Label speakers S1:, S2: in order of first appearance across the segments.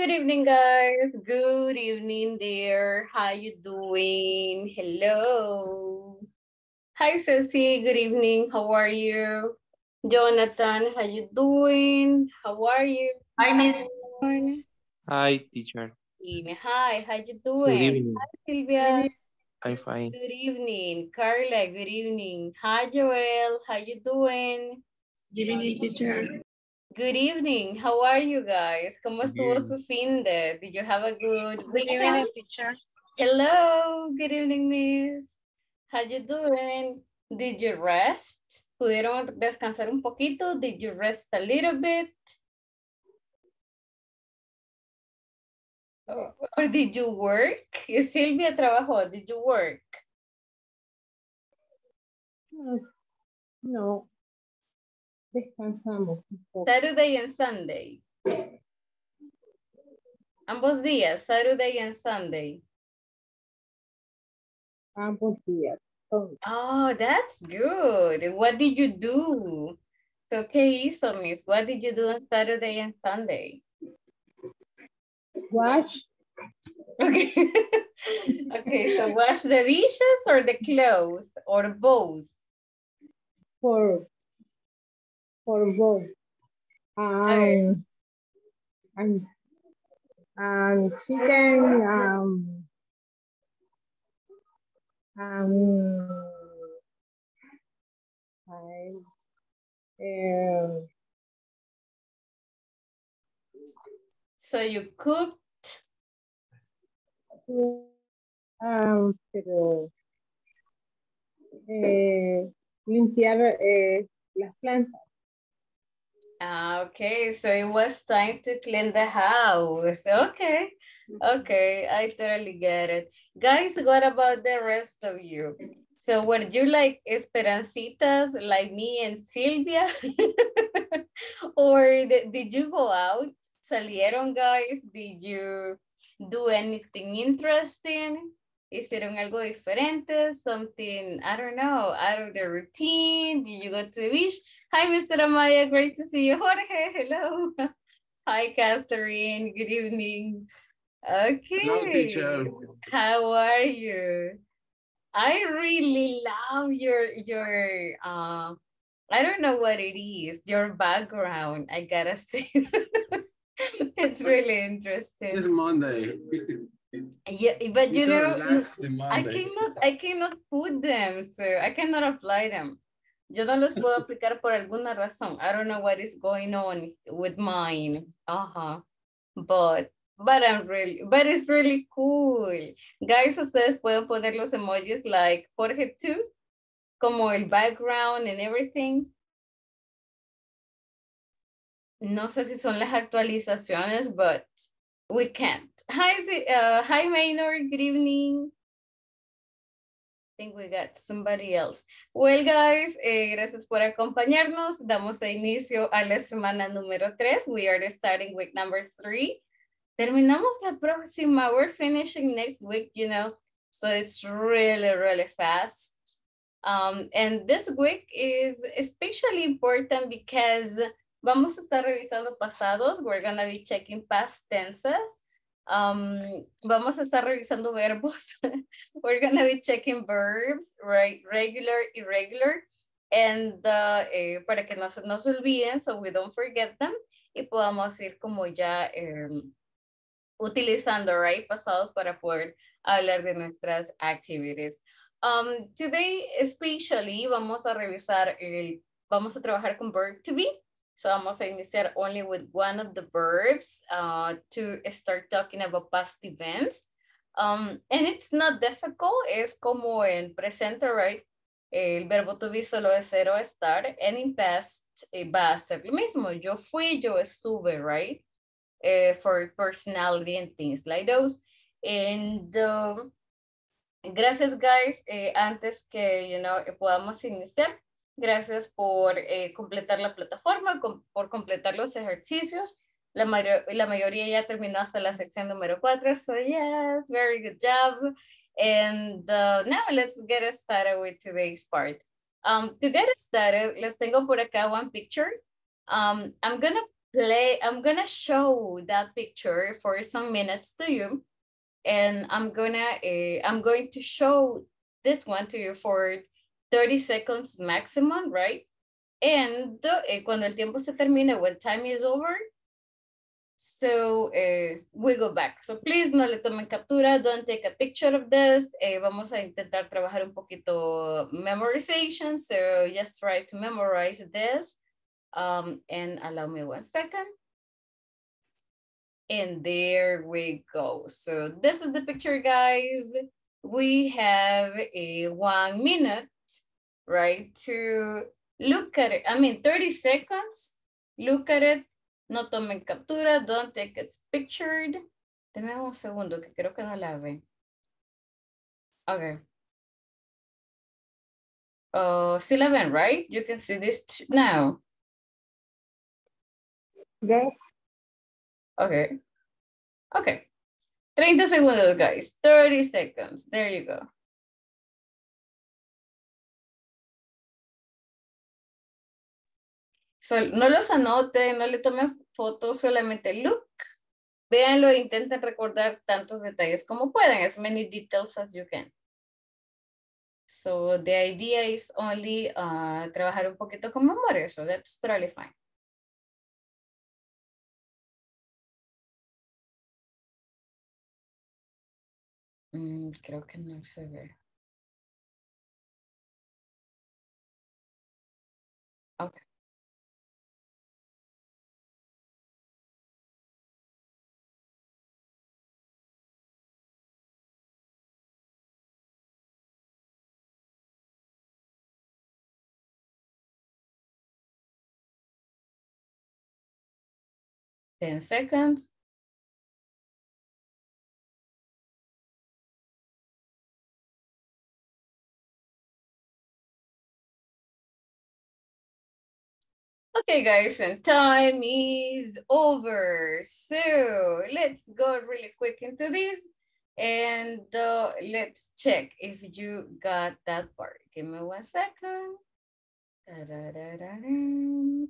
S1: Good evening, guys. Good evening there. How you doing? Hello. Hi, Ceci. Good evening. How are you? Jonathan, how you doing? How are you?
S2: Hi, Miss.
S3: Hi, teacher.
S1: Hi, how you doing?
S3: Good evening.
S1: Hi, Sylvia.
S3: I'm fine.
S1: Good evening. Carla, good evening. Hi, Joel. How you doing?
S4: Good evening, teacher.
S1: Good evening. How are you guys? ¿Cómo estuvo
S3: Bien.
S1: tu fin de? Did you have a good
S2: Good
S1: weekend?
S2: evening, teacher.
S1: Hello. Good evening, miss. How you doing? Did you rest? ¿Pudieron descansar un poquito? Did you rest a little bit? Or, or did you work? Y Silvia trabajó. Did you work?
S5: Mm, no. Descansamos.
S1: Saturday and Sunday. Ambos días, Saturday and Sunday.
S5: Ambos días.
S1: Oh, that's good. What did you do? So, ¿qué hizo, Miss? What did you do on Saturday and Sunday?
S5: Wash.
S1: Okay. okay, so wash the dishes or the clothes or both?
S5: for for both. Um, and and chicken um um I, um,
S1: So you cooked,
S5: um, pero eh, limpiar eh, las plantas.
S1: Ah, okay, so it was time to clean the house. Okay, okay, I totally get it. Guys, what about the rest of you? So were you like Esperancitas, like me and Silvia? or th- did you go out? ¿Salieron, guys? Did you do anything interesting? Hicieron algo diferente, something, I don't know, out of the routine? Did you go to the beach? Hi, Mr. Amaya. Great to see you. Jorge, hello. Hi, Catherine. Good evening. Okay.
S4: Hello, teacher.
S1: How are you? I really love your your uh I don't know what it is, your background, I gotta say. it's really interesting.
S4: It's Monday.
S1: Yeah, but you
S4: It's
S1: know, I cannot, I cannot put them, so I cannot apply them. Yo no los puedo aplicar por alguna razón. I don't know what is going on with mine. Uh-huh. But, but I'm really, but it's really cool. Guys, ustedes pueden poner los emojis like Jorge too, como el background and everything. No sé si son las actualizaciones, but we can't. Hi, uh, hi Maynard, good evening. Think we got somebody else. Well, guys, eh, gracias por acompañarnos. Damos inicio a la semana número tres. We are starting with number 3. Terminamos la próxima. We're finishing next week, you know, so it's really, really fast. Um, and this week is especially important because vamos a estar revisando pasados. We're going to be checking past tenses. Um, vamos a estar revisando verbos. We're going to be checking verbs, right? Regular, irregular. And uh, eh, para que no se nos olviden, so we don't forget them. Y podamos ir como ya em, utilizando, right? Pasados para poder hablar de nuestras activities. Um, today, especially, vamos a revisar, el, vamos a trabajar con verb to be. So vamos a iniciar only with one of the verbs uh, to start talking about past events. Um, and it's not difficult, es como en presente, right? El verbo to be solo es ser o estar, and in past eh, va a ser lo mismo. Yo fui, yo estuve, right? Eh, for personality and things like those. And um, gracias, guys. Eh, antes que, you know, eh, podamos iniciar, gracias por eh, completar la plataforma, por completar los ejercicios. La, la mayoría ya terminó hasta la sección número 4, so yes, very good job. And uh, now let's get started with today's part. Um, to get started, les tengo por acá one picture. Um, I'm gonna play, I'm gonna show that picture for some minutes to you. And I'm gonna, uh, I'm going to show this one to you for 30 seconds maximum, right? And uh, cuando el tiempo se termine, when time is over, so uh, we go back. So please no le tomen captura, don't take a picture of this. Eh, vamos a intentar trabajar un poquito memorization. So just try to memorize this. Um, and allow me one second. And there we go. So this is the picture, guys. We have a one minute, right, to look at it. I mean, 30 seconds, look at it, no tomen captura, don't take a picture. Deme un segundo que creo que no la ve. Okay. Oh, uh, still 11, right? You can see this now.
S5: Yes.
S1: Okay. Okay. 30 segundos, guys. 30 seconds. There you go. So, no los anoten, no le tomen fotos, solamente look. Véanlo e intenten recordar tantos detalles como puedan, as many details as you can. So the idea is only uh, trabajar un poquito con memoria, so that's totally fine. Mm, creo que no se ve. 10 seconds. Okay, guys, and time is over. So let's go really quick into this and uh, let's check if you got that part. Give me one second.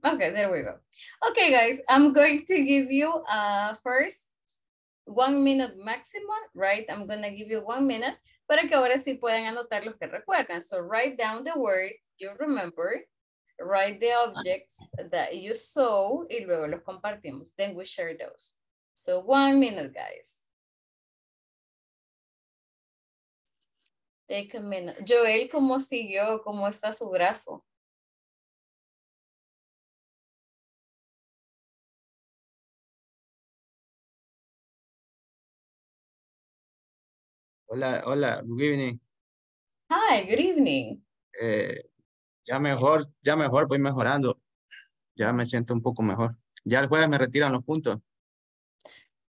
S1: Okay, there we go. Okay, guys, I'm going to give you uh, first one minute maximum, right? I'm going to give you one minute para que ahora sí puedan anotar lo que recuerdan. So write down the words you remember write the objects that you saw y luego los compartimos. Then we share those. So one minute, guys. Take a minute. Joel, ¿cómo siguió? ¿Cómo está su brazo?
S2: Hola, hola, good evening.
S1: Hi, good evening.
S2: Eh, ya mejor, ya mejor, voy mejorando. Ya me siento un poco mejor. Ya el jueves me retiran los puntos.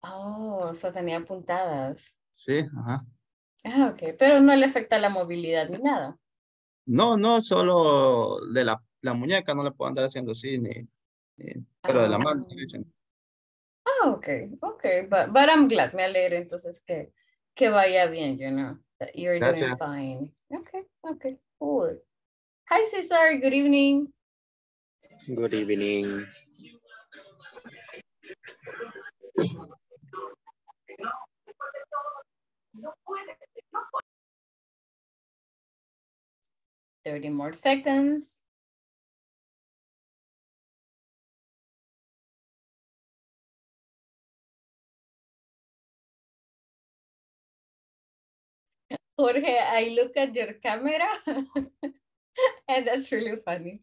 S1: Oh, o sea, tenía puntadas.
S2: Sí, ajá.
S1: Ah, ok, pero no le afecta la movilidad ni nada.
S2: No, no, solo de la, la muñeca no le puedo andar haciendo así, ni, ni- pero de la mano.
S1: Ah, ok, ok, but, but I'm glad, me alegro entonces que, que vaya bien, you know, that you're doing fine. Okay, okay, cool. Hi, Cesar, good evening.
S3: Good evening.
S1: Thirty more seconds. Jorge, I look at your camera and that's really funny.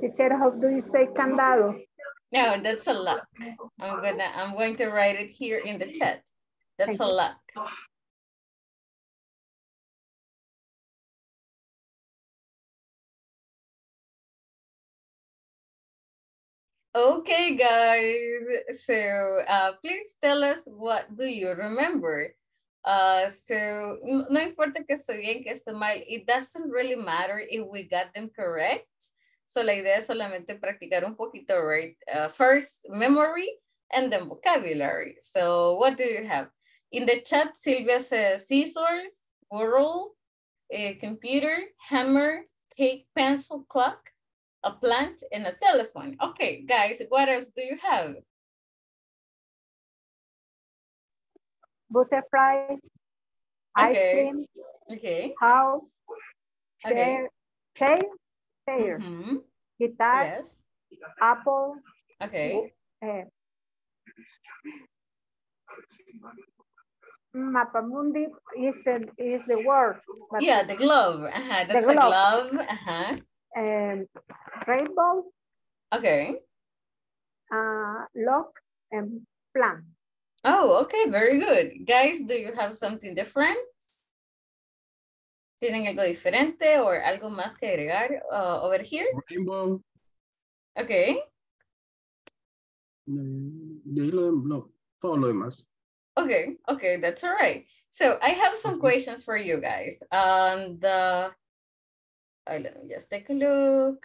S5: Teacher, how do you say candado?
S1: No, that's a lot. I'm gonna, I'm going to write it here in the chat. That's
S5: Thank
S1: a
S5: you.
S1: Okay, guys. So uh, please tell us what do you remember? Uh, so no importa que esté bien, que esté mal, it doesn't really matter if we got them correct. So la idea es solamente practicar un poquito, right? Uh, first, memory, and then vocabulary. So what do you have? In the chat, Sylvia says scissors, burrow, a computer, hammer, cake, pencil, clock, a plant, and a telephone. Okay, guys, what else do you have?
S6: butterfly, ice
S1: Okay.
S6: cream,
S1: Okay.
S6: house,
S1: Okay.
S6: chair, chair, chair,
S1: Mhm,
S6: guitar,
S1: Yes.
S6: apple,
S1: Okay.
S6: eh, Mapamundi is, a- is the word.
S1: Yeah, the glove. Uh-huh, that's a
S6: glove.
S1: glove. Uh-huh.
S6: Um, rainbow,
S1: Okay.
S6: uh, lock, and plant.
S1: Oh, okay, very good. Guys, do you have something different? ¿Tienen algo diferente o algo más que agregar uh, over here?
S4: Rainbow.
S1: Okay,
S4: mm, De ahí lo, lo- todo lo demás.
S1: okay, okay, that's all right. So I have some questions for you guys. Um, the, uh, let me just take a look.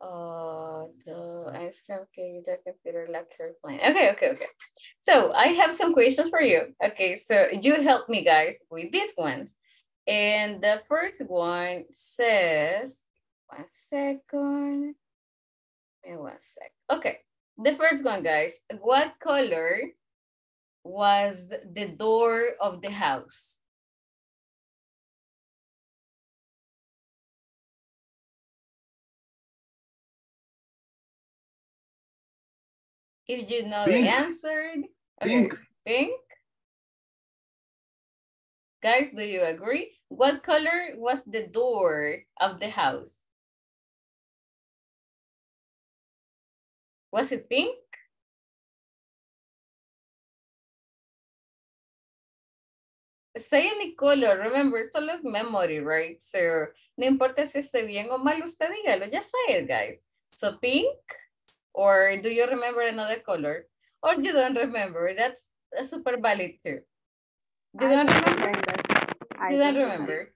S1: Uh, the ice cream the computer, lacquer plant. Okay, okay, okay. So I have some questions for you. Okay, so you help me guys with these ones. And the first one says, one second. Me one sec. Okay, the first one, guys. What color was the door of the house? If you know
S4: Pink.
S1: the answer. Okay,
S4: Pink.
S1: pink. Guys, do you agree? What color was the door of the house? Was it pink? Say any color, remember, solo es memory, right? So, no importa si esté bien o mal, usted dígalo, just say it, guys. So, pink, or do you remember another color? Or you don't remember, that's, a super valid too. You
S6: I
S1: don't remember?
S6: remember. I
S1: You don't remember?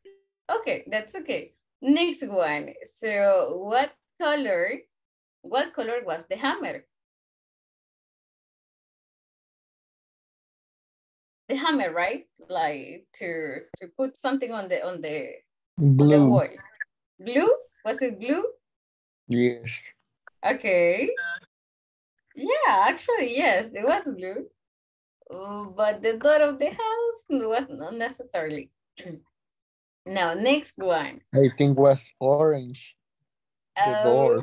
S1: Okay, that's okay. Next one. So what color, what color was the hammer? The hammer, right? Like to to put something on the on the on the wall. Blue? Was it blue?
S7: Yes.
S1: Okay. Yeah, actually, yes, it was blue. Uh, but the door of the house was not necessarily. now, next one.
S7: I think was orange. The door.
S1: Um,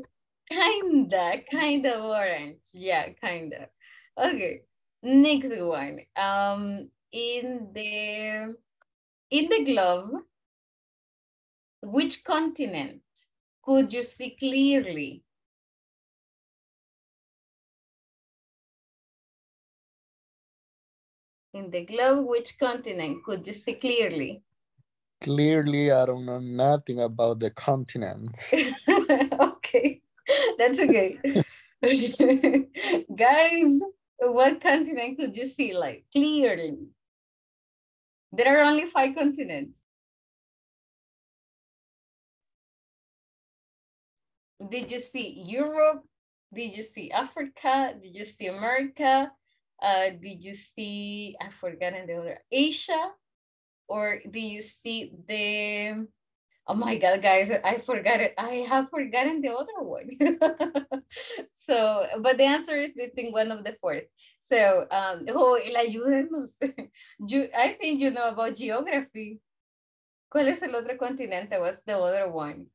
S1: Kinda, kind of orange. Yeah, kinda. Okay. Next one. Um, in the in the glove, which continent could you see clearly? In the globe, which continent could you see clearly?
S7: Clearly, I don't know nothing about the continents.
S1: okay, that's okay. Guys, what continent could you see like clearly? There are only five continents. Did you see Europe? Did you see Africa? Did you see America? Uh, did you see, I forgot the other, Asia? Or do you see the, oh my God, guys, I forgot it. I have forgotten the other one. so, but the answer is between one of the fourth. So, um, oh, el ayúdenos. You, I think you know about geography. ¿Cuál es el otro continente? What's the other one?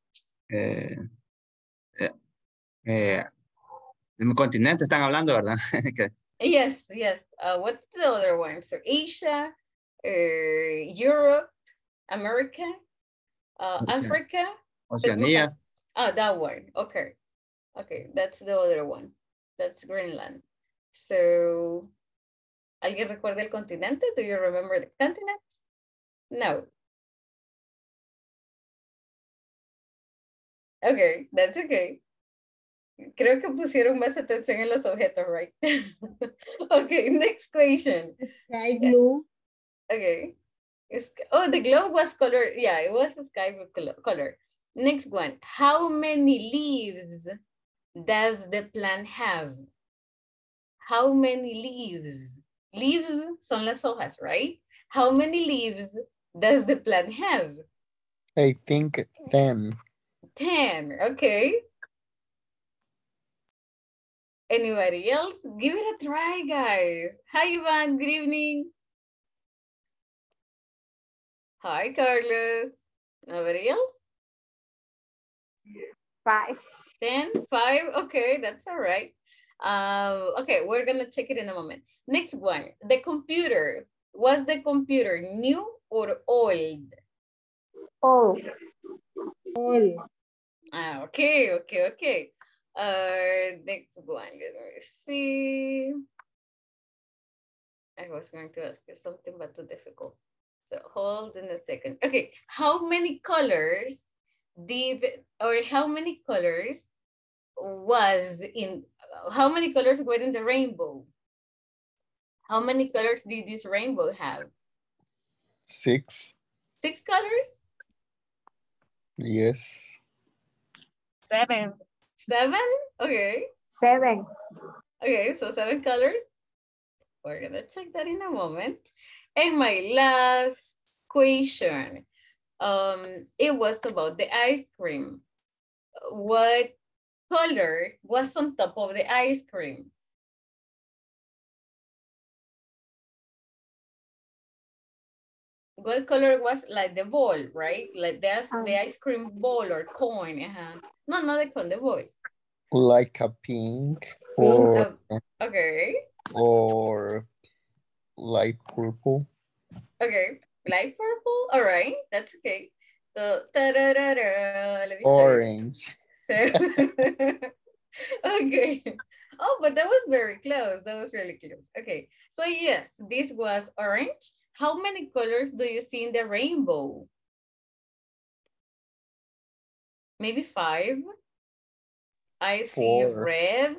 S2: Eh, eh, eh, en continente están hablando, ¿verdad?
S1: Yes, yes. Uh, what's the other one? So Asia, uh, Europe, America, uh,
S2: Ocean-
S1: Africa.
S2: Oceanía.
S1: Oh, that one. Okay. Okay, that's the other one. That's Greenland. So, ¿alguien recuerda el continente? Do you remember the continent? No. Okay, that's okay. Creo que pusieron más atención en los objetos, right? okay, next question.
S5: Sky blue.
S1: Okay. It's, oh, the globe was color. Yeah, it was a sky blue color. Next one. How many leaves does the plant have? how many leaves? Leaves son las hojas, right? How many leaves does the plant have?
S7: I think 10.
S1: 10, okay. Anybody else? Give it a try, guys. Hi, Ivan. Good evening. Hi, Carlos. Nobody else?
S6: Five.
S1: 10, 5, okay, that's all right. Um, okay, we're gonna check it in a moment. Next one, the computer. Was the computer new or old?
S6: All.
S5: All.
S1: Ah, okay, okay, okay. Uh, next one, let me see. I was going to ask you something, but too difficult. So hold in a second. Okay, how many colors did, or how many colors was in, how many colors were in the rainbow? How many colors did this rainbow have?
S7: Six.
S1: Six colors?
S7: Yes.
S6: Seven.
S1: Seven? Okay.
S6: Seven.
S1: Okay, so seven colors. We're gonna check that in a moment. And my last question, um, it was about the ice cream. What color was on top of the ice cream? What color was like the ball, right? Like the, ice- the
S6: Um.
S1: ice cream ball or coin. uh-huh. No, not the coin, the ball.
S7: Like a pink oh, or,
S1: Oh, okay,
S7: or light purple.
S1: okay. Light purple, all right, that's okay. So, ta-da-da-da, let me show you.
S7: Orange.
S1: So, okay. Oh, but that was very close. That was really close. Okay. So yes, this was orange. How many colors do you see in the rainbow? Maybe five. I see
S7: Four.
S1: red.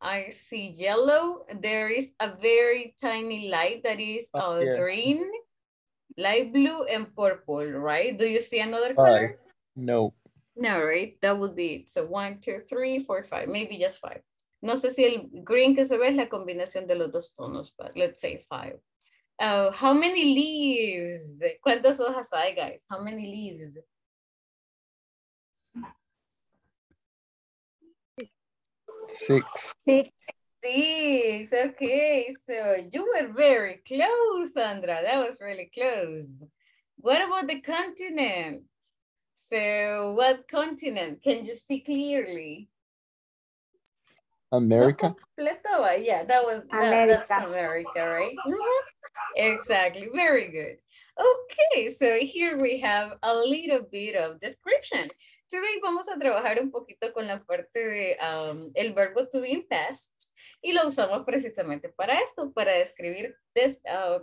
S1: I see yellow. There is a very tiny light that is
S7: Oh,
S1: uh,
S7: yeah.
S1: green, light blue, and purple, right? Do you see another color?
S7: Five. No.
S1: No, right? That would be it. So one, two, three, four, five, maybe just five. No sé si el green que se ve es la combinación de los dos tonos, but let's say five. Uh, how many leaves? ¿Cuántas hojas hay, guys? How many leaves?
S7: Six.
S6: Six.
S1: Six. Okay, so you were very close, Sandra. That was really close. What about the continent? So what continent can you see clearly?
S7: America.
S1: Completo, yeah, that was that, that's
S6: America.
S1: America, right? Mhm. Exactly, very good. Okay, so here we have a little bit of description. Today vamos a trabajar un poquito con la parte de el verbo to be in past y lo usamos precisamente para esto, para describir des- uh,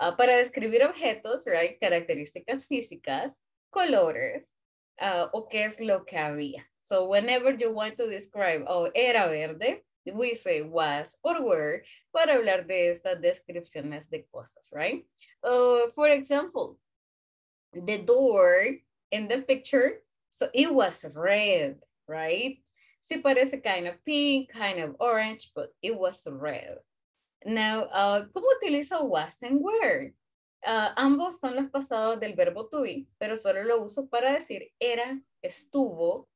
S1: uh, para describir objetos, right? Características físicas, colores, uh, o qué es lo que había. So whenever you want to describe, oh, era verde, we say was or were para hablar de estas descripciones de cosas, right? Uh, for example, the door in the picture, so it was red, right? Sí parece kind of pink, kind of orange, but it was red. Now, uh, ¿cómo utilizo was and were? Uh, ambos son los pasados del verbo to be, pero solo lo uso para decir era, estuvo,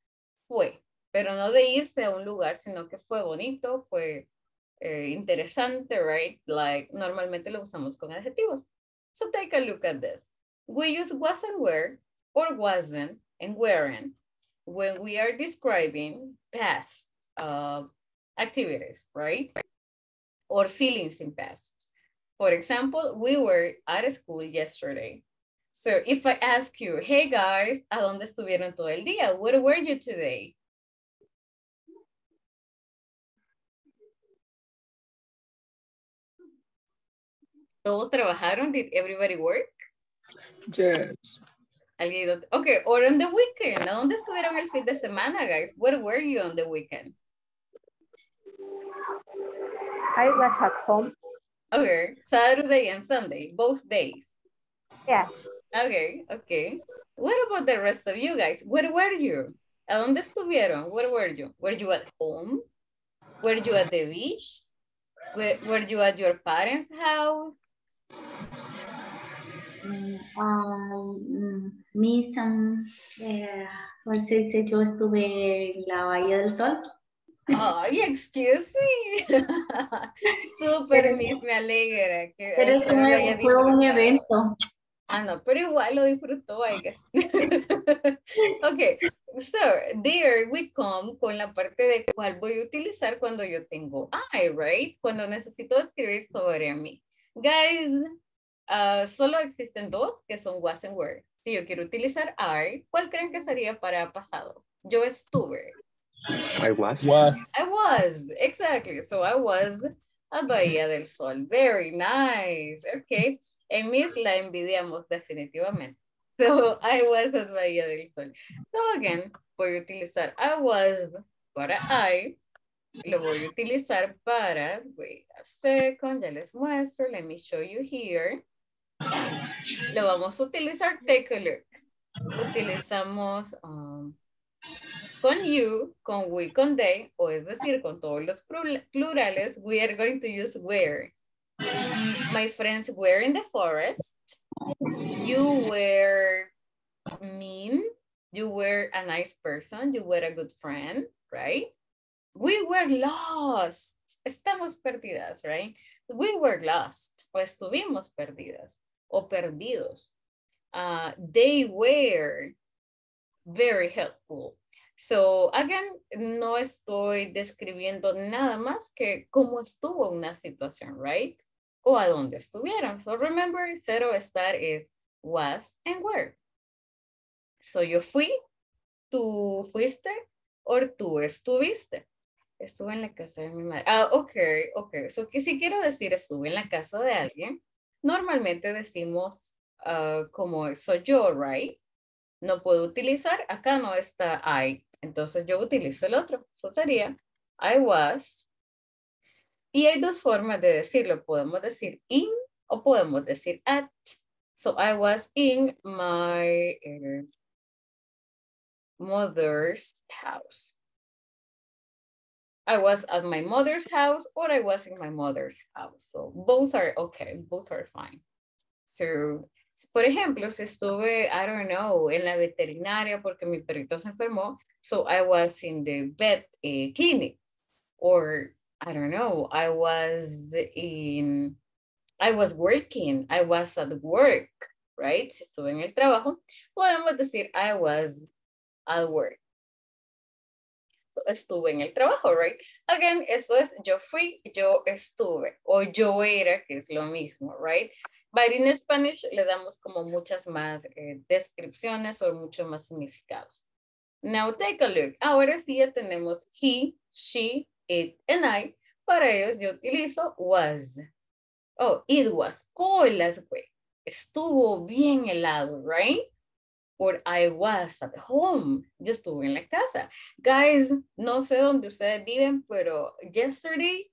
S1: fue, pero no de irse a un lugar, sino que fue bonito, fue eh, interesante, right? Like, normalmente lo usamos con adjetivos. So take a look at this. We use was and were, or wasn't and weren't, when we are describing past uh, activities, right? Or feelings in past. For example, we were at school yesterday. So if I ask you, hey guys, ¿a dónde estuvieron todo el día? Where were you today? ¿Todos trabajaron? Did everybody work?
S4: Yes.
S1: ¿Alguien dónde- Okay, or on the weekend. ¿A dónde estuvieron el fin de semana, guys? Where were you on the weekend?
S6: I was at home.
S1: Okay, Saturday and Sunday, both days.
S6: Yeah.
S1: Okay, okay. What about the rest of you guys? Where were you? ¿A dónde estuvieron? Where were you? Were you at home? Were you at the beach? Were, were you at your parents' house?
S8: Mm, um, mi son, eh, ¿cómo se dice? Yo estuve en la Bahía del Sol.
S1: Ay, excuse me. Super,
S8: Pero-
S1: Miss, me alegra. Que
S8: Pero eso no fue un evento.
S1: Ah, no, pero igual lo disfrutó, I guess. ok, so there we come con la parte de cuál voy a utilizar cuando yo tengo I, right? Cuando necesito escribir sobre mí. Guys, ah, solo existen dos que son was and were. Si yo quiero utilizar I, ¿cuál creen que sería para pasado? Yo estuve.
S3: I was.
S7: Was
S1: I was, exactly. So I was a Bahía del Sol. Very nice. Okay. En Miss la envidiamos definitivamente. So I was at Bahía del Sol. So again, voy a utilizar I was para I. Lo voy a utilizar para, wait a second, ya les muestro. Let me show you here. Lo vamos a utilizar, take a look. Utilizamos um, con you, con we, con they, o es decir, con todos los plur- plurales, we are going to use were. My friends were in the forest. You were mean. You were a nice person. You were a good friend, right? We were lost. Estamos perdidas, right? We were lost. O estuvimos perdidas. O perdidos. Uh, they were very helpful. So, again, no estoy describiendo nada más que cómo estuvo una situación, right? O a dónde estuvieron. So, remember, cero estar is was and were. So, yo fui, tú fuiste, o tú estuviste. Estuve en la casa de mi madre. Ah, ok, ok. So, que si quiero decir estuve en la casa de alguien, normalmente decimos ah, como soy yo, right? no puedo utilizar, acá no está I, entonces yo utilizo el otro, eso sería I was. Y hay dos formas de decirlo, podemos decir in o podemos decir at. So I was in my eh, mother's house. I was at my mother's house or I was in my mother's house. So both are okay, both are fine. So por ejemplo, si estuve, I don't know, en la veterinaria porque mi perrito se enfermó, so I was in the vet eh, clinic. Or, I don't know, I was in, I was working, I was at work, right? Si estuve en el trabajo, podemos decir I was at work. Estuve en el trabajo, right? Again, eso es yo fui, yo estuve, o yo era, que es lo mismo, right? But in Spanish le damos como muchas más eh, descripciones o muchos más significados. Now take a look. Ahora sí ya tenemos he, she, it, and I. Para ellos yo utilizo was. Oh, it was colas, güey. Estuvo bien helado, right? Or I was at home. Yo estuve en la casa. Guys, no sé dónde ustedes viven, pero yesterday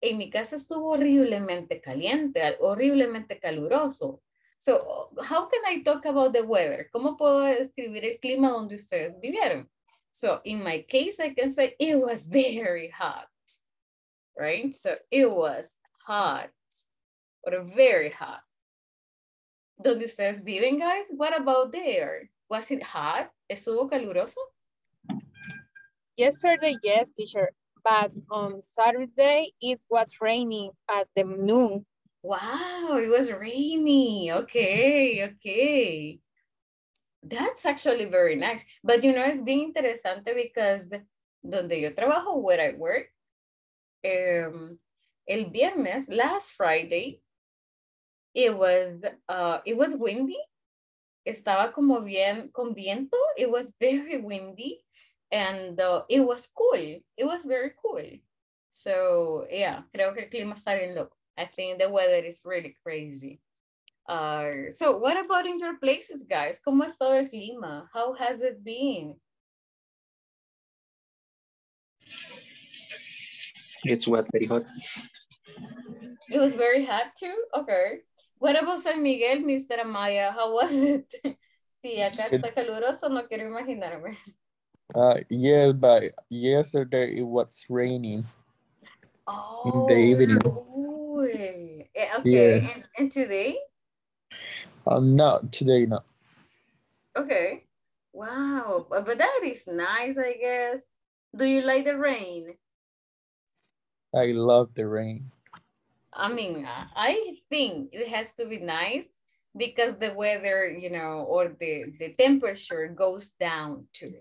S1: en mi casa estuvo horriblemente caliente, al- horriblemente caluroso. So, how can I talk about the weather? ¿Cómo puedo describir el clima donde ustedes vivieron? So, in my case, I can say it was very hot, right? So, it was hot, or very hot. ¿Dónde ustedes viven, guys? What about there? Was it hot? ¿Estuvo caluroso?
S9: Yesterday, yes, teacher, but on Saturday it was raining at the noon.
S1: Wow, it was rainy. Okay, okay. That's actually very nice. But you know, it's bien interesante because donde yo trabajo, where I work, um, el viernes, last Friday, it was, uh, it was windy. Estaba como bien con viento. It was very windy and uh, it was cool. It was very cool. So, yeah, creo que el clima está bien loco. I think the weather is really crazy. Uh, so what about in your places, guys? ¿Cómo ha estado el clima? How has it been?
S3: It's what very hot.
S1: It was very hot too? Okay. What about San Miguel, Mr. Amaya? How was it? Sí, acá está caluroso, no quiero imaginarme.
S7: uh yes, but yesterday it was raining.
S1: Oh, in
S7: the evening.
S1: cool. Eh, Okay,
S7: Yes.
S1: and, and today?
S7: Uh, not today, no.
S1: Okay. Wow, but that is nice, I guess. Do you like the rain?
S7: I love the rain.
S1: I mean, I think it has to be nice because the weather, you know, or the, the temperature goes down too.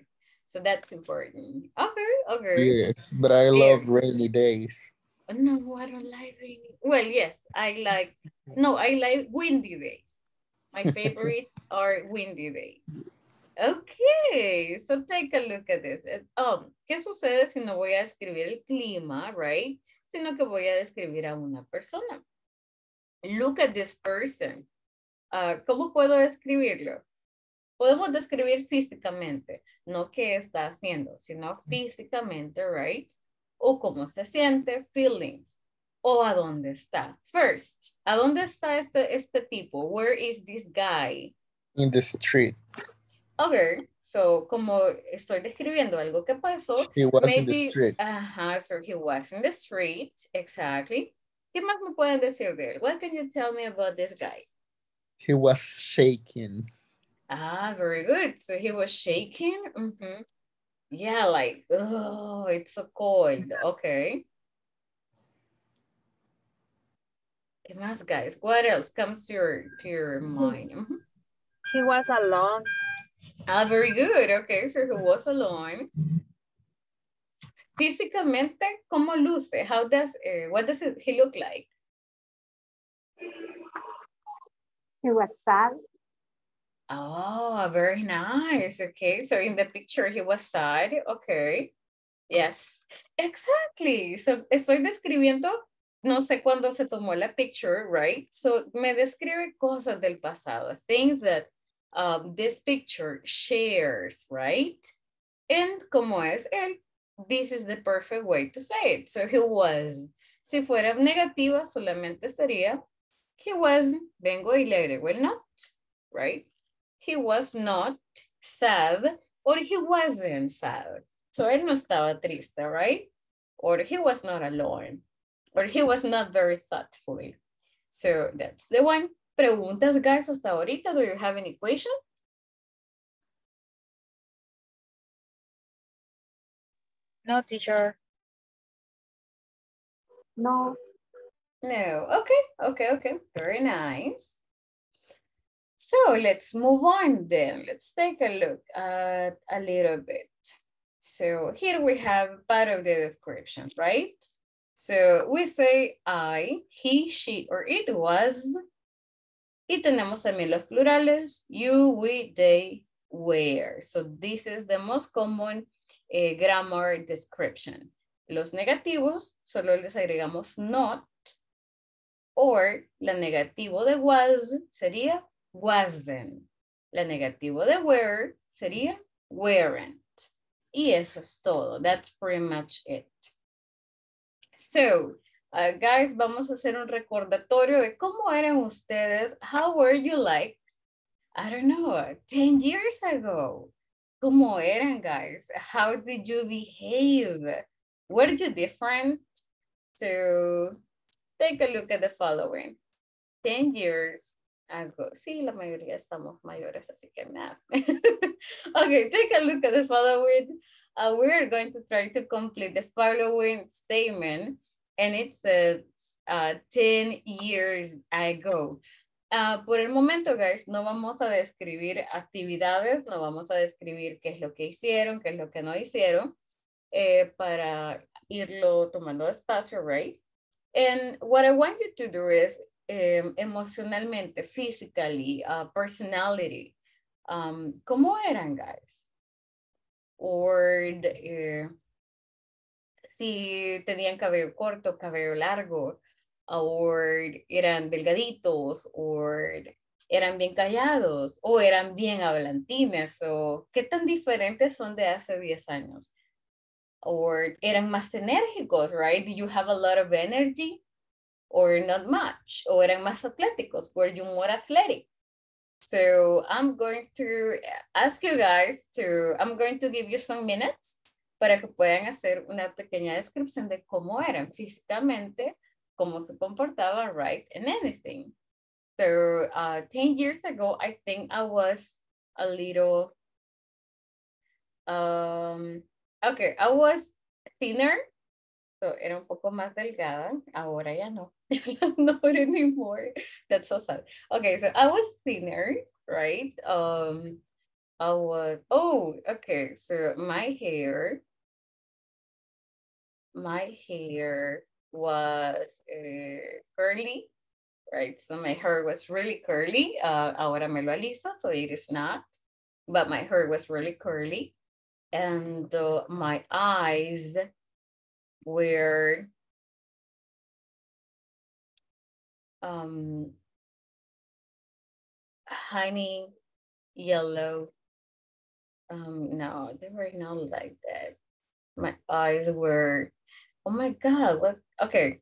S1: So that's important. Okay, okay.
S7: Yes, but I love rainy days.
S1: No, I don't like rainy. Well, yes, I like, no, I like windy days. My favorites are windy days. Okay, so take a look at this. Um, ¿Qué sucede si no voy a escribir el clima, right? Sino que voy a describir a una persona. Look at this person. Ah, ¿Cómo puedo describirlo? Podemos describir físicamente, no qué está haciendo, sino físicamente, right? O cómo se siente, feelings, o a dónde está. First, ¿a dónde está este, este tipo? Where is this guy?
S7: In the street.
S1: Okay, so como estoy describiendo algo que pasó,
S7: He was in the
S1: maybe,
S7: street.
S1: ajá, so he was in the street, exactly. ¿Qué más me pueden decir de él? What can you tell me about this guy?
S7: He was shaking.
S1: Ah, very good. So he was shaking. Mhm. Yeah, like, oh, it's so cold. Okay. ¿Qué más, guys? What else comes to your, to your mind? Mhm.
S9: He was alone.
S1: Ah, very good. Okay, so he was alone. Físicamente, ¿cómo luce? How does, eh, what does it, he look like?
S6: He was sad.
S1: Oh, very nice. Okay, so in the picture he was sad. Okay. Yes, exactly. So estoy describiendo, no sé cuándo se tomó la picture, right? So me describe cosas del pasado, things that um, this picture shares, right? And como es él, this is the perfect way to say it. So he was. Si fuera negativa, solamente sería he was, vengo y le agrego el not, right? He was not sad or he wasn't sad. So él no estaba triste, right? Or he was not alone. Or he was not very thoughtful. So that's the one. Preguntas, guys, hasta ahorita. Do you have any question?
S9: No, teacher.
S6: No,
S1: No, okay, okay, okay, very nice. So let's move on then. Let's take a look at a little bit. So here we have part of the description, right? So we say I, he, she, or it was. Y tenemos también los plurales, you, we, they, were. So this is the most common eh, grammar description. Los negativos, solo les agregamos not, or la negativo de was sería wasn't. La negativo de were sería weren't. Y eso es todo. That's pretty much it. So, uh, guys, vamos a hacer un recordatorio de cómo eran ustedes. How were you like, I don't know, 10 years ago? ¿Cómo eran, guys? How did you behave? Were you different? So, take a look at the following. 10 years ago. Sí, la mayoría estamos mayores, así que nada. okay, take a look at the following. Uh, we're going to try to complete the following statement. And it says uh, 10 years ago. Ah, por el momento, guys, no vamos a describir actividades, no vamos a describir qué es lo que hicieron, qué es lo que no hicieron, eh, para irlo tomando despacio, right? And what I want you to do is um, emocionalmente, physically, uh, personality, um, ¿cómo eran, guys? Or eh, si tenían cabello corto, cabello largo, or eran delgaditos, or eran bien callados, o eran bien hablantines, o qué tan diferentes son de hace 10 años. Or eran más enérgicos, right? Did you have a lot of energy? Or not much? O eran más atléticos? Were you more athletic? So I'm going to ask you guys to, I'm going to give you some minutes para que puedan hacer una pequeña descripción de cómo eran físicamente, cómo se comportaban, right, and anything. So, uh, 10 years ago, I think I was a little, um, okay, I was thinner, so era un poco más delgada, ahora ya no, not anymore, that's so sad. Okay, so I was thinner, right, um, I was, oh, okay, so my hair, my hair was uh, curly, right? So my hair was really curly. Uh, ahora me lo aliso, so it is not. But my hair was really curly. And uh, my eyes were um, honey yellow. Um, no, they were not like that. My eyes were, oh my God, what, okay,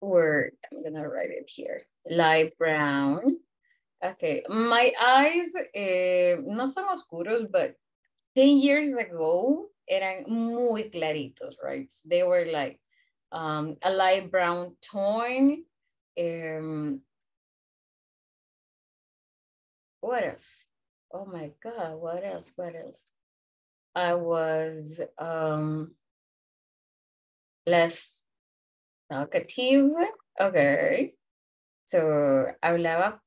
S1: word. I'm gonna write it here. Light brown. Okay, my eyes eh, no son oscuros, but 10 years ago eran muy claritos, right? They were like um, a light brown tone. Um, what else? Oh my God, what else? What else? I was um, less talkative. Okay. So, hablaba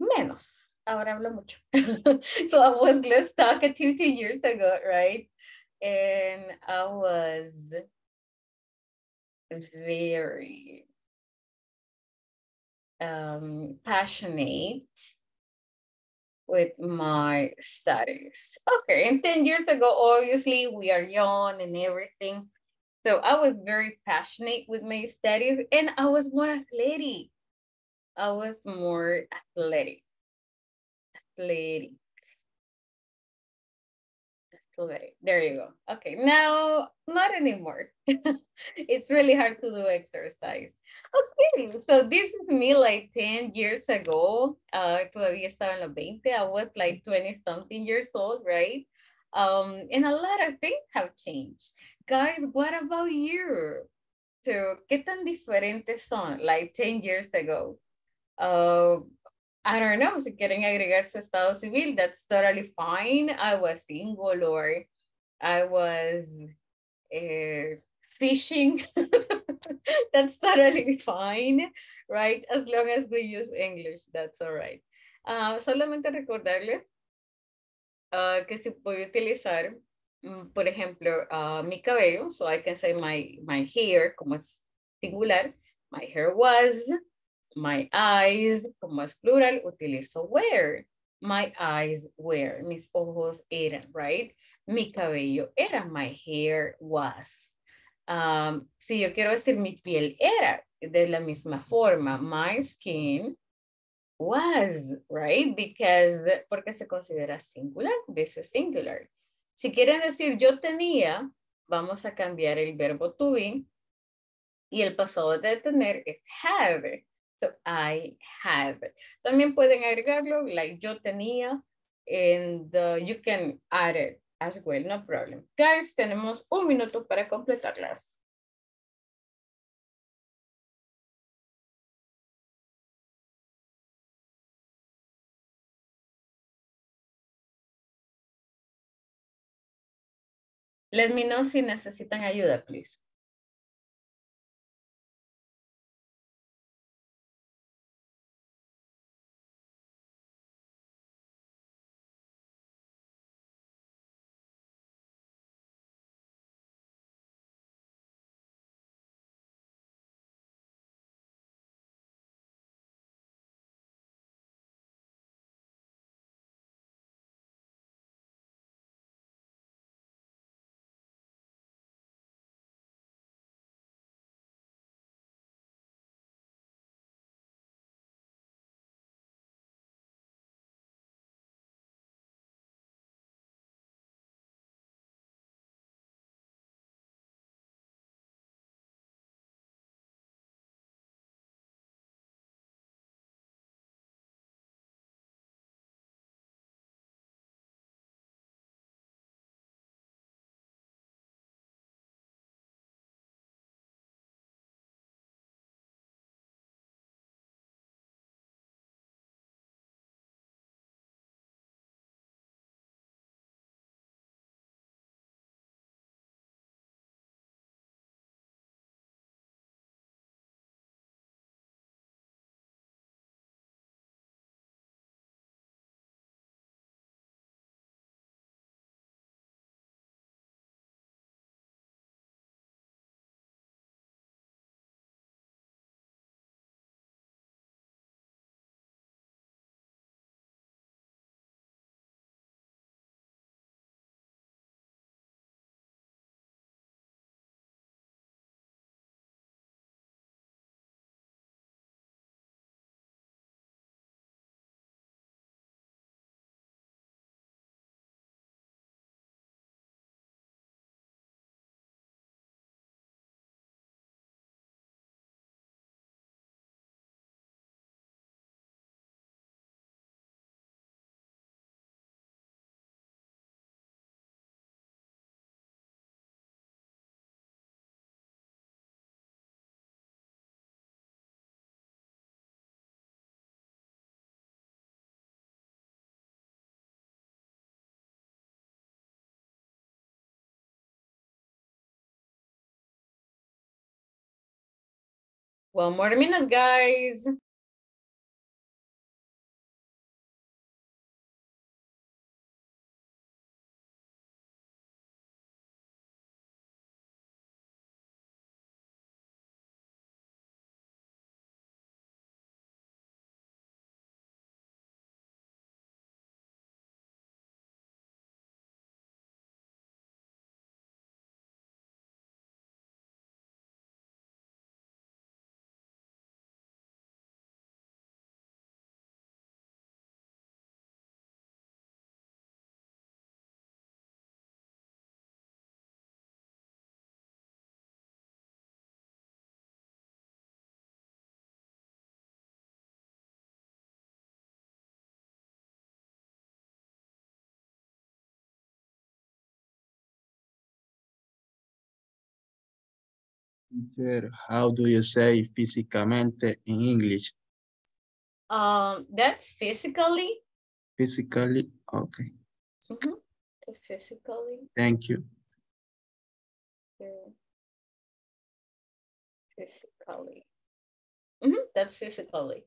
S1: menos. Ahora hablo mucho. so, I was less talkative two years ago, right? And I was very um, passionate with my studies. Okay, and 10 years ago, obviously, we are young and everything. So I was very passionate with my studies and I was more athletic. I was more athletic. Athletic. Athletic. There you go. Okay, now not anymore. it's really hard to do exercise. Okay, so this is me like 10 years ago. Uh, todavía estaba en los 20. I was like 20 something years old, right? Um, and a lot of things have changed. Guys, what about you? So, ¿qué tan diferentes son? Like 10 years ago. Uh, I don't know, si quieren agregar su estado civil, that's totally fine. I was single or I was uh, fishing. that's totally fine, right? As long as we use English, that's all right. Uh, solamente recordarle uh, que se puede utilizar Mm, por ejemplo, uh, mi cabello, so I can say my, my hair, como es singular, my hair was, my eyes, como es plural, utilizo were. My eyes were, mis ojos eran, right? Mi cabello era, my hair was. Um, si yo quiero decir mi piel era, de la misma forma, my skin was, right? Because, porque se considera singular, this is singular. Si quieren decir yo tenía, vamos a cambiar el verbo to be y el pasado de tener es have. So I have. También pueden agregarlo, like yo tenía, and uh, you can add it as well, no problem. Guys, tenemos un minuto para completarlas. Let me know si necesitan ayuda, please. One more minute, guys.
S2: Teacher, How do you say físicamente in English?
S1: Um, that's physically.
S2: Physically, okay.
S1: Mhm. Physically.
S2: Thank you.
S1: Physically. Mhm, That's physically.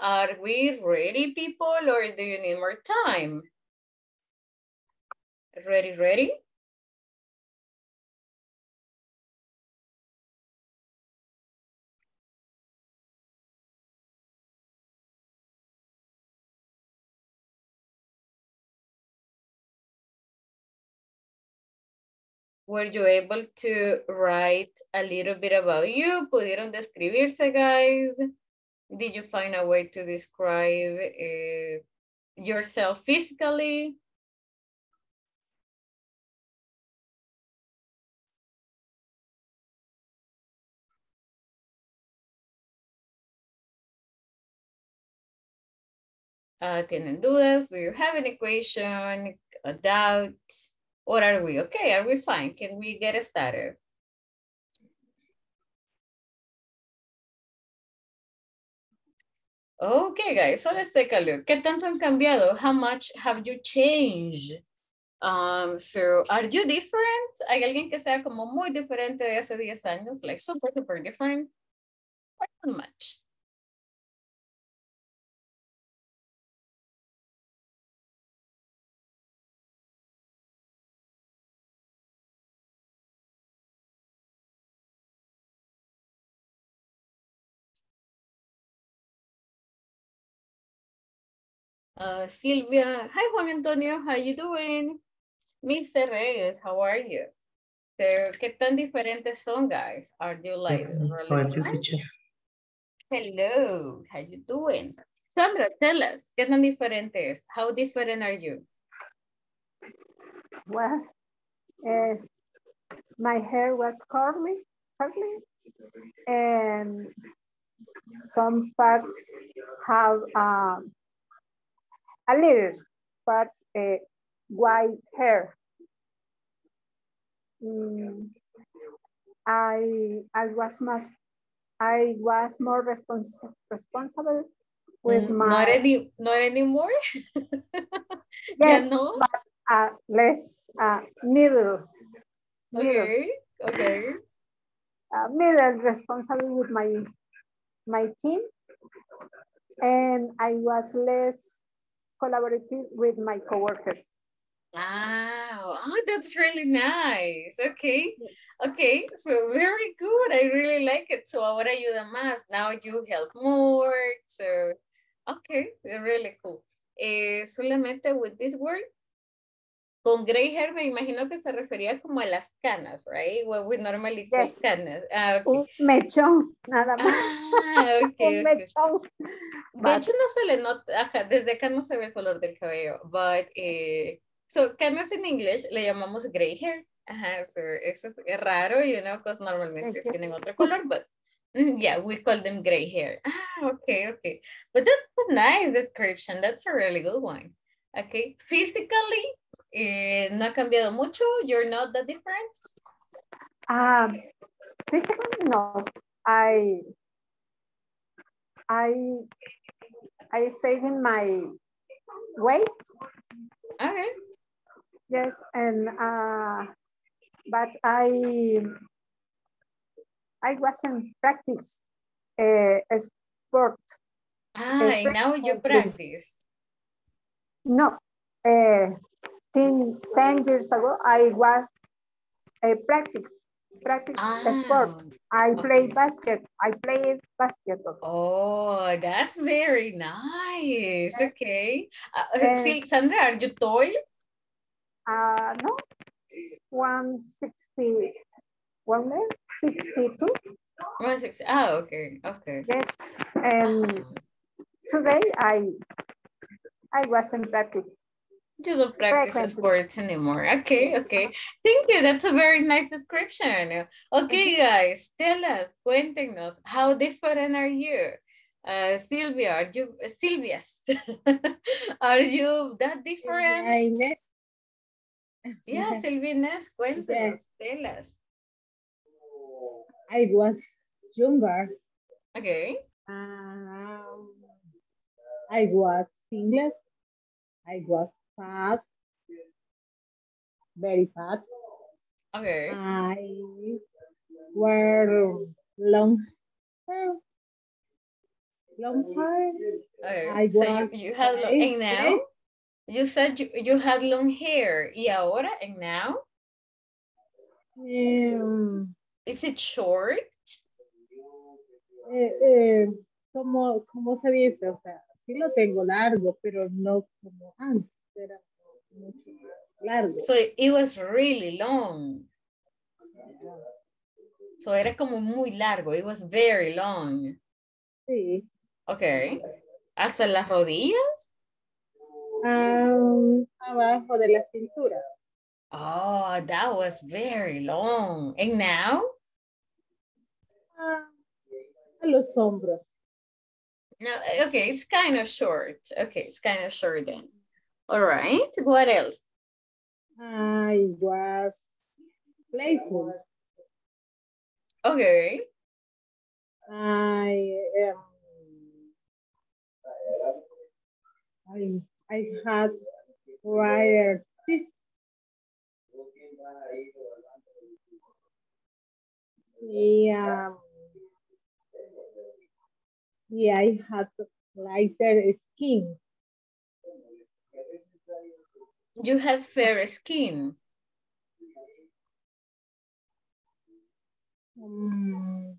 S1: Are we ready, people, or do you need more time? Ready, ready? Were you able to write a little bit about you? ¿Pudieron describirse, guys? Did you find a way to describe uh, yourself physically? Uh, ¿Tienen dudas? Do you have an equation, a doubt? Or are we okay? Are we fine? Can we get started? Okay, guys, so let's take a look. ¿Qué tanto han cambiado? How much have you changed? Um, so, are you different? ¿Hay alguien que sea como muy diferente de hace 10 años? Like super, super different? Not much? Uh, Silvia, hi Juan Antonio, how you doing? Mr. Reyes, how are you? So, ¿Qué tan diferentes son, guys? Are you like
S3: How are you, teacher?
S1: Hello, how you doing? Sandra, tell us, ¿qué tan diferente es? How different are you?
S6: Well, uh, my hair was curly, curly, and some parts have um, a little parts uh, white hair. Mm, I I was much I was more respons responsible with
S1: Mm,
S6: my
S1: Not, any, not anymore?
S6: yes,
S1: ya no?
S6: but uh, less uh, middle middle
S1: Okay, okay.
S6: uh, middle responsible with my my team and I was less collaborative with my coworkers.
S1: Wow, oh, that's really nice. Okay, okay, so very good. I really like it. So ahora ayuda más. Now you help more. So, okay, really cool. Eh, solamente with this word, con gray hair me imagino que se refería como a las canas, right? What we normally call
S6: Yes.
S1: canas. Ah, okay.
S6: Un mechón, nada más.
S1: Ah, ok,
S6: Un
S1: ok.
S6: mechón.
S1: De
S6: But-
S1: hecho, no se le nota, ajá, desde acá no se ve el color del cabello, but, eh, so, canas en English le llamamos gray hair, ajá, so, eso es, raro, you know, because normalmente tienen otro color, but, mm, yeah, we call them gray hair. Ah, okay, okay, but that's a nice description, that's a really good one. Okay, physically, eh, no ha cambiado mucho, you're not that different?
S6: Um, physically, no. I, I, I saving my weight.
S1: Okay,
S6: Yes, and uh, but I, I wasn't practice uh, a sport.
S1: ah, now you practice.
S6: No, uh, 10, 10 years ago, I was a practice, practice a sport.
S1: Ah,
S6: I play
S1: okay.
S6: basket. I played basketball.
S1: Oh, that's very nice. Okay. Uh, uh,
S6: And-
S1: Sil- Sandra, are you tall?
S6: Uh, no, 160, 162.
S1: One six. Ah, okay. Okay.
S6: Yes, and
S1: Ah,
S6: today I, I wasn't practice.
S1: You don't practice sports anymore. Okay, okay. Thank you. That's a very nice description. Okay, guys, tell us, cuéntenos, how different are you? Uh, Sylvia, are you, Sylvia's, are you that different?
S5: Inés.
S1: Yeah, Sylvia Inés, cuéntanos, tell us.
S5: I was younger.
S1: Okay.
S5: Um, I was single. I was fat, very fat.
S1: Okay.
S5: I wear long hair. Long hair.
S1: Okay.
S5: I
S1: So you,
S5: was
S1: you had long, and now you said you, you had long hair. Y ahora, and now,
S5: Um,
S1: is it short?
S5: eh, eh, como, como se dice, o sea, sí lo tengo largo, pero no como antes, era mucho más largo.
S1: So it was really long. So era como muy largo. It was very long.
S5: Sí.
S1: Okay. ¿Hasta las rodillas?
S5: Am, abajo de la cintura.
S1: Oh, that was very long. And now?
S5: Ah, a los hombros.
S1: No, okay, it's kind of short. Okay, it's kind of short then. All right, what else?
S5: I was playful.
S1: Okay.
S5: I um, I I had teeth. Yeah. Yeah, I had lighter skin.
S1: You had fair skin.
S5: Hmm.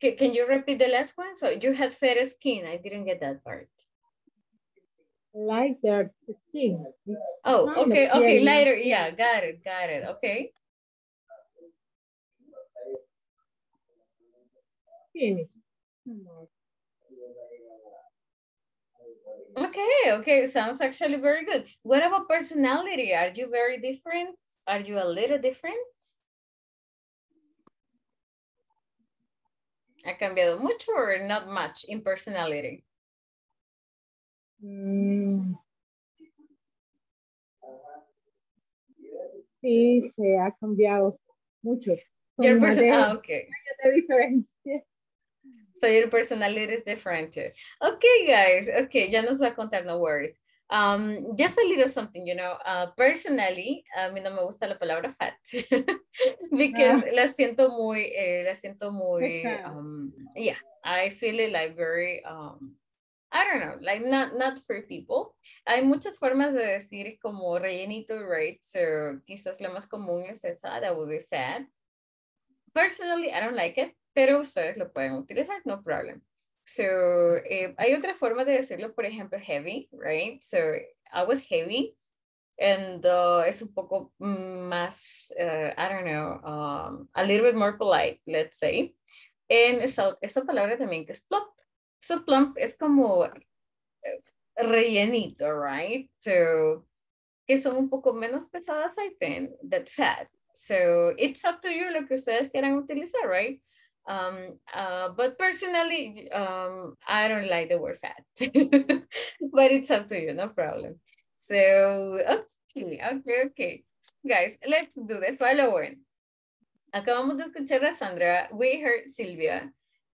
S1: Ca- Can you repeat the last one? So you had fair skin. I didn't get that part.
S5: lighter skin.
S1: Oh, okay, okay, lighter. Yeah, got it, got it. Okay.
S5: Finish.
S1: Okay, okay, sounds actually very good. What about personality? Are you very different? Are you a little different? ¿Ha cambiado mucho or not much in personality?
S5: Mm. Sí, se ha cambiado mucho.
S1: Your person ah, okay.
S5: diferencia.
S1: So your personality is different too. Okay, guys. Okay, ya nos va a contar, no worries. Um, just a little something, you know, uh, personally, a mí no me gusta la palabra fat because
S5: Ah.
S1: la siento muy, eh, la siento muy, um, yeah, I feel it like very, um, I don't know, like not, not for people. Hay muchas formas de decir como rellenito, right? So quizás la más común es esa, that would be fat. Personally, I don't like it, pero ustedes lo pueden utilizar, no problem. So, eh, hay otra forma de decirlo, por ejemplo, heavy, right? So, I was heavy, and uh, es un poco más, uh, I don't know, um, a little bit more polite, let's say. En esa, esa palabra también que es plump. So, plump es como eh, rellenito, right? So, que son un poco menos pesadas, I think, that fat. So, it's up to you lo que ustedes quieran utilizar, right? Um, uh, but personally, um, I don't like the word fat, but it's up to you, no problem. So, okay, okay, okay. Guys, let's do the following. Acabamos de escuchar a Sandra, we heard Silvia,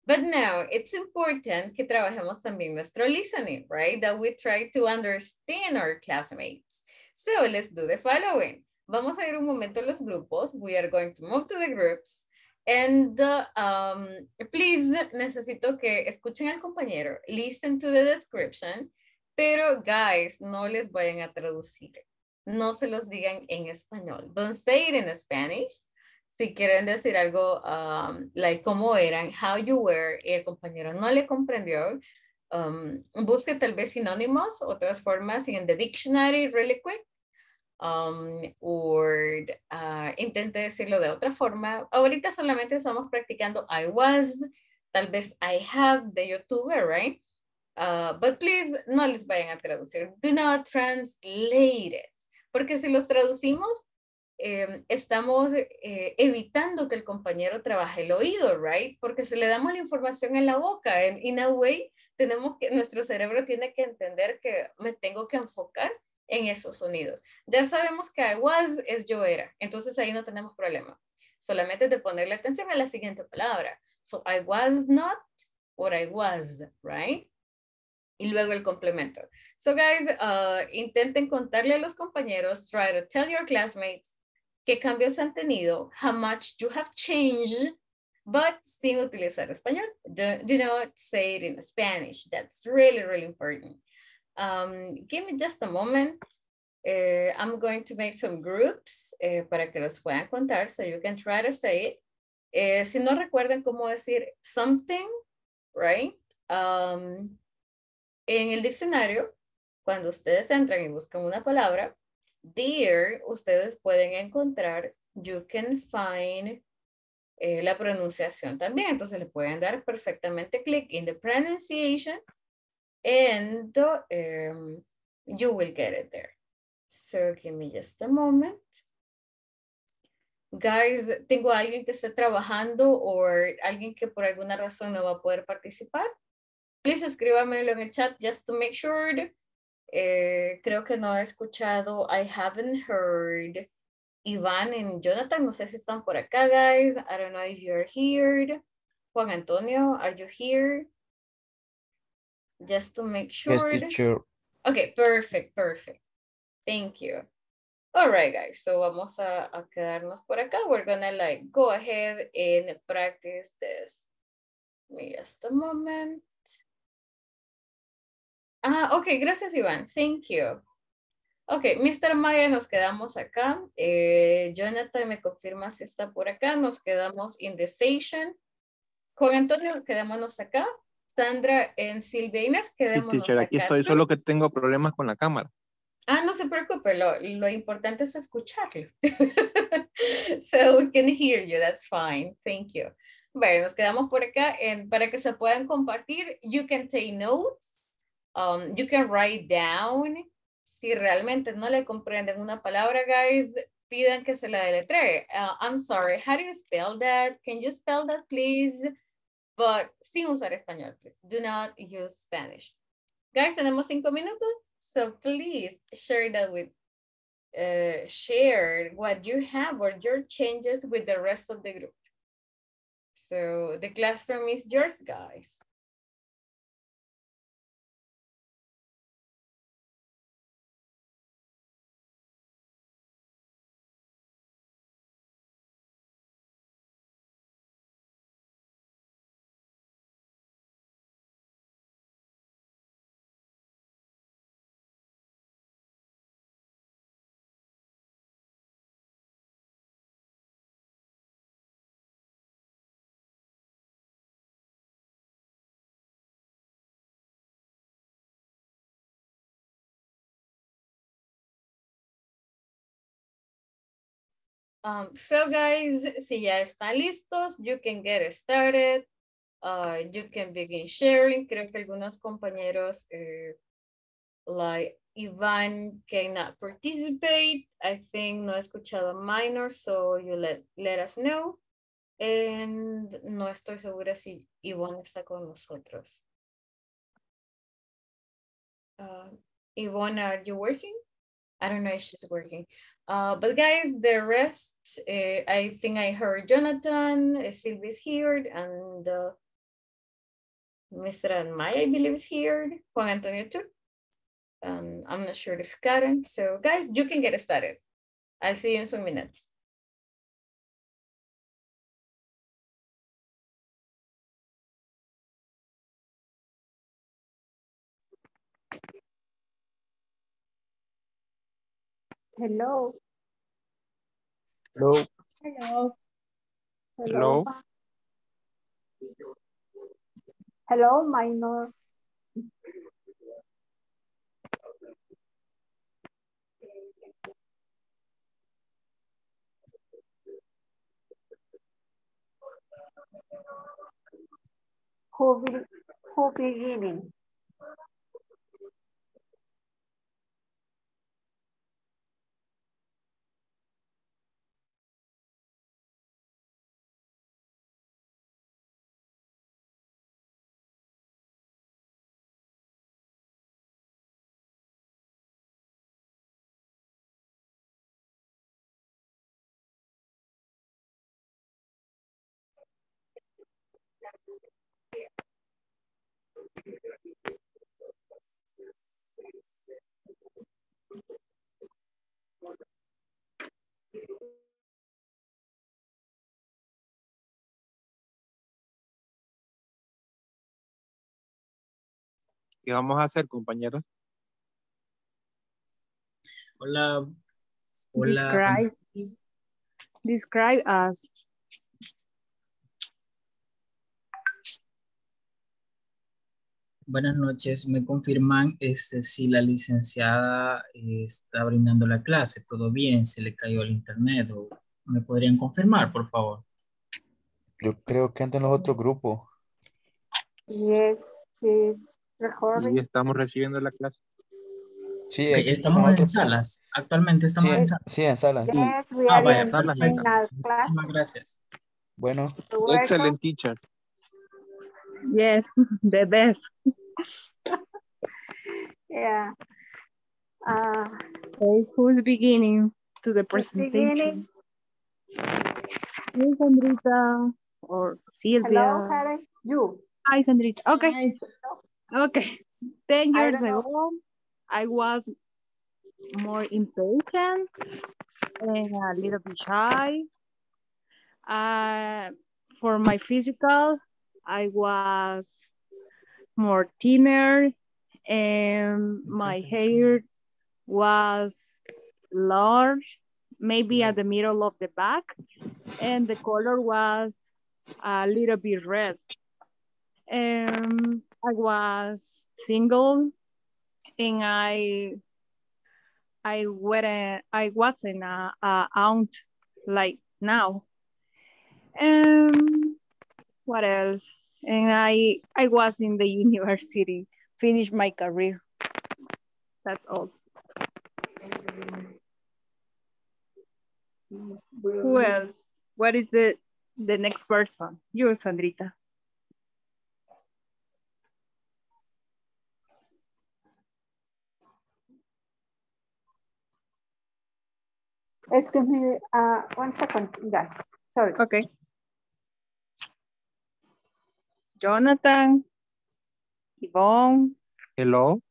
S1: but now it's important que trabajemos también nuestro listening, right? That we try to understand our classmates. So let's do the following. Vamos a ir un momento a los grupos. We are going to move to the groups. And um, please, necesito que escuchen al compañero. Listen to the description. Pero, guys, no les vayan a traducir. No se los digan en español. Don't say it in Spanish. Si quieren decir algo, um, like cómo eran, how you were, el compañero no le comprendió, um, busque tal vez sinónimos, otras formas en the dictionary really quick um, or uh, intente decirlo de otra forma. Ahorita solamente estamos practicando I was, tal vez I have de youtuber, right? Uh, but please no les vayan a traducir. Do not translate it. Porque si los traducimos, eh, estamos eh, evitando que el compañero trabaje el oído, right? Porque si le damos la información en la boca, en in a way, tenemos que, nuestro cerebro tiene que entender que me tengo que enfocar en esos sonidos. Ya sabemos que I was es yo era, entonces ahí no tenemos problema. Solamente de ponerle atención a la siguiente palabra. So I was not or I was, right? Y luego el complemento. So guys, uh, intenten contarle a los compañeros, try to tell your classmates qué cambios han tenido, how much you have changed, but sin utilizar español. Do, do not say it in Spanish. That's really, really important. Um, give me just a moment. Uh, I'm going to make some groups eh, para que los puedan contar so you can try to say it. Eh, si no recuerdan cómo decir something, right? Um, en el diccionario, cuando ustedes entran y buscan una palabra, there ustedes pueden encontrar, you can find eh, la pronunciación también. Entonces le pueden dar perfectamente clic in the pronunciation and um, you will get it there. So give me just a moment. Guys, tengo alguien que esté trabajando o alguien que por alguna razón no va a poder participar. Please escríbamelo en el chat just to make sure. Eh, creo que no he escuchado. I haven't heard. Iván y Jonathan, no sé si están por acá, guys. I don't know if you're here. Juan Antonio, are you here? Just to make sure.
S3: Yes, teacher.
S1: Okay, perfect, perfect. Thank you. All right, guys. So vamos a, a quedarnos por acá. We're gonna like go ahead and practice this. Me just a moment. Ah, ok, gracias, Iván. Thank you. Ok, Mr. Maya, nos quedamos acá. Eh, Jonathan me confirma si está por acá. Nos quedamos in the session. Juan Antonio, quedémonos acá. Sandra en Silvia Inés,
S10: Sí,
S1: quedémonos
S10: teacher, aquí
S1: acá.
S10: estoy, solo que tengo problemas con la cámara.
S1: Ah, no se preocupe, lo, lo importante es escucharlo. so we can hear you, that's fine, thank you. Bueno, nos quedamos por acá en, para que se puedan compartir. You can take notes, um, you can write down. Si realmente no le comprenden una palabra, guys, pidan que se la deletree. Uh, I'm sorry, how do you spell that? Can you spell that, please? But sin usar español, please. Do not use Spanish. Guys, tenemos cinco minutos, so please share that with, uh, share what you have or your changes with the rest of the group. So the classroom is yours, guys. Um, so guys, si ya están listos, you can get started. Uh, you can begin sharing. Creo que algunos compañeros, eh, like Ivan, cannot participate. I think no he escuchado minor, so you let, let us know. And no estoy segura si Ivonne está con nosotros. Uh, Yvonne, are you working? I don't know if she's working. Uh, but guys, the rest, uh, I think I heard Jonathan, uh, Sylvie's here, and uh, Mr. Anmay, I believe is here, Juan Antonio too. Um, I'm not sure if Karen. So guys, you can get started. I'll see you in some minutes.
S6: Hello.
S3: Hello.
S5: Hello.
S10: Hello.
S6: Hello, minor. Who be, who beginning?
S10: ¿Qué vamos a hacer, compañeros?
S11: Hola. Hola.
S9: Describe. Describe us.
S11: Buenas noches. ¿Me confirman este, si la licenciada eh, está brindando la clase? ¿Todo bien? ¿Se le cayó el internet? ¿O ¿Me podrían confirmar, por favor?
S3: Yo creo que anda en los otros grupos.
S6: Yes, she's
S10: Y estamos recibiendo la clase.
S3: Sí,
S11: Ok,
S3: aquí
S11: estamos en salas. Actualmente estamos
S3: Sí,
S11: en salas.
S3: sí, en sala.
S6: Yes,
S11: Ah, vaya,
S6: class.
S11: Muchísimas gracias.
S3: Bueno.
S10: Excellent teacher.
S9: Yes, the best.
S6: Yeah. Uh,
S9: Okay, who's beginning to the presentation? Hey, Sandrita or Silvia.
S6: Hello, Karen. You.
S9: Hi, Sandrita. Okay,
S5: Nice.
S9: Okay. Ten years
S6: don't
S9: ago, I was more impatient and a little bit shy. Uh, for my physical, I was more thinner and my hair was large, maybe at the middle of the back, and the color was a little bit red. Um, I was single and I I weren't I wasn't a, a aunt like now. Um what else? And I I was in the university, finished my career. That's all. Who else? What is the the next person? You, Sandrita.
S6: Excuse me, uh, one second, guys. Sorry.
S9: Okay. Jonathan, Yvonne.
S10: Hello.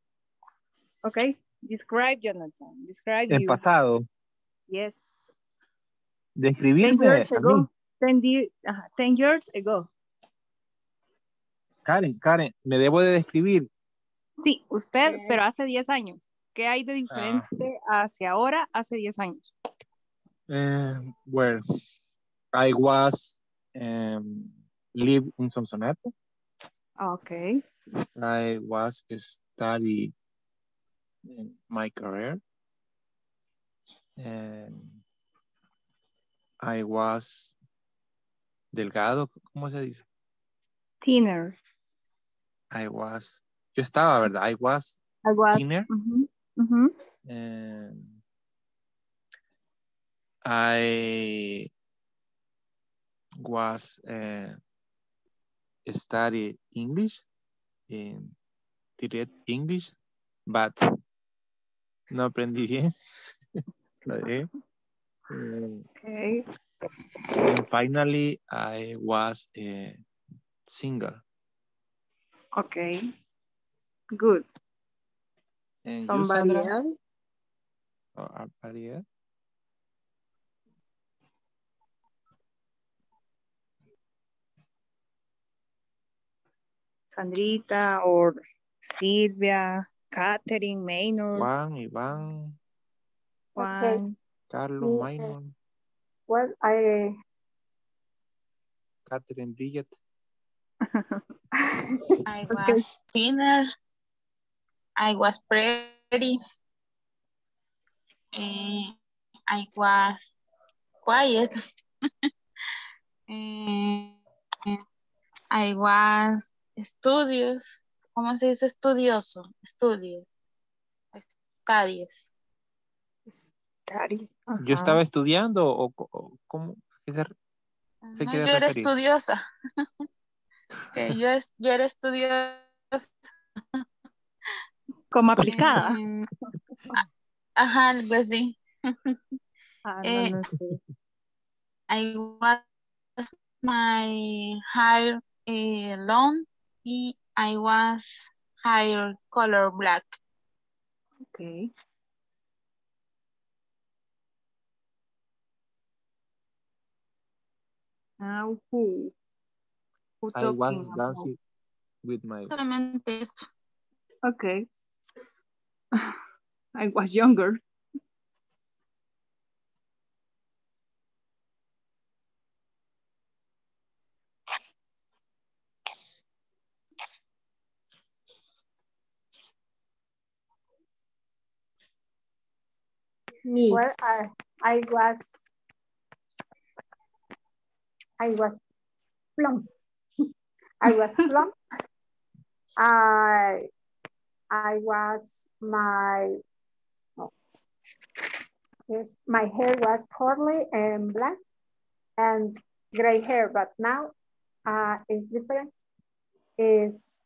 S9: Okay. Describe Jonathan. Describe you.
S10: pasado.
S9: Yes. Ten
S10: Describirme
S9: years
S10: a
S9: ago.
S10: mí.
S9: Ten, ten years ago.
S10: Karen, Karen, me debo de describir.
S9: Sí, usted, pero hace 10 años. ¿Qué hay de diferente hacia ahora, hace 10 años?
S10: Eh, well, I was um, live in Sonsonate.
S9: Okay.
S10: I was study in my career. And I was delgado, ¿cómo se dice?
S9: Thinner.
S10: I was, yo estaba, ¿verdad? I was
S9: I was.
S10: thinner.
S9: Mhm, mhm.
S10: And I was uh, study English in direct English, but no aprendí bien. Lo dejé. Eh,
S9: Okay.
S10: And finally, I was a single.
S9: Okay. Good.
S10: And
S9: Somebody else?
S10: Or anybody else?
S9: Sandrita or Silvia, Catherine, Maynor,
S10: Juan, Iván,
S6: Okay.
S9: Juan.
S10: Carlos,
S6: Me, uh,
S10: Maynor,
S6: Well, I,
S10: Catherine, Bridget.
S12: I was thinner. I was pretty. Eh, I was quiet. Eh, I was studious. ¿Cómo se dice estudioso? Studious. Studies.
S9: Study.
S10: Yo estaba estudiando o, o cómo ¿a qué se, se
S12: No,
S10: quiere
S12: yo era
S10: referir?
S12: estudiosa. Que yo, es- yo era estudiosa.
S9: Como aplicada.
S12: Ajá, algo así.
S9: Ah, no,
S12: Eh,
S9: no sé.
S12: I was my hair eh, long y I was hair color black.
S9: Okay. Now who? Who
S10: I
S9: talking
S10: was
S9: about?
S10: dancing with my
S12: Solamente eso.
S9: Okay. I was younger.
S5: Me.
S6: well, I, I was, I was plump. I was plump. I, I was my, oh, yes, my hair was curly and black and gray hair, but now uh, it's different. Is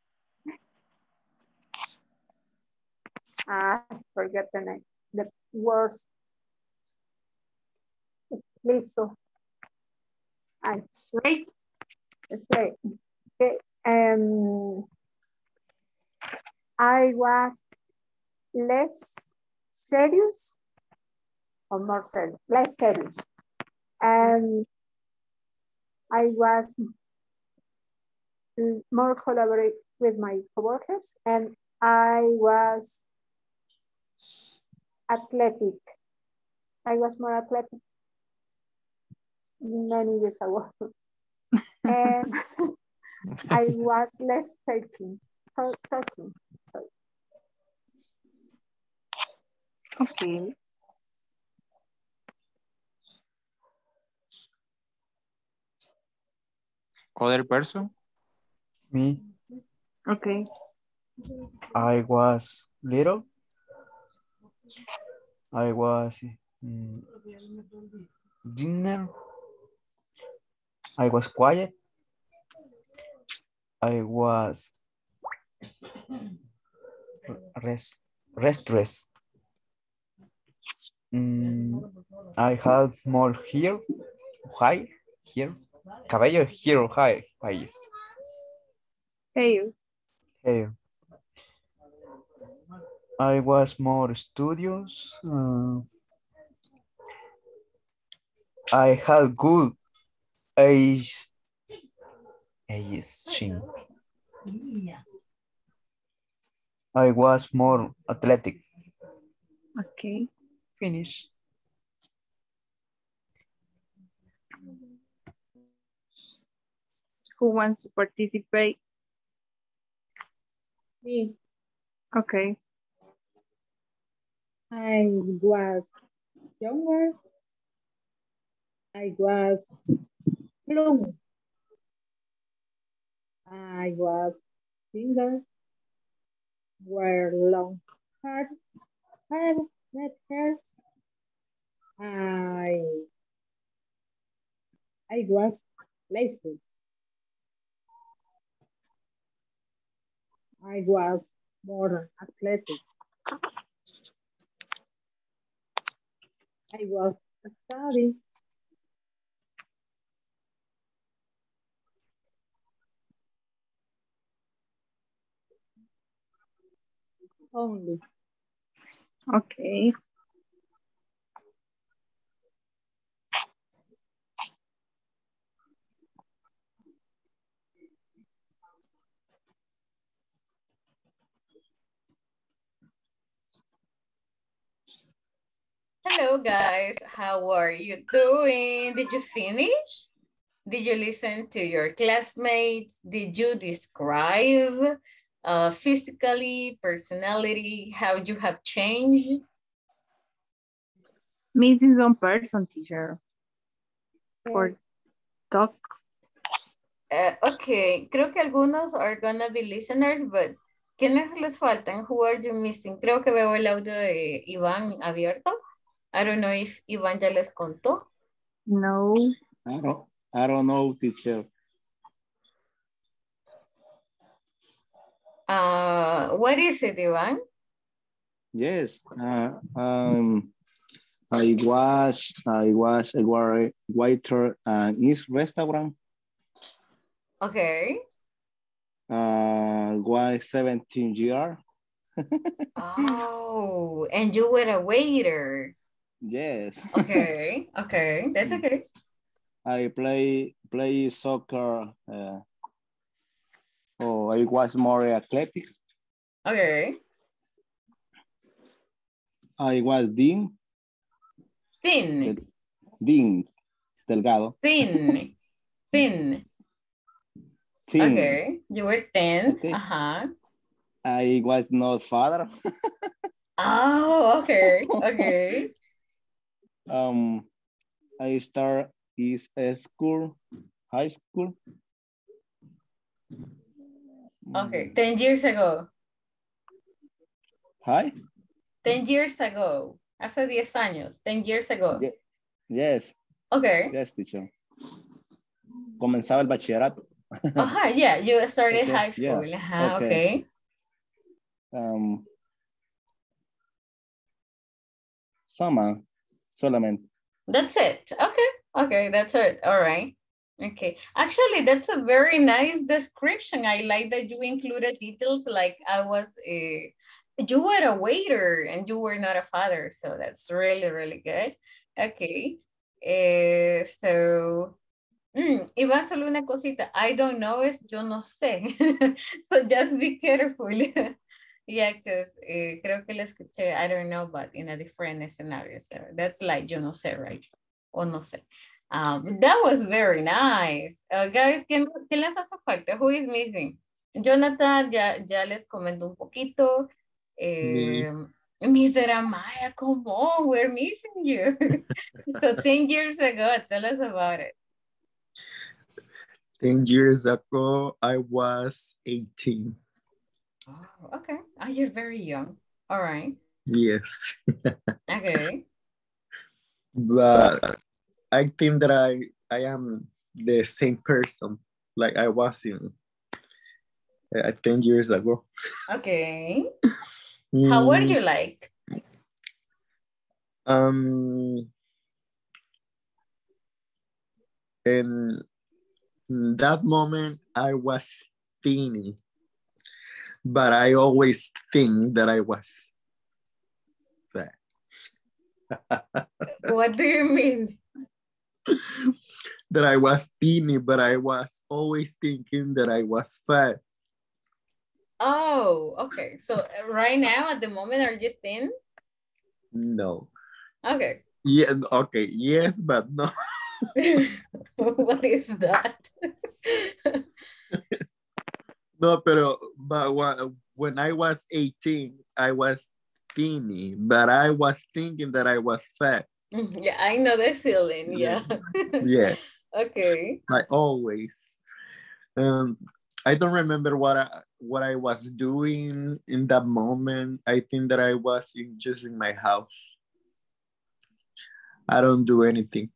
S6: I forget the name, the words. Liso. I
S9: Straight.
S6: straight. Okay. Um, I was less serious or more serious, less serious. And I was more collaborate with my coworkers and I was athletic. I was more athletic many years ago. and I was less talking. talking. So,
S9: Okay.
S10: Other person?
S3: Me,
S9: Okay.
S3: I was little. I was mm, dinner. I was quiet. I was rest, restless. Mm, I had more hair, high, hair, cabello, hair, high, high,
S9: Hair.
S3: hair. I was more studious. uh, I had good age, aging. I was more athletic.
S9: Okay.
S3: Finish.
S9: Who wants to participate?
S5: Me,
S9: Okay.
S5: I was younger. I was slow. I was single. Wear long hair, hair, red hair. I I was playful. I was more athletic. I was studying. Only.
S9: Okay.
S1: Hello guys, how are you doing? Did you finish? Did you listen to your classmates? Did you describe uh, physically, personality, how you have changed?
S9: Missing some person, teacher. For talk.
S1: Uh, okay, creo que algunos are gonna be listeners, but ¿quiénes les faltan? Who are you missing? Creo que veo el audio de Iván abierto. I don't know if Iván ya les contó.
S9: No.
S2: I don't, I don't know, teacher.
S1: Uh, what is it, Iván?
S2: Yes, uh, um, I was, I was a waiter at this restaurant.
S1: Okay.
S2: Uh, was 17 year.
S1: Oh, and you were a waiter.
S2: Yes.
S1: Okay, okay, that's okay.
S2: I play play soccer. Uh, oh, I was more athletic.
S1: Okay.
S2: I was thin,
S1: Thin,
S2: thin, delgado,
S1: thin, thin.
S2: thin.
S1: Okay, you were thin.
S2: Okay.
S1: Uh-huh.
S2: I was not father.
S1: Oh, okay, okay.
S2: Um, I start is a school, high school.
S1: Okay, 10 years ago.
S2: Hi.
S1: 10 years ago. Hace 10 años. 10 years ago.
S2: Ye- Yes,
S1: Okay.
S2: yes, teacher. Comenzaba el bachillerato.
S1: Uh-huh, yeah, you started
S2: Okay,
S1: high
S2: yeah,
S1: school. Uh-huh,
S2: okay.
S1: okay.
S2: Um, Sama, solamente.
S1: That's it. Okay. Okay, that's it. All right. Okay. Actually, that's a very nice description. I like that you included details like I was a, you were a waiter and you were not a father. So that's really, really good. Okay. Eh, so, mm, Iván, solo una cosita. I don't know es yo no sé. so just be careful. yeah, because eh, creo que le escuché, I don't know, but in a different scenario. So that's like yo no sé, right? O no sé. Um, that was very nice. Uh, guys, ¿quién, ¿quién les hace falta? Who is missing? Jonathan, ya, ya les comento un poquito. Eh, Mr. Amaya, come on, we're missing you. so 10 years ago, tell us about it.
S13: 10 years ago, I was 18.
S1: Oh, okay. Oh, you're very young. All right.
S13: Yes.
S1: Okay.
S13: but I think that I I am the same person like I was in uh, 10 years ago.
S1: Okay. How were
S13: Mm,
S1: you like?
S13: Um, in that moment, I was thinning, but I always think that I was fat.
S1: What do you mean?
S13: that I was teeny, but I was always thinking that I was fat.
S1: Oh, okay. So right now, at the moment, are you thin?
S13: No.
S1: Okay.
S13: Yeah, okay, yes, but no.
S1: what is that?
S13: No, pero but when I was 18, I was teeny, but I was thinking that I was fat.
S1: Yeah, I know the feeling. Yeah.
S13: Yeah,
S1: okay.
S13: like always. Um, I don't remember what I what I was doing in that moment. I think that I was in just in my house. I don't do anything.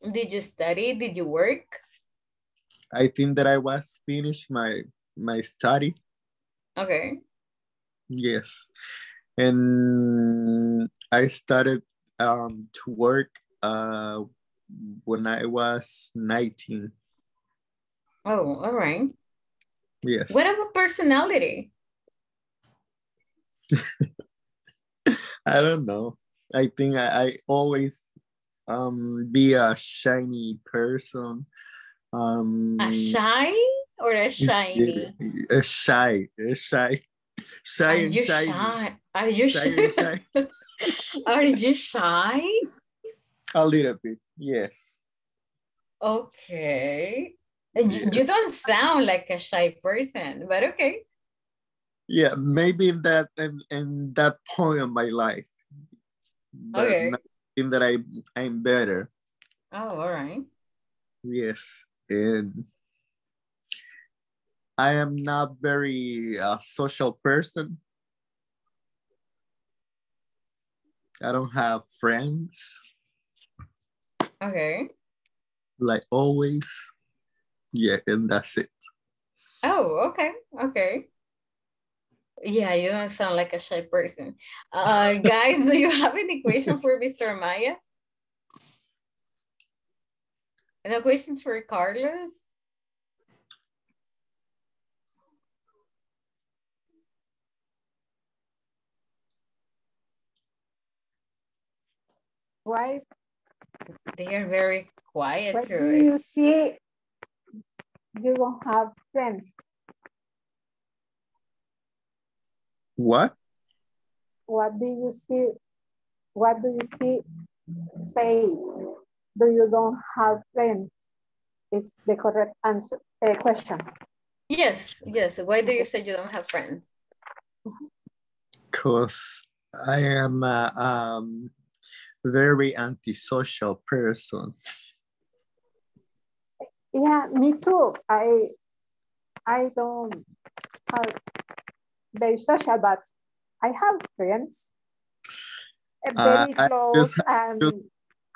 S1: Did you study? Did you work?
S13: I think that I was finished my my study.
S1: Okay.
S13: Yes. And I started um, to work uh, when I was 19.
S1: Oh, all right.
S13: Yes.
S1: What about personality?
S13: I don't know. I think I, I always um, be a shiny person. Um,
S1: A shy or a shiny?
S13: a shy, a shy, shy
S1: Are
S13: and
S1: you
S13: shiny.
S1: shy? Are you
S13: Shy
S1: shy? Are you shy?
S13: A little bit, yes.
S1: Okay. And You you don't sound like a shy person, but okay.
S13: Yeah, maybe in that in, in that point of my life. But
S1: Okay.
S13: not in that I I'm better.
S1: Oh, all right.
S13: Yes. And I am not very uh, social person. I don't have friends
S1: Okay.
S13: like always. Yeah, and that's it.
S1: Oh, okay. Okay. Yeah, you don't sound like a shy person. Uh, guys, do you have any question for Mr. Maya? No questions for Carlos?
S6: Why,
S1: They are very quiet
S6: why do
S1: today.
S6: you see you don't have friends?
S13: What?
S6: What do you see? What do you see? Say, do you don't have friends? Is the correct answer, uh, question.
S1: Yes, yes. Why do you say you don't have friends?
S13: Because I am a um, very antisocial person.
S6: Yeah, me too. I I don't have very social, but I have friends. uh,
S13: Uh,
S6: Very close
S13: just-
S6: and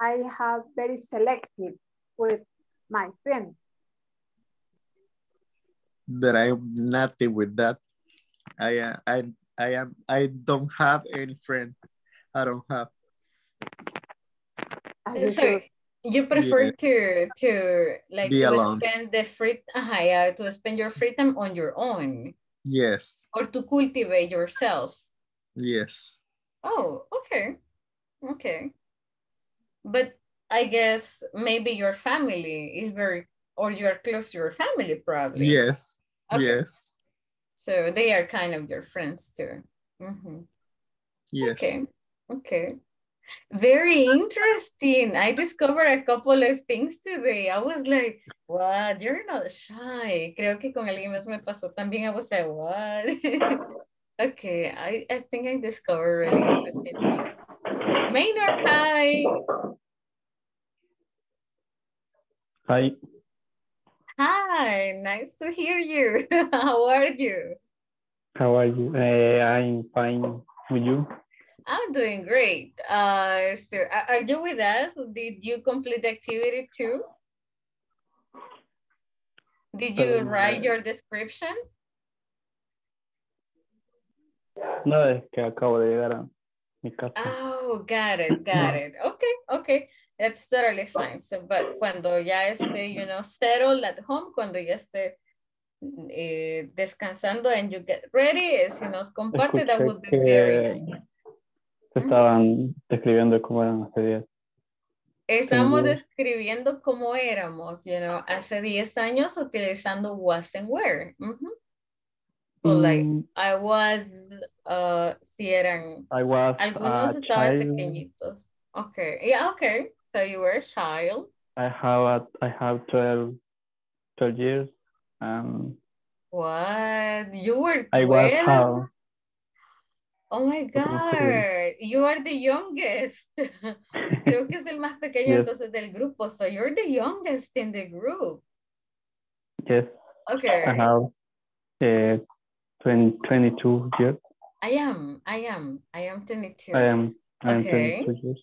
S6: I have very selective with my friends.
S13: But I'm nothing with that. I uh, I I am I don't have any friend. I don't have.
S6: I
S1: So you prefer
S13: Yeah.
S1: to to like
S13: Be
S1: to
S13: alone.
S1: spend the free uh, yeah, to spend your free time on your own
S13: Yes.
S1: or to cultivate yourself.
S13: Yes.
S1: Oh, okay. Okay. But I guess maybe your family is very or you're close to your family probably.
S13: Yes.
S1: Okay.
S13: Yes.
S1: So they are kind of your friends too. Mhm.
S13: Yes.
S1: Okay. Okay. Very interesting. I discovered a couple of things today. I was like, what? You're not shy. Creo que con alguien más me pasó también. I was like, what? okay, I, I think I discovered really interesting things. Maynor, hi.
S14: Hi,
S1: Hi, nice to hear you. How are you?
S14: how are you? Uh, I'm fine with you.
S1: I'm doing great. Uh, so are you with us? Did you complete the activity too? Did you
S14: Um,
S1: write your description?
S14: No, es que acabo de llegar a
S1: Oh, got it, got it. Okay, okay. That's totally fine. So, but cuando ya esté, you know, settled at home, cuando ya esté eh, descansando and you get ready, si nos comparte, that
S14: Escuché
S1: would be very nice.
S14: estaban describiendo cómo eran hace días.
S1: Estamos
S14: Como-
S1: describiendo cómo éramos, you know, hace 10 años utilizando was and were. So like,
S14: Mm,
S1: I was, uh, si eran,
S14: I was
S1: algunos estaban
S14: child.
S1: pequeñitos. Okay, yeah, okay. So you were a child.
S14: I have a, I have 12, 12 years. Um,
S1: What? You were 12?
S14: I was how
S1: Oh my God, you are the youngest. Creo que es el más pequeño
S14: Yes.
S1: entonces del grupo. So you're the youngest in the group.
S14: yes,
S1: Okay.
S14: I have uh, 20, 22 years.
S1: I am, I am, I am 22.
S14: I am I am
S1: Okay.
S14: 22 years.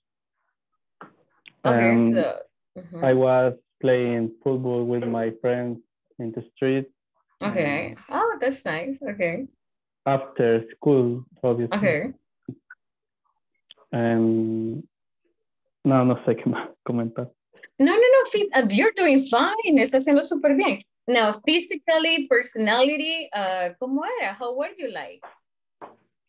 S1: Okay,
S14: Um,
S1: so. mhm.
S14: I was playing football with my friends in the street
S1: Okay. Oh, that's nice. Okay.
S14: after school, obviously.
S1: Okay.
S14: Um, no, no sé qué más comentar.
S1: No, no, no, fi- uh, you're doing fine. Estás haciendo súper bien. Now, physically, personality, uh, ¿cómo era? How were you like?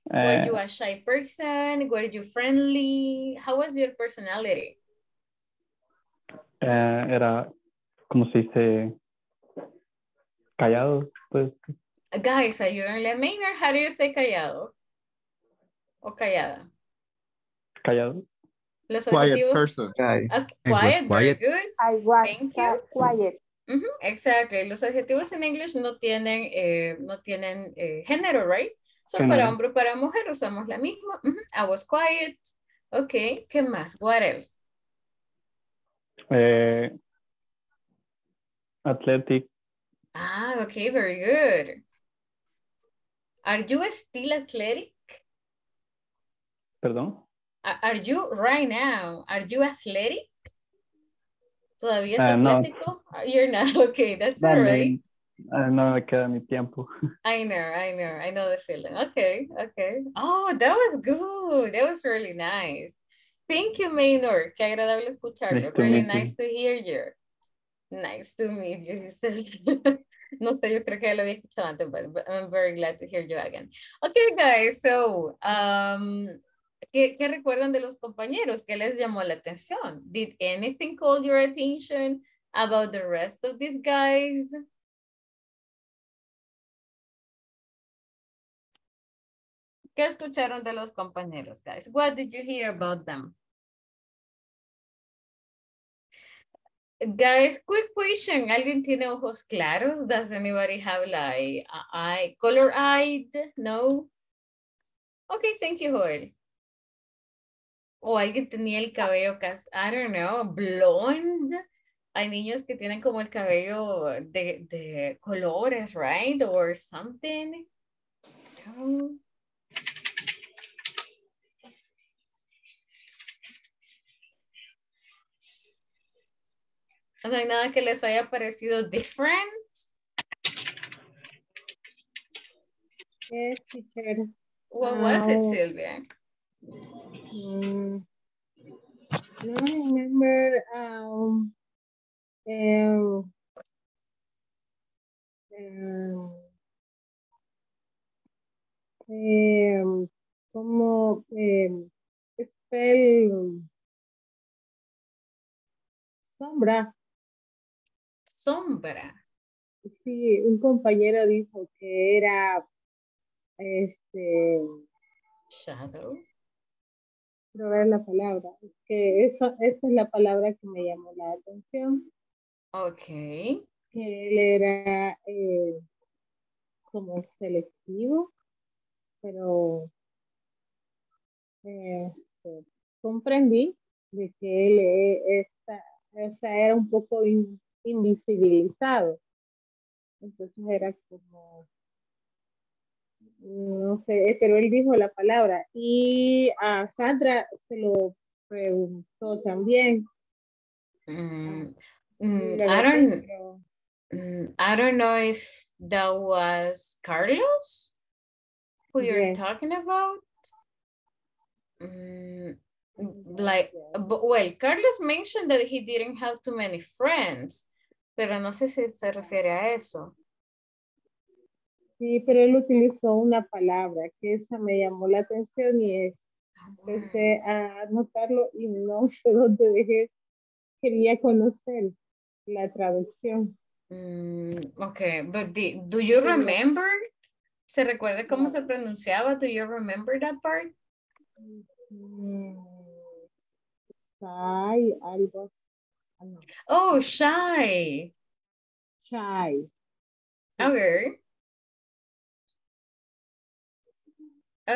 S1: Were
S14: Eh,
S1: you a shy person? Were you friendly? How was your personality?
S14: eh, era, como se dice, callado, pues,
S1: Guys, ayúdenle a Maynor. How do you say callado? O callada.
S14: callado.
S1: Los
S13: Quiet
S1: adjetivos-
S13: person.
S3: I was
S1: quiet, very good.
S6: I was
S1: Thank you.
S6: quiet.
S1: Ujú, exactly. Los adjetivos en English no tienen, eh, no tienen eh, género, right? So para hombre o para mujer usamos la misma. Ujú, I was quiet. Ok, ¿qué más? What else?
S14: Eh, athletic,
S1: Ah, okay, very good. Are you still athletic?
S14: perdón.
S1: Are you right now? Are you athletic? ¿Todavía es
S14: no.
S1: atlético? Ah, You're not. Okay, that's all
S14: right.
S1: Right.
S14: ah, no me queda mi tiempo.
S1: I know, I know, I know the feeling. Okay, okay. Oh, that was good. That was really nice. Thank you, Maynor. Qué agradable escucharlo.
S14: Nice
S1: Really
S14: meet you.
S1: nice to hear you. Nice to meet you. no sé, yo creo que ya lo había escuchado antes, but, but I'm very glad to hear you again. Okay, guys, so, um, ¿qué, ¿qué recuerdan de los compañeros? ¿Qué les llamó la atención? Did anything call your attention about the rest of these guys? ¿Qué escucharon de los compañeros, guys? What did you hear about them? Guys, quick question. ¿Alguien tiene ojos claros? Does anybody have like eye, color eyed? No? Okay, thank you, Joel. O alguien tenía el cabello, I don't know, blonde. Hay niños que tienen como el cabello de, de colores, right? Or something. No. No hay nada que les haya parecido different.
S5: Yes, teacher.
S1: What was it, Sylvia?
S5: No, I remember um, um, um, um, como um, spell sombra.
S1: Sombra.
S5: Sí, un compañero dijo que era este
S1: Shadow.
S5: Ver la palabra. Que eso, esa es la palabra que me llamó la atención.
S1: Ok.
S5: Que él era eh, como selectivo, pero este, comprendí de que él eh, o sea, era un poco in- invisibilizado. Entonces era como, no sé, pero él dijo la palabra. Y a Sandra se lo preguntó también.
S1: Mm, mm, I don't, mm, I don't know if that was Carlos who you're
S5: Yes.
S1: talking about. Mm, like, but, well, Carlos mentioned that he didn't have too many friends, pero no sé si se refiere a eso.
S5: Sí, pero él utilizó una palabra que esa me llamó la atención y es, empecé a anotarlo y no sé dónde dejé. Quería conocer la traducción.
S1: Mm, okay, but the- do you remember? ¿Se recuerda cómo se pronunciaba? Do you remember that part?
S5: Mm, Shy, algo. ah,
S1: Oh, shy.
S5: Shy.
S1: Okay.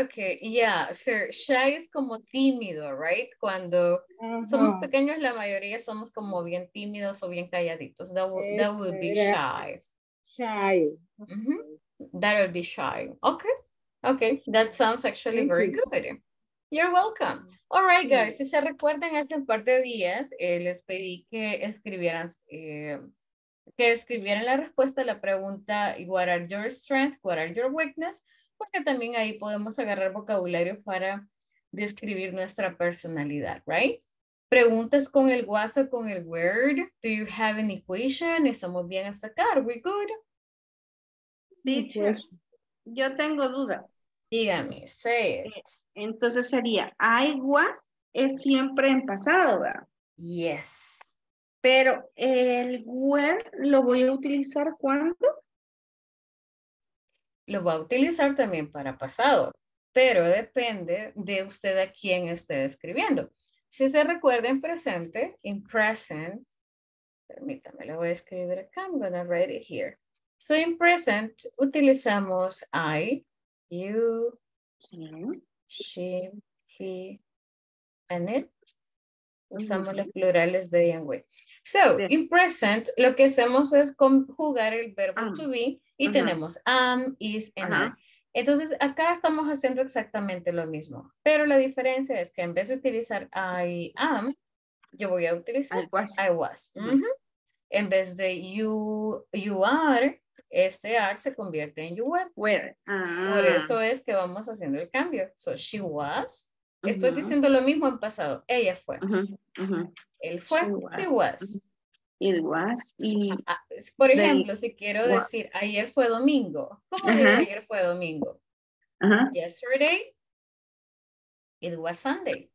S1: Okay, yeah, sir. Shy es como tímido, right? Cuando somos
S5: Ajá.
S1: pequeños, la mayoría somos como bien tímidos o bien calladitos. That would, that would be shy.
S5: Shy.
S1: Mhm. That would be shy. Okay. Okay. That sounds actually
S5: Thank
S1: very
S5: you.
S1: good. You're welcome. All right, guys. Si se recuerdan hace un par de días, eh, les pedí que escribieran, eh, que escribieran la respuesta a la pregunta What are your strengths? What are your weaknesses? Porque también ahí podemos agarrar vocabulario para describir nuestra personalidad, right? Preguntas con el was o con el word. Do you have an equation? Estamos bien hasta acá. Are we good?
S15: Teacher, yo tengo duda.
S1: Dígame, say it.
S15: Entonces sería, I was es siempre en pasado, ¿verdad?
S1: Yes.
S15: Pero el were lo voy a utilizar cuando.
S1: Lo va a utilizar también para pasado, pero depende de usted a quién esté escribiendo. Si se recuerda en presente, in present, permítame, lo voy a escribir acá, I'm gonna write it here. So in present, utilizamos I, you, she, he, and it. Usamos los plurales de we. So, in present, lo que hacemos es conjugar el verbo to be y tenemos am, is, and. I. Entonces, acá estamos haciendo exactamente lo mismo, pero la diferencia es que en vez de utilizar I am, yo voy a utilizar
S15: I was.
S1: I was. Ujú. En vez de you, you are, este are se convierte en you were.
S15: Were.
S1: Por
S15: Ah.
S1: eso es que vamos haciendo el cambio. So, she was. Estoy diciendo lo mismo en pasado. Ella fue. Él fue.
S15: She
S1: He
S15: was. It was. Y
S1: Ah, Por
S15: They
S1: ejemplo, si quiero decir ayer fue domingo, ¿cómo digo
S15: Ajá.
S1: ayer fue domingo? Yesterday, it was Sunday.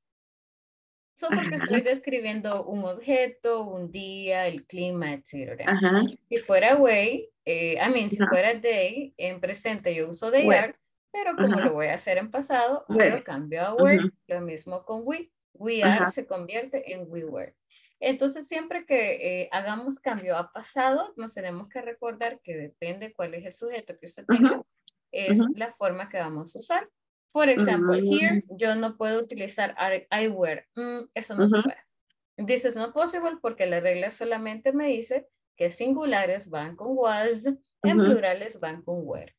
S1: So, porque
S15: Ajá.
S1: estoy describiendo un objeto, un día, el clima, etc.
S15: Ajá.
S1: Si fuera way, eh, I mean, si fuera day, en presente yo uso they are, pero como
S15: Ajá.
S1: lo voy a hacer en pasado, lo cambio a were, lo mismo con we. We are se convierte en we were. Entonces, siempre que eh, hagamos cambio a pasado, nos tenemos que recordar que depende cuál es el sujeto que usted tenga,
S15: Ujú.
S1: es
S15: Ujú.
S1: la forma que vamos a usar. Por ejemplo, here,
S15: Mm.
S1: yo no puedo utilizar I, I were. Mm, eso no se puede. This is not possible porque la regla solamente me dice que singulares van con was, en plurales van con were.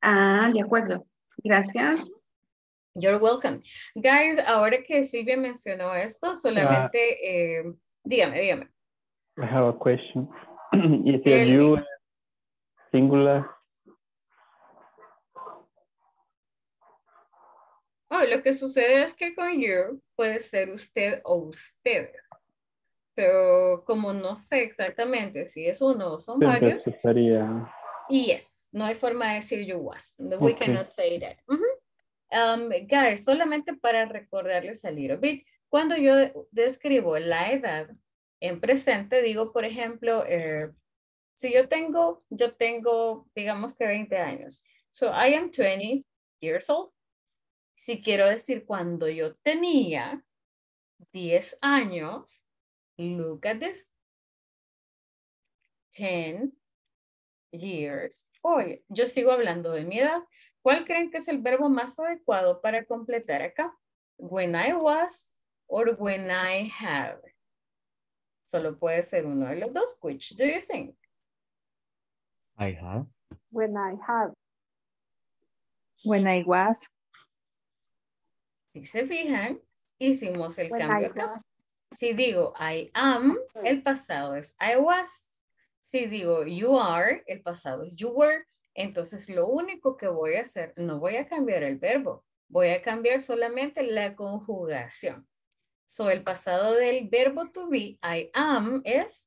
S15: Ah, de acuerdo. Gracias.
S1: You're welcome. Guys, ahora que Silvia mencionó esto, solamente, eh, dígame, dígame.
S14: I have a question. Is it you singular?
S1: Oh, lo que sucede es que con you puede ser usted o ustedes. Pero como no sé exactamente si es uno o son
S14: Sí,
S1: varios,
S14: sería
S1: yes, no hay forma de decir you was. We
S14: Ok.
S1: cannot say that. Um, guys, solamente para recordarles a little bit, cuando yo de- describo la edad en presente, digo, por ejemplo, eh, si yo tengo, yo tengo, digamos que 20 años. So I am 20 years old. Si quiero decir cuando yo tenía 10 años, look at this. 10 years. Oye, yo sigo hablando de mi edad. ¿Cuál creen que es el verbo más adecuado para completar acá? When I was or when I have. Solo puede ser uno de los dos. Which do you think?
S3: I have.
S6: When I have.
S9: When I was.
S1: Si se fijan, hicimos el
S6: When
S1: cambio acá. Si digo I am, el pasado es I was. Si digo you are, el pasado es you were. Entonces lo único que voy a hacer, no voy a cambiar el verbo, voy a cambiar solamente la conjugación. So el pasado del verbo to be, I am, es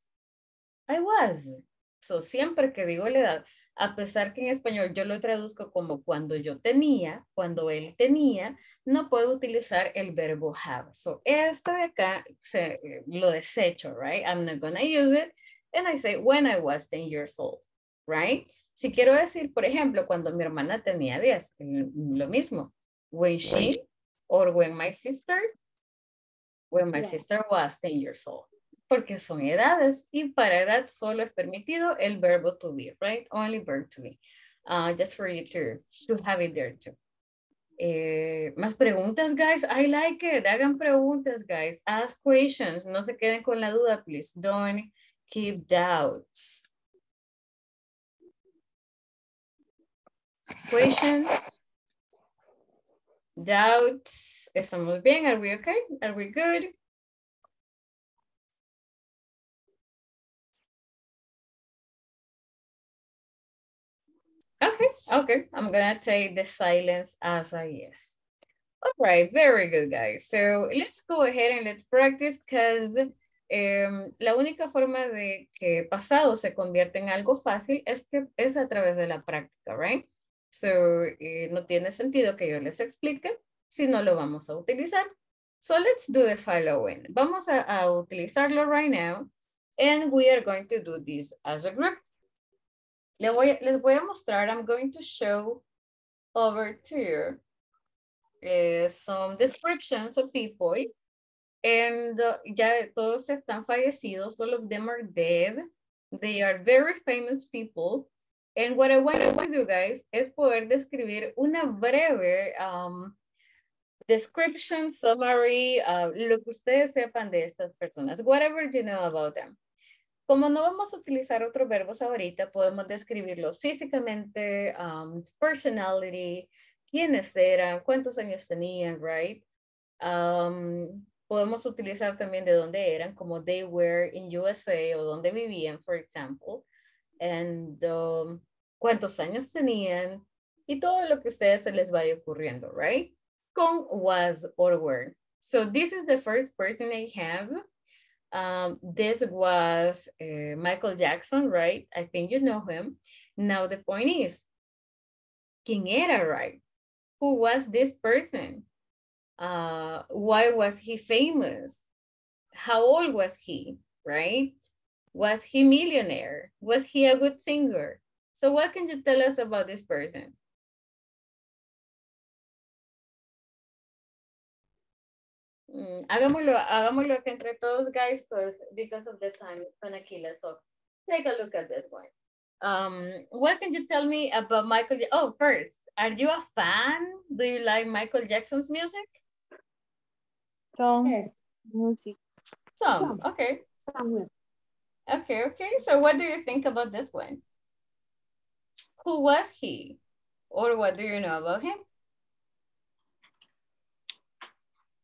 S1: I was. So siempre que digo la edad, a pesar que en español yo lo traduzco como cuando yo tenía, cuando él tenía, no puedo utilizar el verbo have. So esto de acá se, eh, lo desecho, right? I'm not gonna use it. And I say when I was 10 years old, right? Si quiero decir, por ejemplo, cuando mi hermana tenía 10, eh, lo mismo. When she or when my sister, when my
S6: Yeah.
S1: sister was 10 years old. Porque son edades y para edad solo es permitido el verbo to be, right? Only verb to be. Uh, just for you to, to have it there too. Eh, más preguntas, guys. I like it. Hagan preguntas, guys. Ask questions. No se queden con la duda, please. Don't keep doubts. Questions? Doubts? ¿Estamos bien? Are we okay? Are we good? Okay, okay. I'm gonna take the silence as a yes. All right, very good, guys. So let's go ahead and let's practice because la única forma de que pasado se convierta en algo fácil es que es a través de la práctica, right? So eh, no tiene sentido que yo les explique si no lo vamos a utilizar. So let's do the following. Vamos a, utilizarlo right now and we are going to do this as a group. Le voy, les voy a mostrar, I'm going to show over to you eh, some descriptions of people. And uh, ya todos están fallecidos, all of them are dead. They are very famous people. And what I want to do, guys, es poder describir una breve um, description, summary, uh, lo que ustedes sepan de estas personas, whatever you know about them. Como no vamos a utilizar otros verbos ahorita, podemos describirlos físicamente, um, personality, quiénes eran, cuántos años tenían, right? Um, podemos utilizar también de dónde eran, como they were in USA o dónde vivían, for example. And um, cuántos años tenían y todo lo que a ustedes se les vaya ocurriendo, right? Con was or were. So this is the first person I have. Um, this was uh, Michael Jackson, right? I think you know him. Now the point is, ¿quién era, right? Who was this person? Uh, why was he famous? How old was he, right? Was he millionaire? Was he a good singer? So what can you tell us about this person? Mm, hagámoslo, hagámoslo aquí entre todos, guys, because, because of the time, it's gonna kill us. So take a look at this one. Um, what can you tell me about Michael? Oh, first, are you a fan? Do you like Michael Jackson's music?
S9: Some music.
S1: Some, okay.
S6: Somewhere.
S1: Okay, okay. So what do you think about this one? Who was he? Or what do you know about him?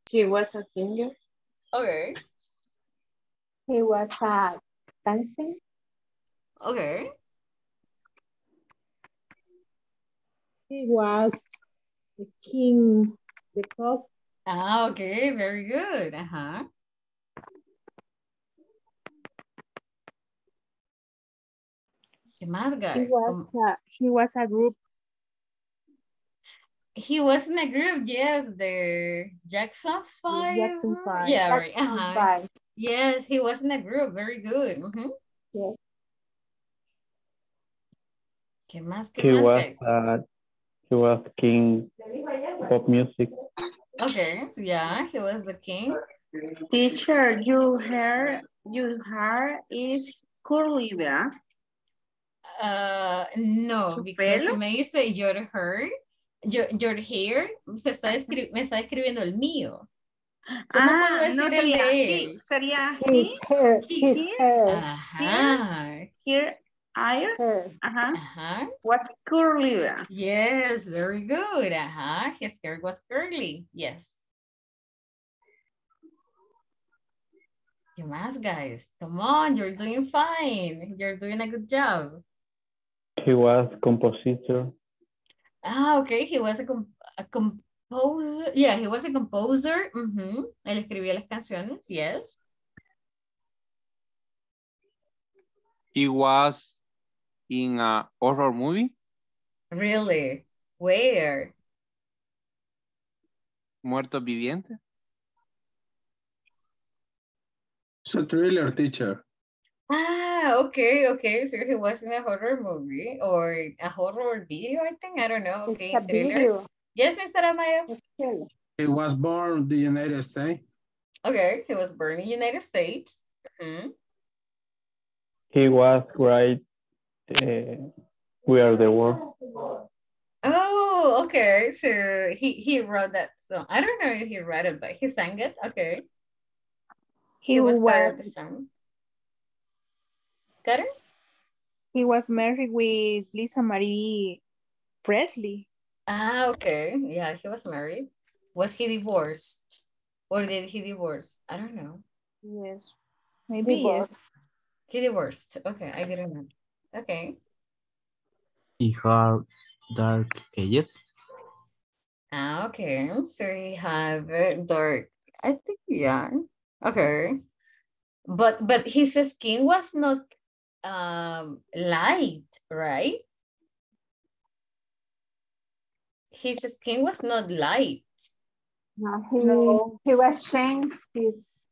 S15: He was a singer.
S1: Okay,
S6: He was uh, dancing.
S1: okay.
S5: He was the king, the top.
S1: Ah, okay, very good. Uh-huh. ¿Qué más,
S9: He was a, he was a group.
S1: He was in a group, yes, the Jackson Five.
S9: Jackson Five.
S1: Yeah, right. Uh-huh.
S6: Five.
S1: Yes, he was in a group. Very good. Mhm.
S6: Yes.
S1: ¿Qué más? ¿Qué
S14: He
S1: más,
S14: was
S1: guys?
S14: uh, he was king pop music.
S1: Okay, so yeah, he was the king.
S15: Teacher, you hair, your hair is curly, ¿verdad?
S1: Uh, no,
S15: ¿Su
S1: because
S15: pelo?
S1: me dice your hair, your, your hair, se está me está escribiendo el mío. ¿Cómo
S15: Ah,
S1: puedo
S15: no sería
S1: él?
S15: sería
S6: His
S15: he,
S6: hair, his
S15: His
S6: hair,
S1: Ajá,
S15: here, hair,
S6: hair.
S15: ajá,
S1: ajá.
S15: was curly.
S1: Yes, very good. Ajá, his hair was curly. Yes. ¿Qué más, guys? Come on, you're doing fine. You're doing a good job.
S14: He was compositor.
S1: Ah, okay. He was a, com- a composer. Yeah, he was a composer. Él escribía las canciones. Yes.
S10: He was in a horror movie,
S1: Really? Where?
S10: Muertos Vivientes.
S16: It's a thriller teacher.
S1: Ah, okay, okay. So he was in a horror movie or a horror video, I think. I don't know. Okay,
S6: It's a
S1: thriller.
S6: video.
S1: Yes, Mr. Amaya.
S6: Thriller.
S16: He was born in the United States.
S1: Okay, he was born in the United States. Mhm.
S14: He was right uh, We Are the World.
S1: Oh, okay. So he he wrote that song. I don't know if he wrote it, but he sang it. Okay.
S9: He,
S1: He was
S9: was,
S1: part of the song. Got
S9: he was married with Lisa Marie Presley.
S1: Ah, okay. Yeah, he was married. Was he divorced? Or did he divorce? I don't know.
S9: Yes. Maybe
S6: Divorce.
S9: yes.
S1: He divorced. Okay, I didn't know. Okay.
S11: He had dark eyes.
S1: Ah, okay. So he had dark. I think yeah. Okay. But but his skin was not um light, right? His skin was not light.
S6: No, he,
S9: No.
S6: he was changed his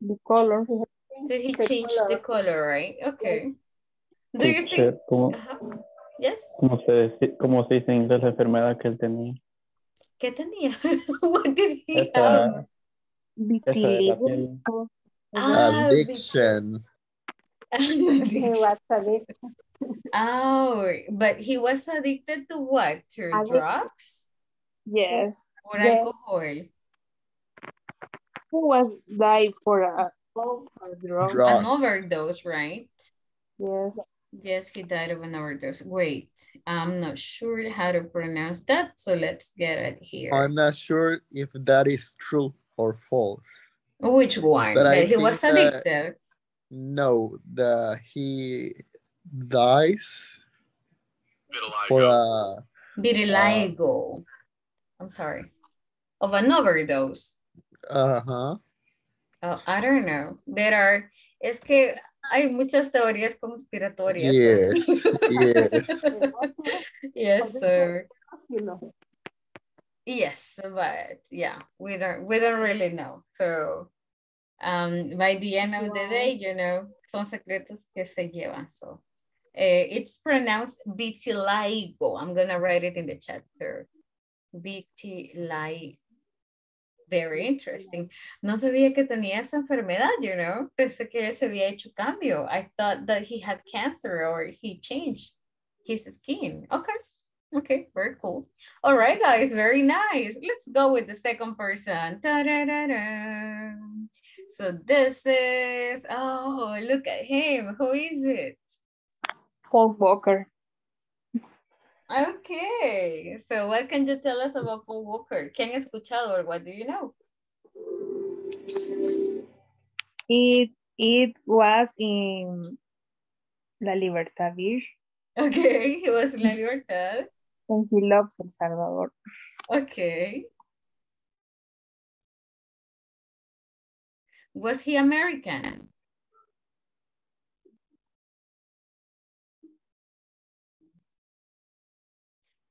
S9: The color.
S1: So he
S6: the
S1: changed the color, right? Okay. Do you think?
S14: Teacher, ¿cómo,
S1: Ajá. Yes.
S14: cómo se, dice- cómo se dice en inglés la enfermedad que él tenía?
S1: ¿Qué tenía? What did he
S14: Esa,
S1: have?
S14: esa la piel.
S1: Ah,
S13: Addiction.
S6: He was addicted.
S1: Oh, but he was addicted to what? To
S6: Addic-
S1: drugs
S9: Yes.
S1: or
S6: Yeah.
S1: alcohol?
S9: Who was died for a, a?
S13: Drugs.
S1: An overdose, right?
S9: Yes.
S1: Yes, he died of an overdose. Wait, I'm not sure how to pronounce that, so let's get it here.
S13: I'm not sure if that is true or false.
S1: Which one?
S13: But I
S1: That he
S13: think
S1: was
S13: that-
S1: addicted.
S13: No, the he dies for a
S1: Vitiligo. I'm sorry. Of an overdose.
S13: uh huh.
S1: Oh, I don't know. There are, es que hay muchas teorías conspiratorias.
S13: Yes, yes.
S1: yes, sir.
S6: You know.
S1: Yes, but yeah, we don't we don't really know. So um by the end of the day, you know, son secretos que se llevan. So uh, it's pronounced vitiligo. I'm gonna write it in the chat there. Vitiligo. Very interesting. No sabía que tenía esa enfermedad, you know. Pensé que él se había hecho cambio. I thought that he had cancer or he changed his skin. Okay. Okay, very cool. All right, guys, very nice. Let's go with the second person. Da-da-da-da. So this is, oh, look at him. Who is it?
S9: Paul Walker.
S1: Okay, so what can you tell us about Paul Walker? ¿Qué han escuchado or what do you know?
S9: It it was in La Libertad Beach
S1: Okay, he was in La Libertad.
S9: and he loves El Salvador.
S1: Okay. Was he American?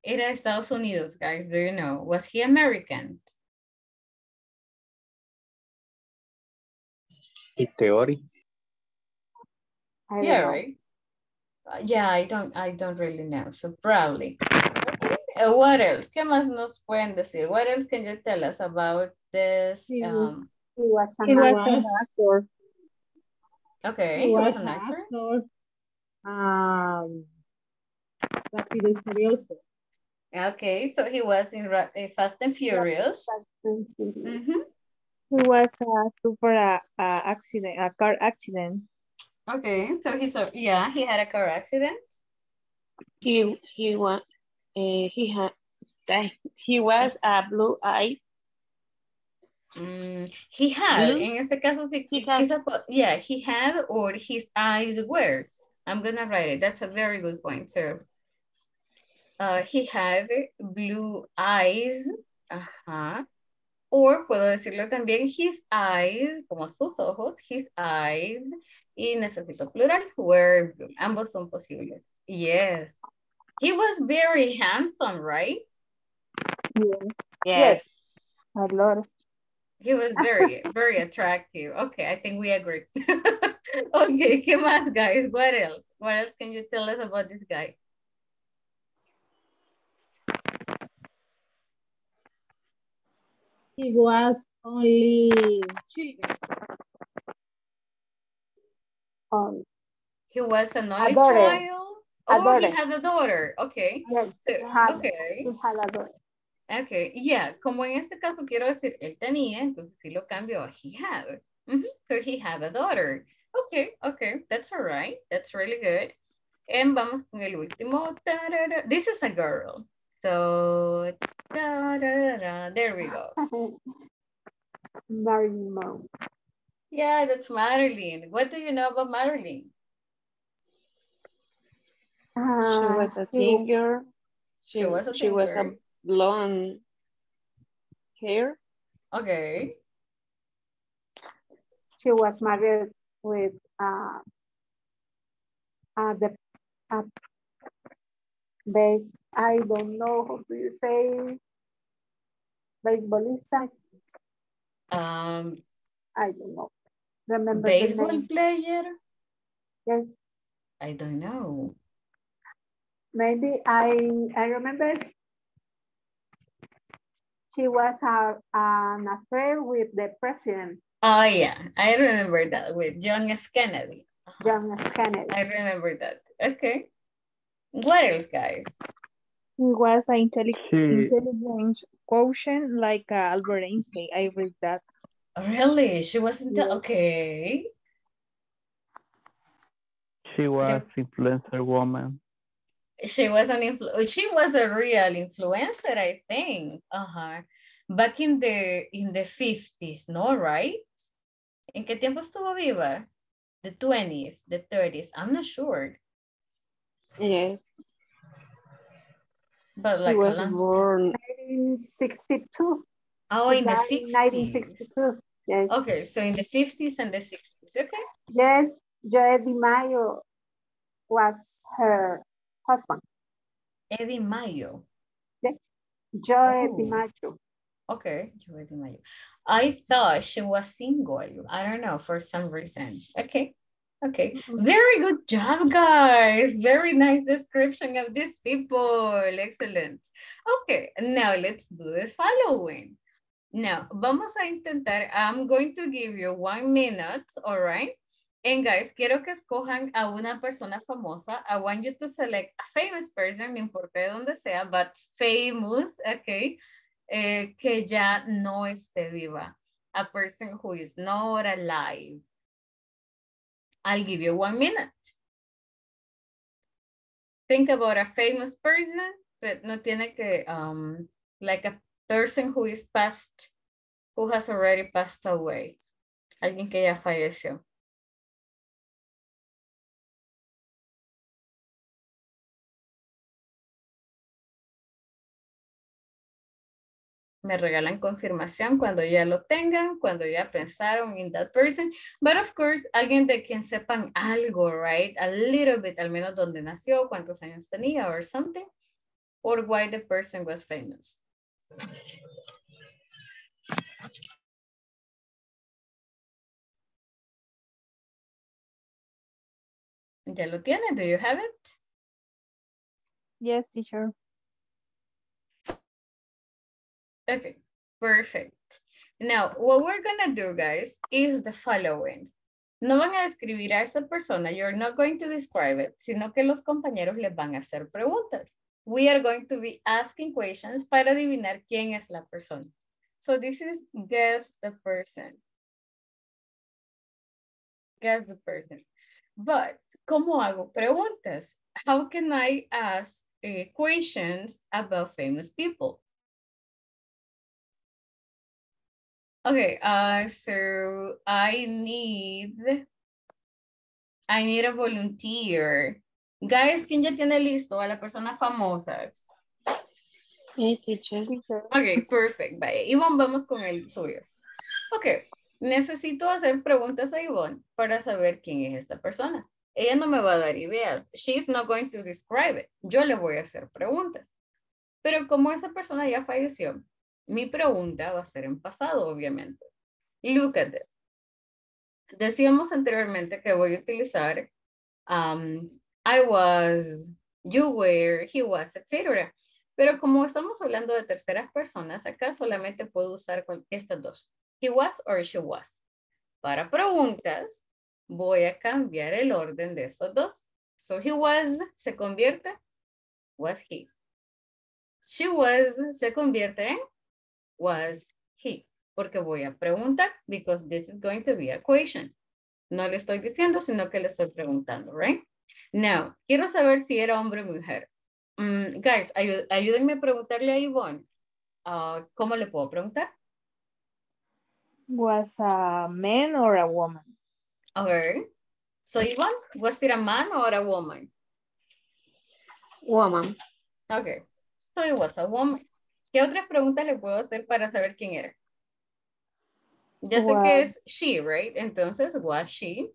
S1: Era Estados Unidos, guys. Do you know? Was he American?
S10: In theory.
S1: Yeah,
S6: know.
S1: right. Uh, yeah, I don't. I don't really know. So probably. Okay. uh, what else? ¿Qué más nos pueden decir? What else can you tell us about this?
S6: He,
S1: Um,
S6: he was an
S9: He was
S6: actor.
S9: an actor.
S1: okay,
S5: He
S1: he was
S5: was
S1: an
S5: an
S1: actor.
S5: actor. Um, Rápido y Furioso.
S1: Okay, so he was in Ra- uh, Fast and Furious. Mhm.
S9: He was a super uh, uh, accident, a car accident.
S1: Okay, so he's a, yeah, he had a car accident.
S12: He he was uh, he had that he was a blue eyes.
S1: Mm, he had,
S12: Blue?
S1: en este caso, sí,
S12: He had.
S1: quizá yeah, he had or his eyes were. I'm gonna write it. That's a very good point, sir. Uh, he had blue eyes. Ajá. Or puedo decirlo también, his eyes, como sus ojos, his eyes, y necesito plural, were blue. Ambos son posibles. Yes. He was very handsome, right?
S9: Yes. Yes. A lot.
S1: He was very, very attractive. Okay, I think we agree. okay, ¿qué más, guys? What else? What else can you tell us about this guy?
S5: He was only children.
S6: Um,
S1: He was an only child?
S6: A
S1: Oh, he had a daughter. Okay.
S6: yes,
S1: So,
S6: he had,
S1: okay.
S6: he had a daughter.
S1: Okay. Yeah, como en este caso quiero decir él tenía, entonces sí lo cambio a he had. Mhm, So he had a daughter. Okay, okay. That's all right. That's really good. And vamos con el último. Tarara. This is a girl. So, tarara. there we go.
S6: Marilyn Monroe.
S1: Yeah, that's Marilyn. What do you know about Marilyn?
S12: She
S6: Uh,
S12: was a singer. She,
S1: She was a
S12: she was a
S1: singer.
S12: Blonde hair.
S1: Okay.
S6: she was married with uh, uh, the uh, base, I don't know how do you say, baseballista,
S1: Um,
S6: I don't know. Remember the
S1: baseball player?
S6: Yes,
S1: I don't know.
S6: maybe I I remember she was a, an affair with the president,
S1: Oh yeah, I remember that with John F. Kennedy.
S6: John F. Kennedy.
S1: I remember that. Okay. What else, guys?
S9: He was an intelli
S14: She,
S9: intelligence quotient like uh, Albert Einstein. I read that.
S1: Really? She wasn't
S9: Yeah.
S1: okay.
S14: she was influencer woman.
S1: She was an influ she was a real influencer, I think. Uh-huh. Back in the in the 50s, no, right? ¿En qué tiempo estuvo viva? The 20s, the 30s. I'm not sure.
S12: Yes.
S1: But
S12: She
S1: like
S12: was
S1: long-
S12: born
S6: 1962.
S1: Oh, in the
S6: died
S1: 60s.
S6: 1962. Yes.
S1: Okay, so in the 50s and the 60s. Okay.
S6: Yes, Joe DiMaggio was her husband.
S1: Eddie Mayo.
S6: Yes, Joe
S1: Oh.
S6: Mayo.
S1: Okay, Joey DiMaggio. I thought she was single. I don't know, for some reason. Okay, okay. Mm-hmm. Very good job, guys. Very nice description of these people. Excellent. Okay, now let's do the following. Now, vamos a intentar, I'm going to give you one minute, all right? And guys, quiero que escojan a una persona famosa. I want you to select a famous person, no importa de dónde sea, but famous, okay? eh, que ya no esté viva. A person who is not alive. I'll give you one minute. Think about a famous person, but no tiene que, um, like a person who is past, who has already passed away. Alguien que ya falleció. Me regalan confirmación cuando ya lo tengan, cuando ya pensaron in that person. But of course, alguien de quien sepan algo, right? A little bit, al menos dónde nació, cuántos años tenía or something. Or why the person was famous. ¿Ya lo tienen? Do you have it?
S9: Yes, teacher.
S1: Okay, perfect. Now, what we're gonna do, guys, is the following. No van a describir a esta persona, you're not going to describe it, sino que los compañeros les van a hacer preguntas. We are going to be asking questions para adivinar quién es la persona. So this is guess the person. Guess the person. But, ¿cómo hago preguntas? How can I ask uh, questions about famous people? Okay, uh, so I need, I need a volunteer. Guys, ¿quién ya tiene listo a la persona famosa?
S12: Sí, teacher.
S1: Ok, perfect. Vaya, Ivonne, vamos con el suyo. Ok, necesito hacer preguntas a Ivonne para saber quién es esta persona. Ella no me va a dar ideas. She's not going to describe it. Yo le voy a hacer preguntas. Pero como esa persona ya falleció, mi pregunta va a ser en pasado, obviamente. Look at this. Decíamos anteriormente que voy a utilizar um, I was, you were, he was, etc. Pero como estamos hablando de terceras personas, acá solamente puedo usar estas dos. He was or she was. Para preguntas, voy a cambiar el orden de estos dos. So he was se convierte, was he. She was se convierte en was he. Porque voy a preguntar, because this is going to be a question. No le estoy diciendo, sino que le estoy preguntando, right? Now, quiero saber si era hombre o mujer. Mm, guys, ayú- ayúdenme a preguntarle a Ivonne. ah, ¿Cómo le puedo preguntar?
S9: Was a man or a woman?
S1: Okay. So Ivonne, was it a man or a woman?
S12: Woman.
S1: Okay. So it was a woman. ¿Qué otras preguntas le puedo hacer para saber quién era? Ya sé que es she, right? Entonces, was she?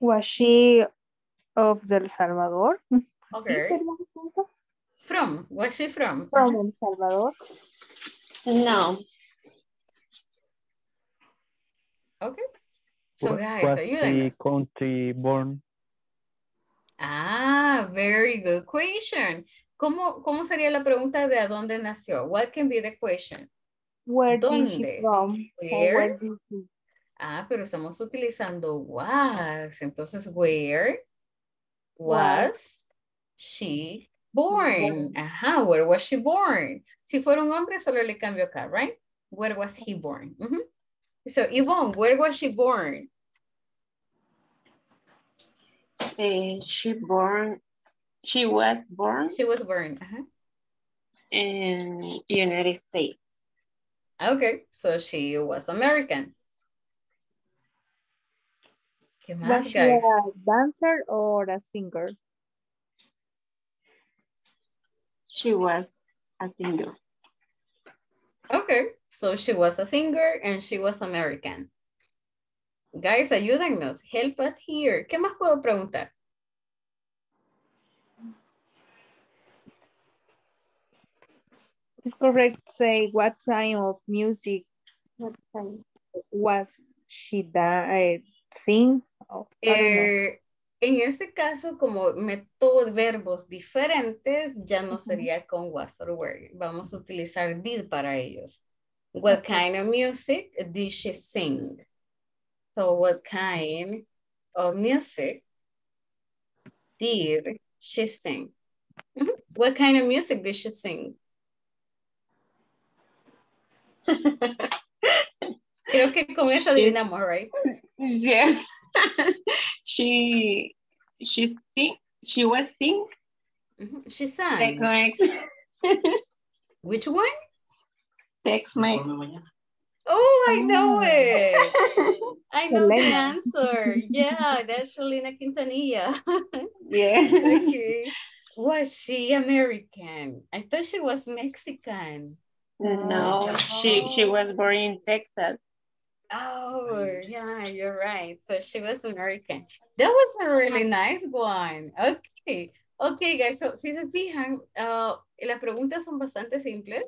S9: Was she of El Salvador? ¿Sí
S1: Okay. From, was she from?
S9: From El Salvador.
S12: No.
S1: Okay. So guys,
S14: was the country born?
S1: Ah, very good question. ¿Cómo, ¿Cómo sería la pregunta de a dónde nació? What can be the question?
S9: Where did she
S1: ¿Dónde?
S9: from? Or
S1: Where?
S9: where did she?
S1: Ah, pero estamos utilizando was. Entonces, where
S9: Was
S1: was she born? Ajá, where was she born? Si fuera un hombre, solo le cambio acá, right? Where was he born? So, Yvonne, where was she born?
S12: Eh, she born, she was born
S1: She was born. Ajá.
S12: in United States.
S1: Okay, so she was American. ¿Qué
S9: Was
S1: más,
S9: she
S1: guys?
S9: a dancer or a singer?
S12: She was a singer.
S1: Okay, so she was a singer and she was American. Guys, ayúdennos. Help us here. ¿Qué más puedo preguntar?
S9: It's correct say what time of music
S6: What time?
S9: was she uh, sing? Oh.
S1: Eh, en ese caso, como métodos verbos diferentes, ya no sería con was or were. Vamos a utilizar did para ellos. What kind of music did she sing? So what kind of music did she sing? What kind of music did she sing? Creo que con eso adivinamos, right?
S12: Yeah. she, she sing, she was sing.
S1: She sang.
S12: Tex-Mex.
S1: Which one?
S12: Tex-Mex.
S1: Oh, I know ah. it. I know the answer. Yeah, that's Selena Quintanilla.
S12: Yeah.
S1: okay. Was she American? I thought she was Mexican.
S12: No, she, she was born in Texas.
S1: Oh, yeah, you're right. So she was American. That was a really nice one. Okay. Okay, guys. So, si se fijan, uh, las preguntas son bastante simples.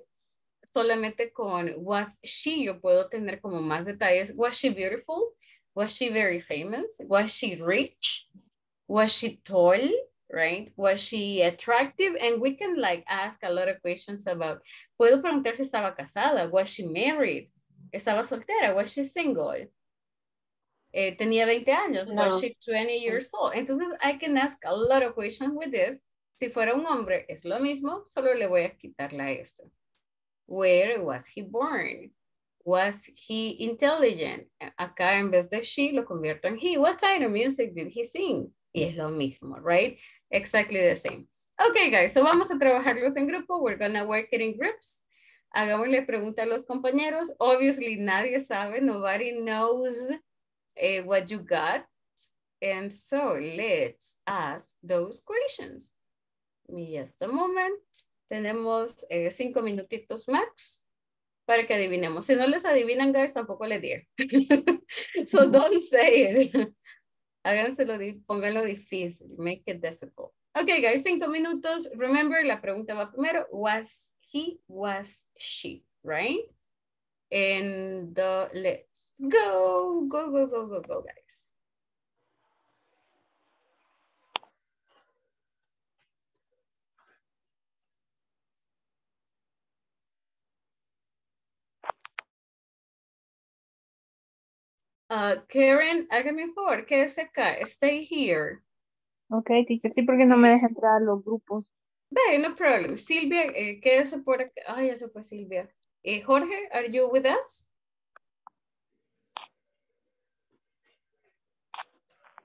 S1: Solamente con was she, yo puedo tener como más detalles. Was she beautiful? Was she very famous? Was she rich? Was she tall? Right? Was she attractive? And we can like ask a lot of questions about, puedo preguntar si estaba casada, was she married? ¿Estaba soltera? Was she single? Eh, tenía 20 años,
S12: No.
S1: was she 20 years old? Entonces, I can ask a lot of questions with this. Si fuera un hombre, es lo mismo, solo le voy a quitar la S. Where was he born? Was he intelligent? Acá en vez de she lo convierto en he. What kind of music did he sing? Y es lo mismo, right? Exactly the same. Okay, guys, so vamos a trabajarlos en grupo. We're gonna work it in groups. Hagámosle pregunta a los compañeros. Obviously, nadie sabe. Nobody knows eh, what you got. And so let's ask those questions. Y hasta moment tenemos eh, cinco minutitos max para que adivinemos. Si no les adivinan, guys, tampoco les digan. so don't say it. Háganselo, pónganlo difícil. Make it difficult. Okay, guys, cinco minutos. Remember, la pregunta va primero. Was he, was she, right? And let's go, go, go, go, go, go, guys. Uh, Karen, hágame un favor, quédese acá, stay here.
S9: Ok, teacher, sí, porque no me deja entrar a los grupos.
S1: No problem. Silvia, eh, quédese por acá. Ay, ya se fue Silvia. Eh, Jorge, are you with us?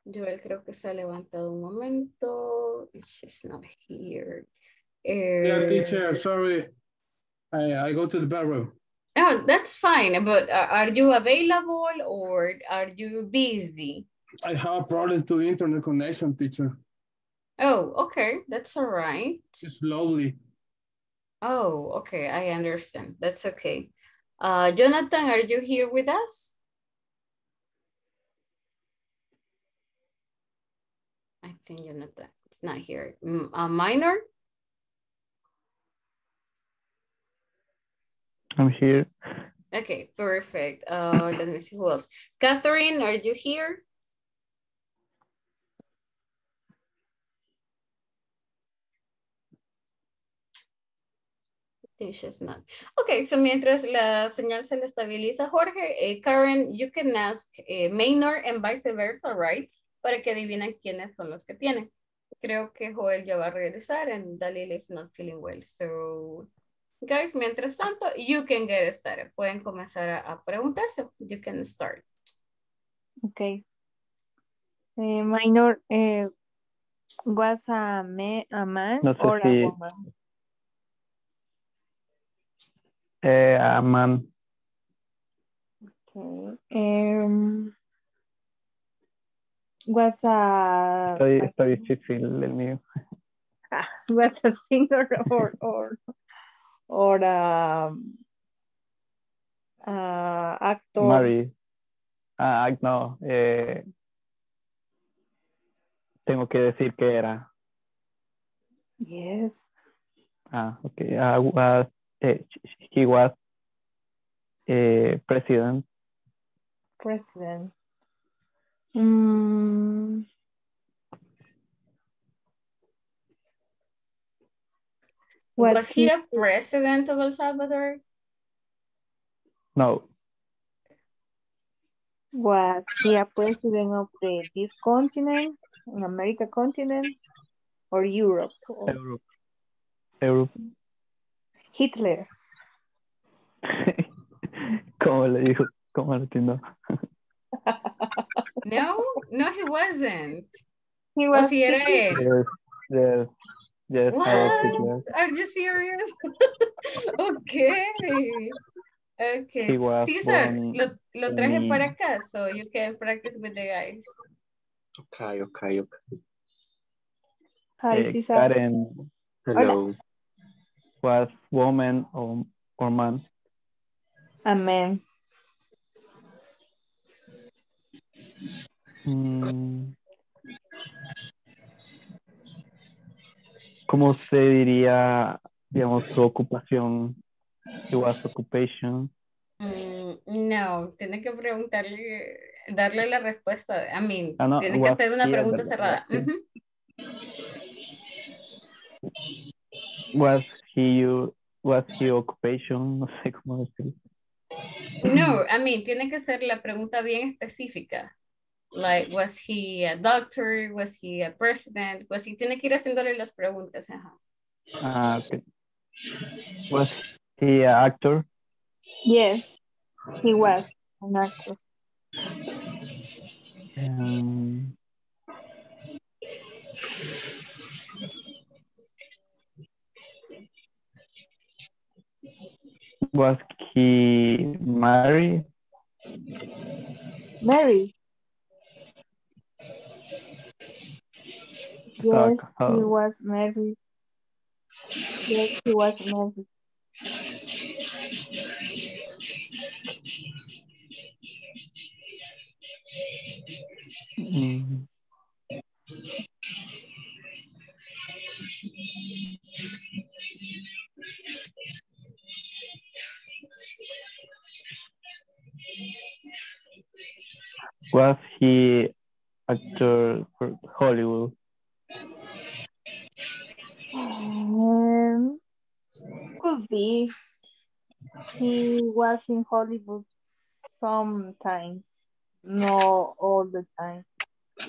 S1: Joel creo que se ha levantado un momento. She's not here.
S16: Yeah,
S1: Eh,
S16: teacher, sorry. I, I go to the bedroom.
S1: Oh, that's fine, but uh, are you available or are you busy?
S16: I have a problem to internet connection, teacher.
S1: Oh, okay, that's all right.
S16: Slowly.
S1: Oh, okay, I understand. That's okay. Uh, Jonathan, are you here with us? I think Jonathan is not here. Mm, uh, Maynor?
S14: I'm here.
S1: Okay, perfect. Uh, let me see who else. Catherine, are you here? I think she's not. Okay, so mientras la señal se le estabiliza, Jorge, eh, Karen, you can ask eh, Maynor and vice versa, right? Para que adivinen quiénes son los que tienen. Creo que Joel ya va a regresar and Dalil is not feeling well. So, guys, mientras tanto, you can get started. Pueden comenzar a, a preguntarse. You can start.
S9: Ok. Eh, minor, eh, was a, ma- a man
S14: No sé
S9: or a
S14: si-
S9: woman?
S14: Eh, a man.
S9: Okay. Um, was a,
S14: Estoy, está difícil el mío.
S9: was a singer or or or uh, actor.
S14: Mary. Ah, no. Eh, tengo que decir que era.
S9: Yes.
S14: Ah, okay. I was, eh, he was eh, president.
S9: President. Mm,
S1: Was,
S9: Was
S1: he
S9: he-
S1: a president of El Salvador?
S14: No,
S9: was he a president of the this continent, an America continent, or Europe? Or
S14: Europe. Europe.
S9: Hitler.
S14: ¿Cómo le dijo? ¿Cómo le entiendo?
S1: No, no, he wasn't.
S9: He
S1: O
S9: was
S1: si era
S9: Hitler.
S1: él.
S14: Yes, yes, yes, I was
S1: What? Are you serious? okay. Okay.
S14: He was
S1: Cesar, lo, lo traje
S14: in-
S1: para acá, so you can practice with the guys.
S10: Okay, okay, okay.
S9: Hi,
S14: Eh,
S9: Cesar.
S14: Karen
S10: Hello.
S14: was woman or, or man.
S9: Amen.
S14: Mm. ¿Cómo se diría, digamos, su ocupación? Was occupation.
S1: Mm, no, tiene que preguntarle, darle la respuesta. I mean,
S14: Ah, no,
S1: tiene que hacer una pregunta
S14: ¿verdad?
S1: cerrada.
S14: He?
S1: Ujú.
S14: Was he was he occupation? No sé cómo decirlo.
S1: No, I mean, tiene que ser la pregunta bien específica. Like, was he a doctor? Was he a president? Was he, tiene que ir haciéndole las preguntas. Ajá.
S14: Ah, okay. Was he an actor?
S9: Yes, he was an actor.
S14: Um, was he married?
S9: Mary. Yes,
S14: how-
S9: he was married. Yes, he was married.
S14: Mm, was he actor for Hollywood?
S9: Um, could be. He was in Hollywood sometimes, no all the time.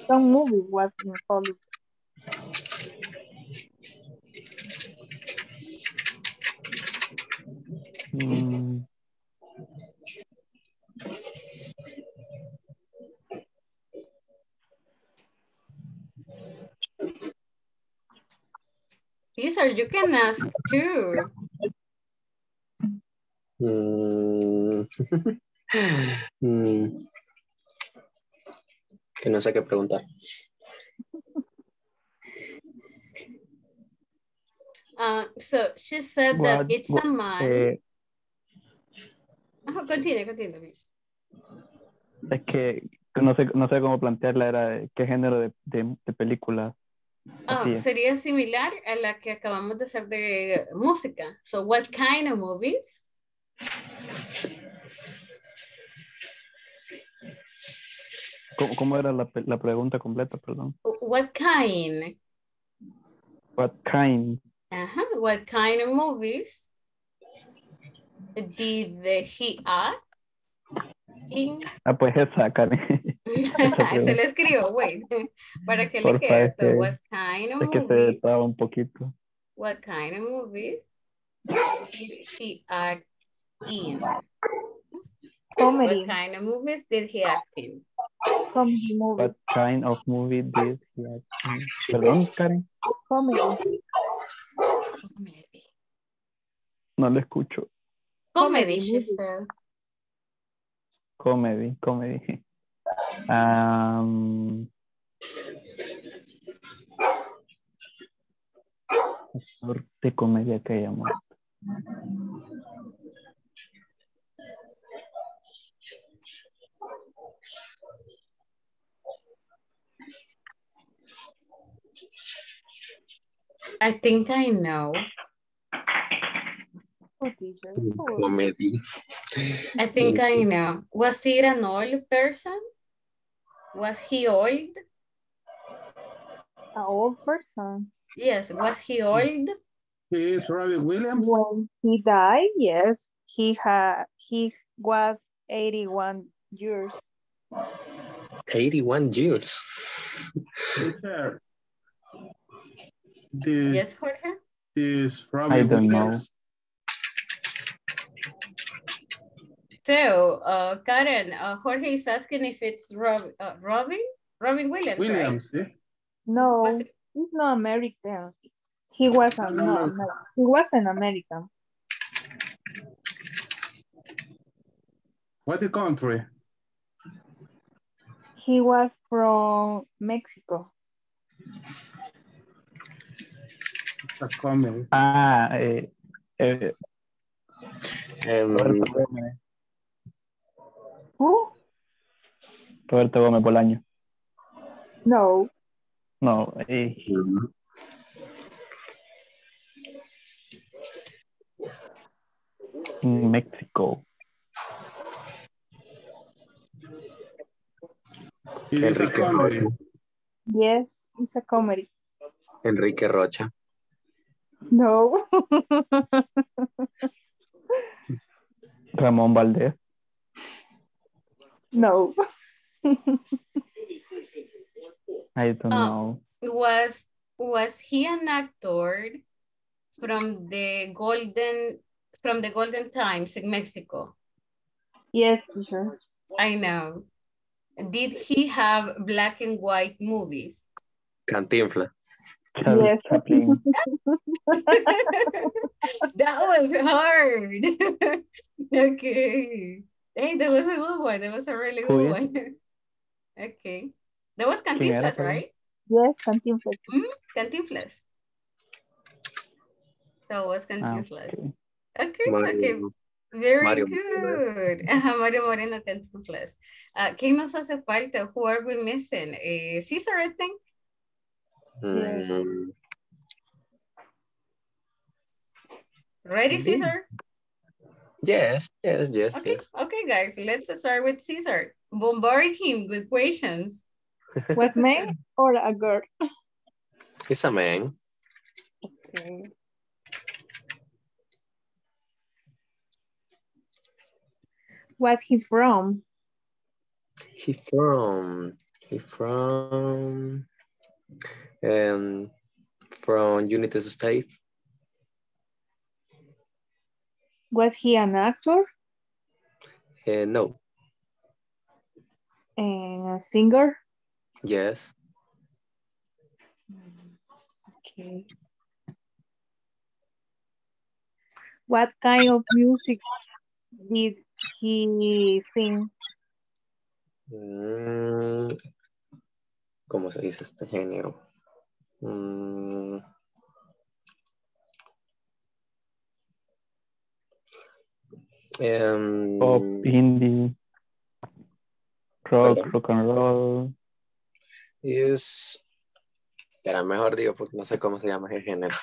S9: Some movie was in Hollywood.
S14: Mm,
S1: These are, you can ask too.
S17: Mm. Mm. Que no sé qué preguntar.
S1: Uh, so she said that
S14: what-
S1: it's a
S14: what-
S1: man.
S14: eh,
S1: Ajá, continue, continue, please.
S14: es que no sé, no sé cómo plantearla, era qué género de, de, de película.
S1: Ah, sería similar a la que acabamos de hacer de música. So, what kind of movies?
S14: ¿Cómo, cómo era la, la pregunta completa, perdón?
S1: What kind?
S14: What kind?
S1: Ajá, what kind of movies did he act in?
S14: Ah, pues esa, Karen.
S1: Se lo escribo, wait, para que le
S14: Porfa,
S1: quede.
S14: es
S1: So,
S14: que-
S1: what kind of
S14: Es que se
S1: movies?
S14: traba un poquito.
S1: What kind of movies did he act in?
S9: Comedy.
S1: What kind of movies did he act in?
S9: Comedy movie.
S14: What kind of movie did he act in? Perdón, Karen,
S9: Comedy.
S14: no le escucho.
S1: Comedy, she
S9: movie.
S1: said.
S14: Comedy, comedy. Um, actor de comedia que llamó.
S1: I think I know.
S9: Teacher.
S17: Comedy.
S1: I think I know. Was he an old person? Was he old?
S9: An old person.
S1: Yes, was he old?
S16: He is Robin Williams.
S9: When he died, yes, he had he was 81 years.
S17: 81 years.
S16: Teacher. This,
S1: Yes, Jorge?
S16: this Robbie
S14: I don't know.
S16: Williams.
S1: So, uh, Karen, uh, Jorge is asking if it's Rob, uh, Robin? Robin Williams, right?
S16: Williams, eh?
S9: No, he's not American. He was a, no, no, he was an American.
S16: What the country?
S9: He was from Mexico.
S16: It's a comedy.
S14: Ah, eh, eh,
S17: Em,
S14: Roberto Gómez.
S9: Who?
S14: Roberto Gómez Bolaño.
S9: No,
S14: No, eh, in
S16: a
S17: Enrique. Rocha.
S9: yes, it's a comedy.
S17: Enrique Rocha.
S9: No.
S14: Ramón Valdés.
S9: No.
S14: I don't
S1: Oh.
S14: know.
S1: Was was he an actor from the golden from the golden times in Mexico?
S9: Yes, teacher.
S1: I know. Did he have black and white movies?
S17: Cantinfla.
S9: Yes.
S1: That was hard. okay. Hey, that was a good one. That was a really good one. okay. That was Cantinflas, right?
S9: Yes, Cantinflas.
S1: Mm, Cantinflas. That was
S14: Ah,
S1: Cantinflas.
S14: okay.
S1: Okay,
S17: Mario-
S1: okay. Very
S17: Mario
S1: good. Ajá, Mario Moreno Cantinflas. Uh, ¿Quién nos hace falta? Who are we missing? Eh, Caesar, I think.
S17: Mm,
S1: Ready,
S17: Indeed.
S1: Caesar?
S17: Yes, yes, yes,
S1: Okay,
S17: yes.
S1: okay, guys. Let's start with Caesar. Bombard him with questions.
S9: What man or a girl?
S17: It's a man.
S9: Okay. What he from?
S17: He from he from um from United States.
S9: Was he an actor
S17: Uh, no.
S9: and a singer?
S17: Yes.
S9: Okay. What kind of music did he sing?
S17: Mm, ¿Cómo se dice este género? Mm, em,
S14: Pop, indie, rock,
S17: Perdón.
S14: rock and roll.
S17: es... Era mejor digo porque no sé cómo se llama ese género.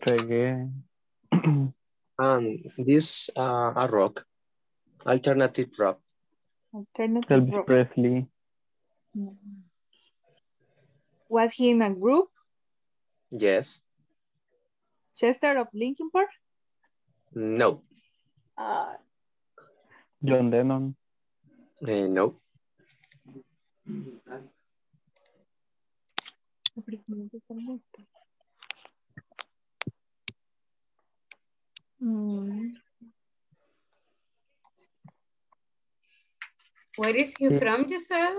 S14: Reggae.
S17: Um, this uh, a rock, alternative rock.
S9: Alternative
S14: Elvis
S9: rock.
S14: Presley.
S9: Was he in a group?
S17: Yes.
S9: Chester of Linkin Park?
S17: No.
S9: Uh,
S14: John Lennon.
S17: Eh, no.
S1: Where is he from, you said?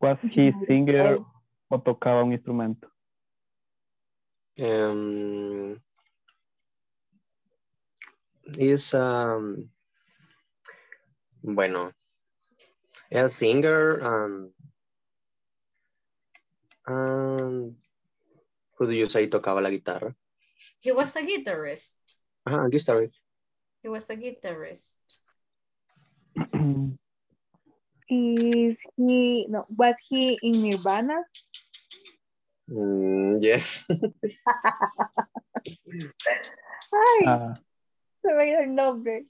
S14: Was he singer o tocaba un instrumento?
S17: Um, is um, bueno, el singer um, um, who do you say tocaba la guitarra?
S1: He was a guitarist.
S17: Ajá, guitarist.
S1: He was a guitarist.
S9: is he, no, was he in Nirvana?
S17: Mm, yes.
S9: Ay,
S14: Ah,
S9: se me dio el nombre.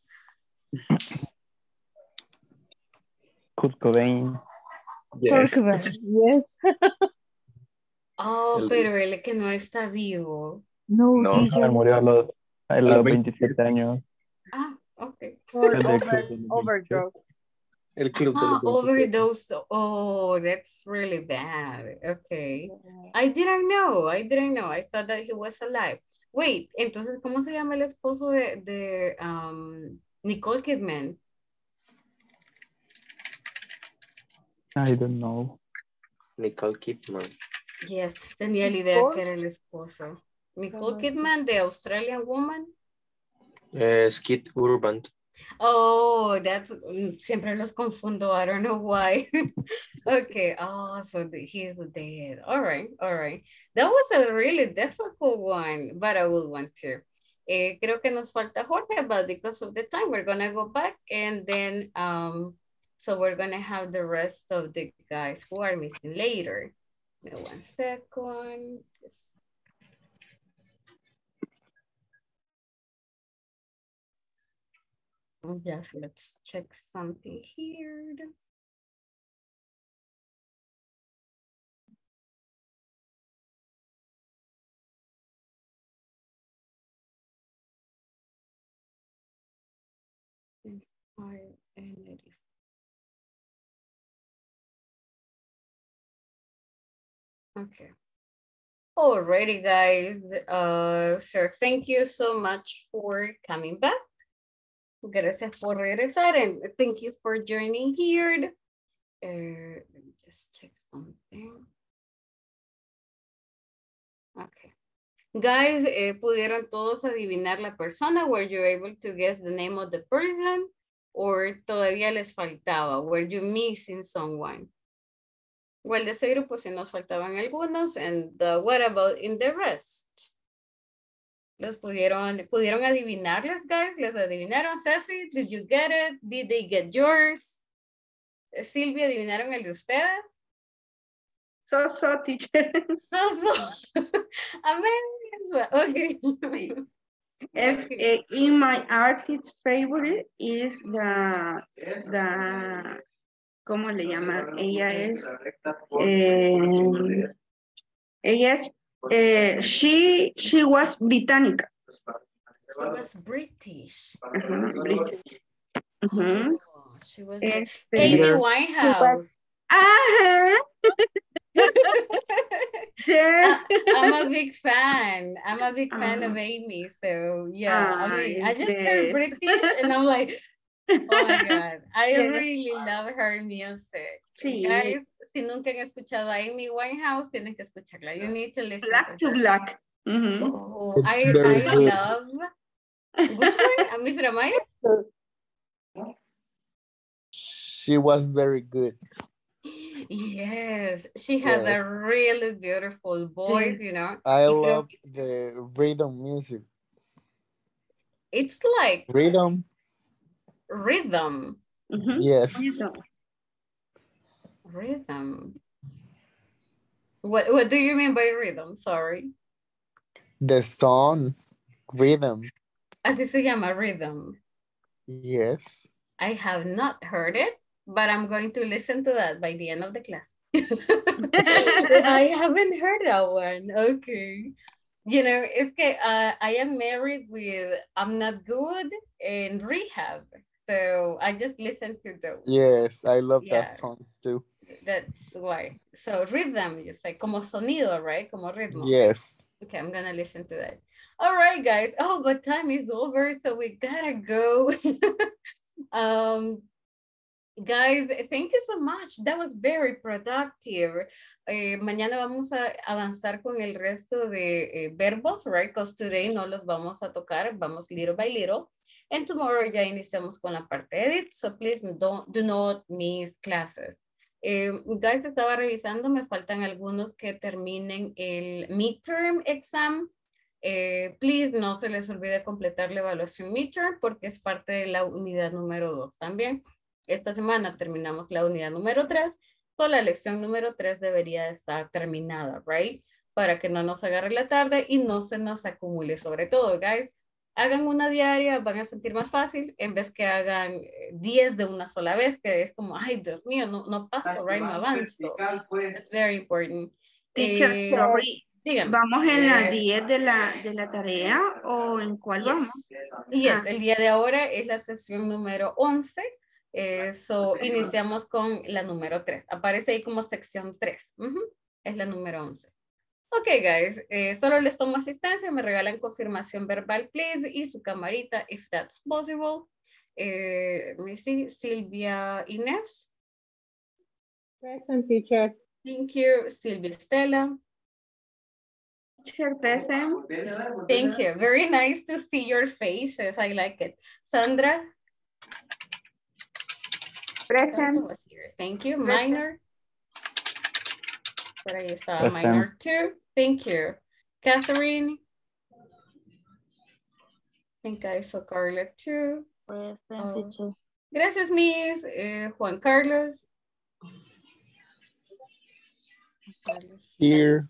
S14: Kurt Cobain.
S17: yes.
S9: Kurt Cobain, Yes.
S1: Oh,
S17: El-
S1: pero él que no está vivo.
S9: No,
S17: No.
S9: Teacher.
S14: murió a los, a los
S17: los
S14: 27 años.
S1: Ah,
S14: El de
S9: over, overdose.
S17: El club de
S1: Ah,
S17: los 27.
S1: overdose. Oh, that's really bad. Okay. I didn't know. I didn't know. I thought that he was alive. Wait, entonces, ¿cómo se llama el esposo de, de um, Nicole Kidman?
S14: I don't know.
S17: Nicole Kidman.
S1: Yes, tenía la idea
S9: Nicole?
S1: que era el esposo. Nicole. Kidman de Australian Woman.
S17: Skid Urban.
S1: Oh, that's mm, siempre los confundo. I don't know why. okay. Oh, so the, he is dead. All right, all right. That was a really difficult one, but I will want to. Eh, creo que nos falta Jorge, but because of the time, we're gonna go back and then um, so we're gonna have the rest of the guys who are missing later. One second. Just Yes, let's check something here. Fire and Okay. Alrighty, guys. Uh, sir, thank you so much for coming back. Gracias por regresar and thank you for joining here. Uh, let me just check something. Okay. Guys, eh, ¿pudieron todos adivinar la persona? Were you able to guess the name of the person? Or todavía les faltaba? Were you missing someone? Well, de ese grupo sí nos faltaban algunos. And uh, what about in the rest? ¿Los pudieron, pudieron adivinarles, guys? ¿Les adivinaron, Ceci? Did you get it? Did they get yours? Silvia, ¿adivinaron el de ustedes?
S15: So, so, teacher.
S1: So, so. Amén. Okay.
S15: If, in my artist favorite is the, the, ¿cómo le llaman? Ella es, eh, ella es, eh, she, she was británica.
S1: She was British.
S15: Ajá, British. Ujú.
S1: Oh, she was
S15: Este,
S1: Amy Winehouse.
S15: was- Ajá. Yes.
S1: I, am a big fan. I'm a big fan of
S15: Uh-huh.
S1: Amy. So yeah, I mean, I just
S15: yes.
S1: heard British and I'm like, oh my God, I
S15: Yes.
S1: really love her music.
S15: Sí.
S1: Guys, si nunca han escuchado a Amy Winehouse, tienen que escucharla. You need to listen
S15: Black
S1: to
S15: to
S1: her.
S15: black. Ujú.
S1: Oh, I, I love. Which one? Uh, Miss Ramaya?
S7: She was very good.
S1: Yes, she has a really beautiful voice, you know.
S7: I love the rhythm music.
S1: It's like
S7: Rhythm,
S1: rhythm,
S15: Ujú.
S7: yes.
S15: Eso.
S1: Rhythm. What what do you mean by rhythm? Sorry.
S7: The song, rhythm,
S1: Así se llama rhythm.
S7: yes.
S1: I have not heard it, but I'm going to listen to that by the end of the class. I haven't heard that one. Okay. You know, it's que uh, I am married with I'm not good in rehab. So I just listen to those.
S7: Yes, I love
S1: Yeah.
S7: that songs too.
S1: That's why. So rhythm, you say como sonido, right? Como ritmo.
S7: Yes.
S1: Okay, I'm gonna listen to that. All right, guys. Oh, but time is over, so we gotta go. um, guys, thank you so much. That was very productive. Eh, mañana vamos a avanzar con el resto de eh, verbos, right? Because today no los vamos a tocar. Vamos little by little. And tomorrow ya iniciamos con la parte edit. So please don't, do not miss classes. Eh, guys, estaba revisando, me faltan algunos que terminen el midterm exam. Eh, please no se les olvide completar la evaluación midterm porque es parte de la unidad número 2 también. Esta semana terminamos la unidad número 3, so la lección número 3 debería estar terminada, right? Para que no nos agarre la tarde y no se nos acumule. Sobre todo, guys, hagan una diaria, van a sentir más fácil en vez que hagan eh, 10 de una sola vez, que es como, ay, Dios mío, no, no paso, right? No avanzo. It's very important.
S15: Teacher,
S1: Eh,
S15: sorry.
S1: dígame.
S15: ¿Vamos en la
S1: Eh,
S15: 10 de la, de la tarea o en cuál
S1: Yes.
S15: vamos?
S1: Yes,
S15: Ah.
S1: el día de ahora es la sesión número 11. eh, so, iniciamos con la número 3. Aparece ahí como sección 3. Ujú, Es la número 11. Ok, guys. eh, solo les tomo asistencia. Me regalan confirmación verbal, please. Y su camarita, if that's possible. Eh, let me see, Silvia Inés.
S5: Present teacher.
S1: Thank you. Silvia Estela.
S15: Teacher present.
S1: Thank you. Very nice to see your faces. I like it. Sandra.
S6: Present.
S1: Thank you.
S6: Present.
S1: Minor. Por ahí está
S14: Present.
S1: minor two. Thank you. Catherine. I think I saw Carla too. Oh. Gracias, Miss. Eh, Juan Carlos.
S7: Here,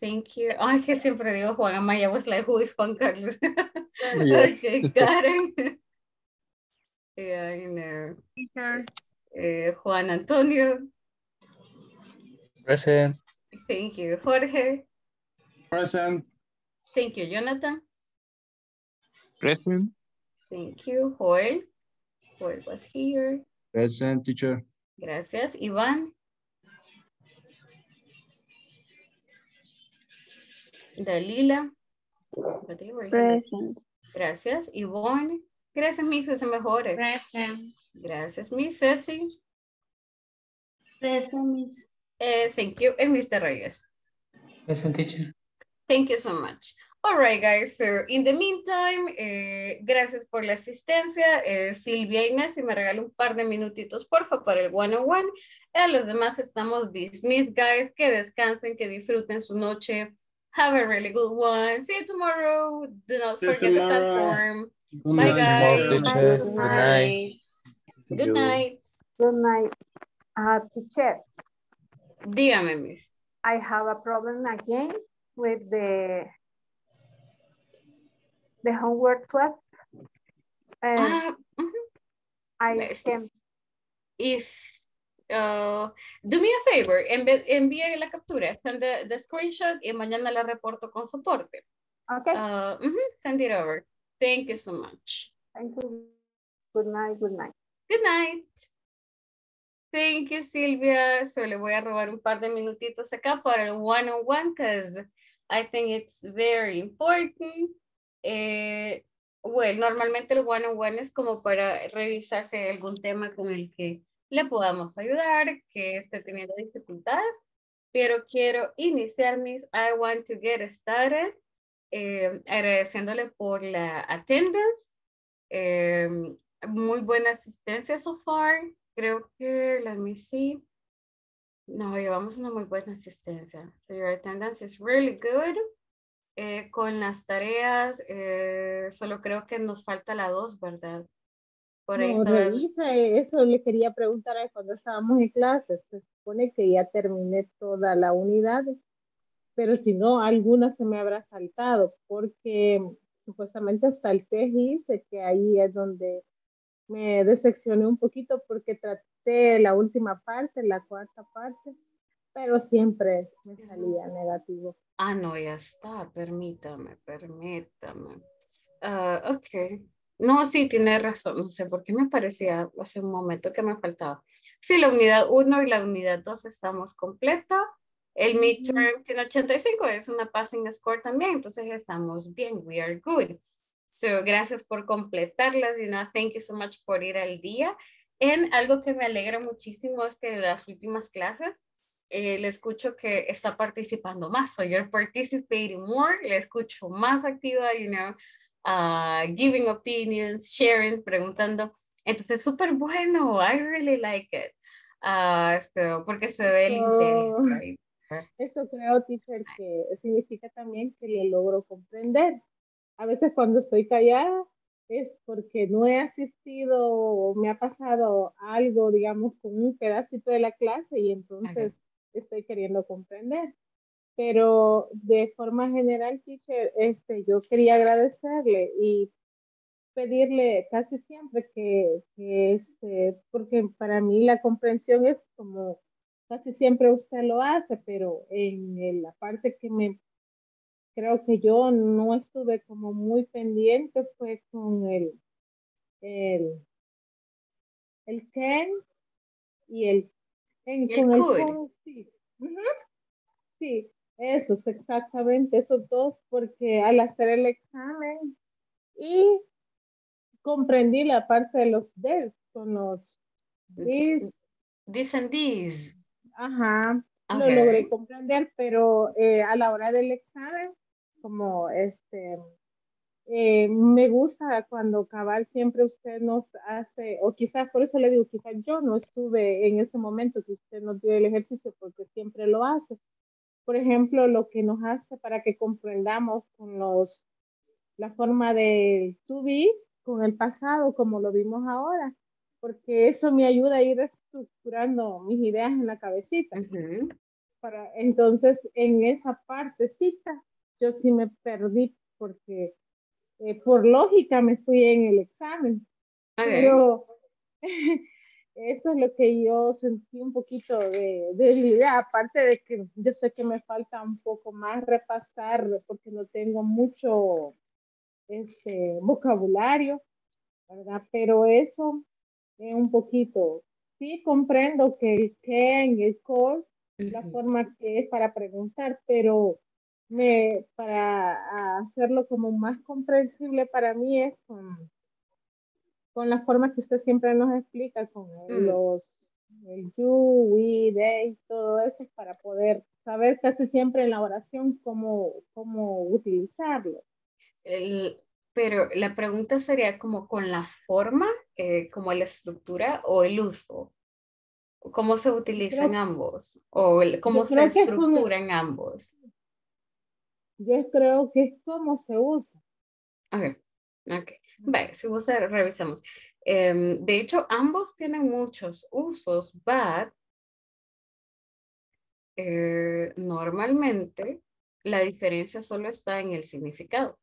S1: Thank you. Ay, que siempre digo Juan Amaya was like, who is Juan Carlos?
S7: Yes.
S1: okay, Karen. yeah, I know.
S15: Teacher.
S1: Eh, Juan Antonio.
S3: Present.
S1: Thank you. Jorge.
S16: Present.
S1: Thank you, Jonathan.
S10: Present.
S1: Thank you. Joel. Who was here?
S16: Present, teacher.
S1: Gracias. Iván. Dalila.
S12: Present.
S1: Gracias. Ivonne. Gracias, Miss Ceci Mejores.
S12: Present.
S1: Gracias, Miss Ceci.
S8: Present, Miss.
S1: Eh, thank you. And Mr. Reyes.
S18: Present, teacher.
S1: Thank you so much. All right, guys. So, in the meantime, eh, gracias por la asistencia. Eh, Silvia Inés, si me regala un par de minutitos, porfa, para el one-on-one. A los demás estamos dismissed, guys. Que descansen, que disfruten su noche. Have a really good one. See you tomorrow. Do not
S16: See
S1: forget the platform.
S16: Good
S1: Bye,
S16: night,
S1: guys.
S16: teacher.
S6: Good
S12: night.
S1: Good night.
S6: Good night. Uh, teacher,
S1: Dígame, Miss.
S6: I have a problem again with the the homework. And
S1: Ah, mhm.
S6: I
S1: Yes.
S6: can
S1: if uh, do me a favor, envíe la captura, send the, the screenshot y mañana la reporto con soporte.
S6: Okay.
S1: Uh, mhm, send it over. Thank you so much.
S6: Thank you. Good night, good night.
S1: Good night. Thank you, Silvia. So le voy a robar un par de minutitos acá para el one-on-one because I think it's very important. Eh, well, normalmente el one-on-one es como para revisar si hay algún tema con el que le podamos ayudar, que esté teniendo dificultades, pero quiero iniciar mis I want to get started, eh, agradeciéndole por la attendance. Eh, muy buena asistencia so far. Creo que, let me see. No, llevamos una muy buena asistencia. So your attendance is really good. Eh, con las tareas, eh, solo creo que nos falta la dos, ¿verdad? Por ahí
S5: No, revisa, eso le quería preguntar cuando estábamos en clases. Se supone que ya terminé toda la unidad, pero si no, alguna se me habrá saltado, porque supuestamente hasta el test dice que ahí es donde me decepcioné un poquito porque traté la última parte, la cuarta parte, pero siempre me salía negativo.
S1: Ah, no, ya está. Permítame, permítame. Ah, ok. No, sí, tiene razón. No sé por qué me parecía hace un momento que me faltaba. Sí, la unidad 1 y la unidad 2 estamos completa. El midterm tiene 85, es una passing score también, entonces estamos bien. We are good. So, gracias por completarlas y no, thank you so much por ir al día. En algo que me alegra muchísimo es que en las últimas clases eh, le escucho que está participando más. So you're participating more. Le escucho más activa, you know, uh, giving opinions, sharing, preguntando. Entonces, súper bueno. I really like it. Ah, so, porque se ve el interés. right?
S5: Eso creo, teacher, que significa también que le logro comprender. A veces cuando estoy callada es porque no he asistido o me ha pasado algo, digamos, con un pedacito de la clase y entonces estoy queriendo comprender. Pero de forma general, teacher, este, yo quería agradecerle y pedirle casi siempre que, que este, porque para mí la comprensión es como casi siempre usted lo hace, pero en el- la parte que me creo que yo no estuve como muy pendiente fue con el el el Ken y el, en-
S1: Y el
S5: con el con, sí. Ujú. Sí, esos exactamente, esos dos, porque al hacer el examen y comprendí la parte de los des con los dis,
S1: This and this.
S5: Ajá,
S1: Ok.
S5: lo logré comprender, pero eh, a la hora del examen, como este, eh, me gusta cuando cabal siempre usted nos hace, o quizás por eso le digo, quizás yo no estuve en ese momento que usted nos dio el ejercicio porque siempre lo hace. Por ejemplo, lo que nos hace para que comprendamos con los, la forma de to be con el pasado, como lo vimos ahora, porque eso me ayuda a ir estructurando mis ideas en la cabecita. Para, entonces, en esa partecita, yo sí me perdí porque eh, por lógica me fui en el examen. Pero eso es lo que yo sentí un poquito de debilidad, aparte de que yo sé que me falta un poco más repasar porque no tengo mucho este, vocabulario, ¿verdad? Pero eso eh, un poquito. Sí, comprendo que el can, el call, la
S1: Ujú.
S5: forma que es para preguntar, pero me, para hacerlo como más comprensible para mí es con, con la forma que usted siempre nos explica, con
S1: Mm.
S5: los el you, we, they, todo eso para poder saber casi siempre en la oración cómo, cómo utilizarlo.
S1: El- pero la pregunta sería como con la forma, eh, como la estructura o el uso. ¿Cómo se utilizan
S5: creo-
S1: ambos? ¿O el- cómo se estructuran ambos?
S5: Yo creo que es cómo se usa.
S1: Ok, ok. Vale, si gusta, revisamos. Em, de hecho, ambos tienen muchos usos, but eh, normalmente la diferencia solo está en el significado.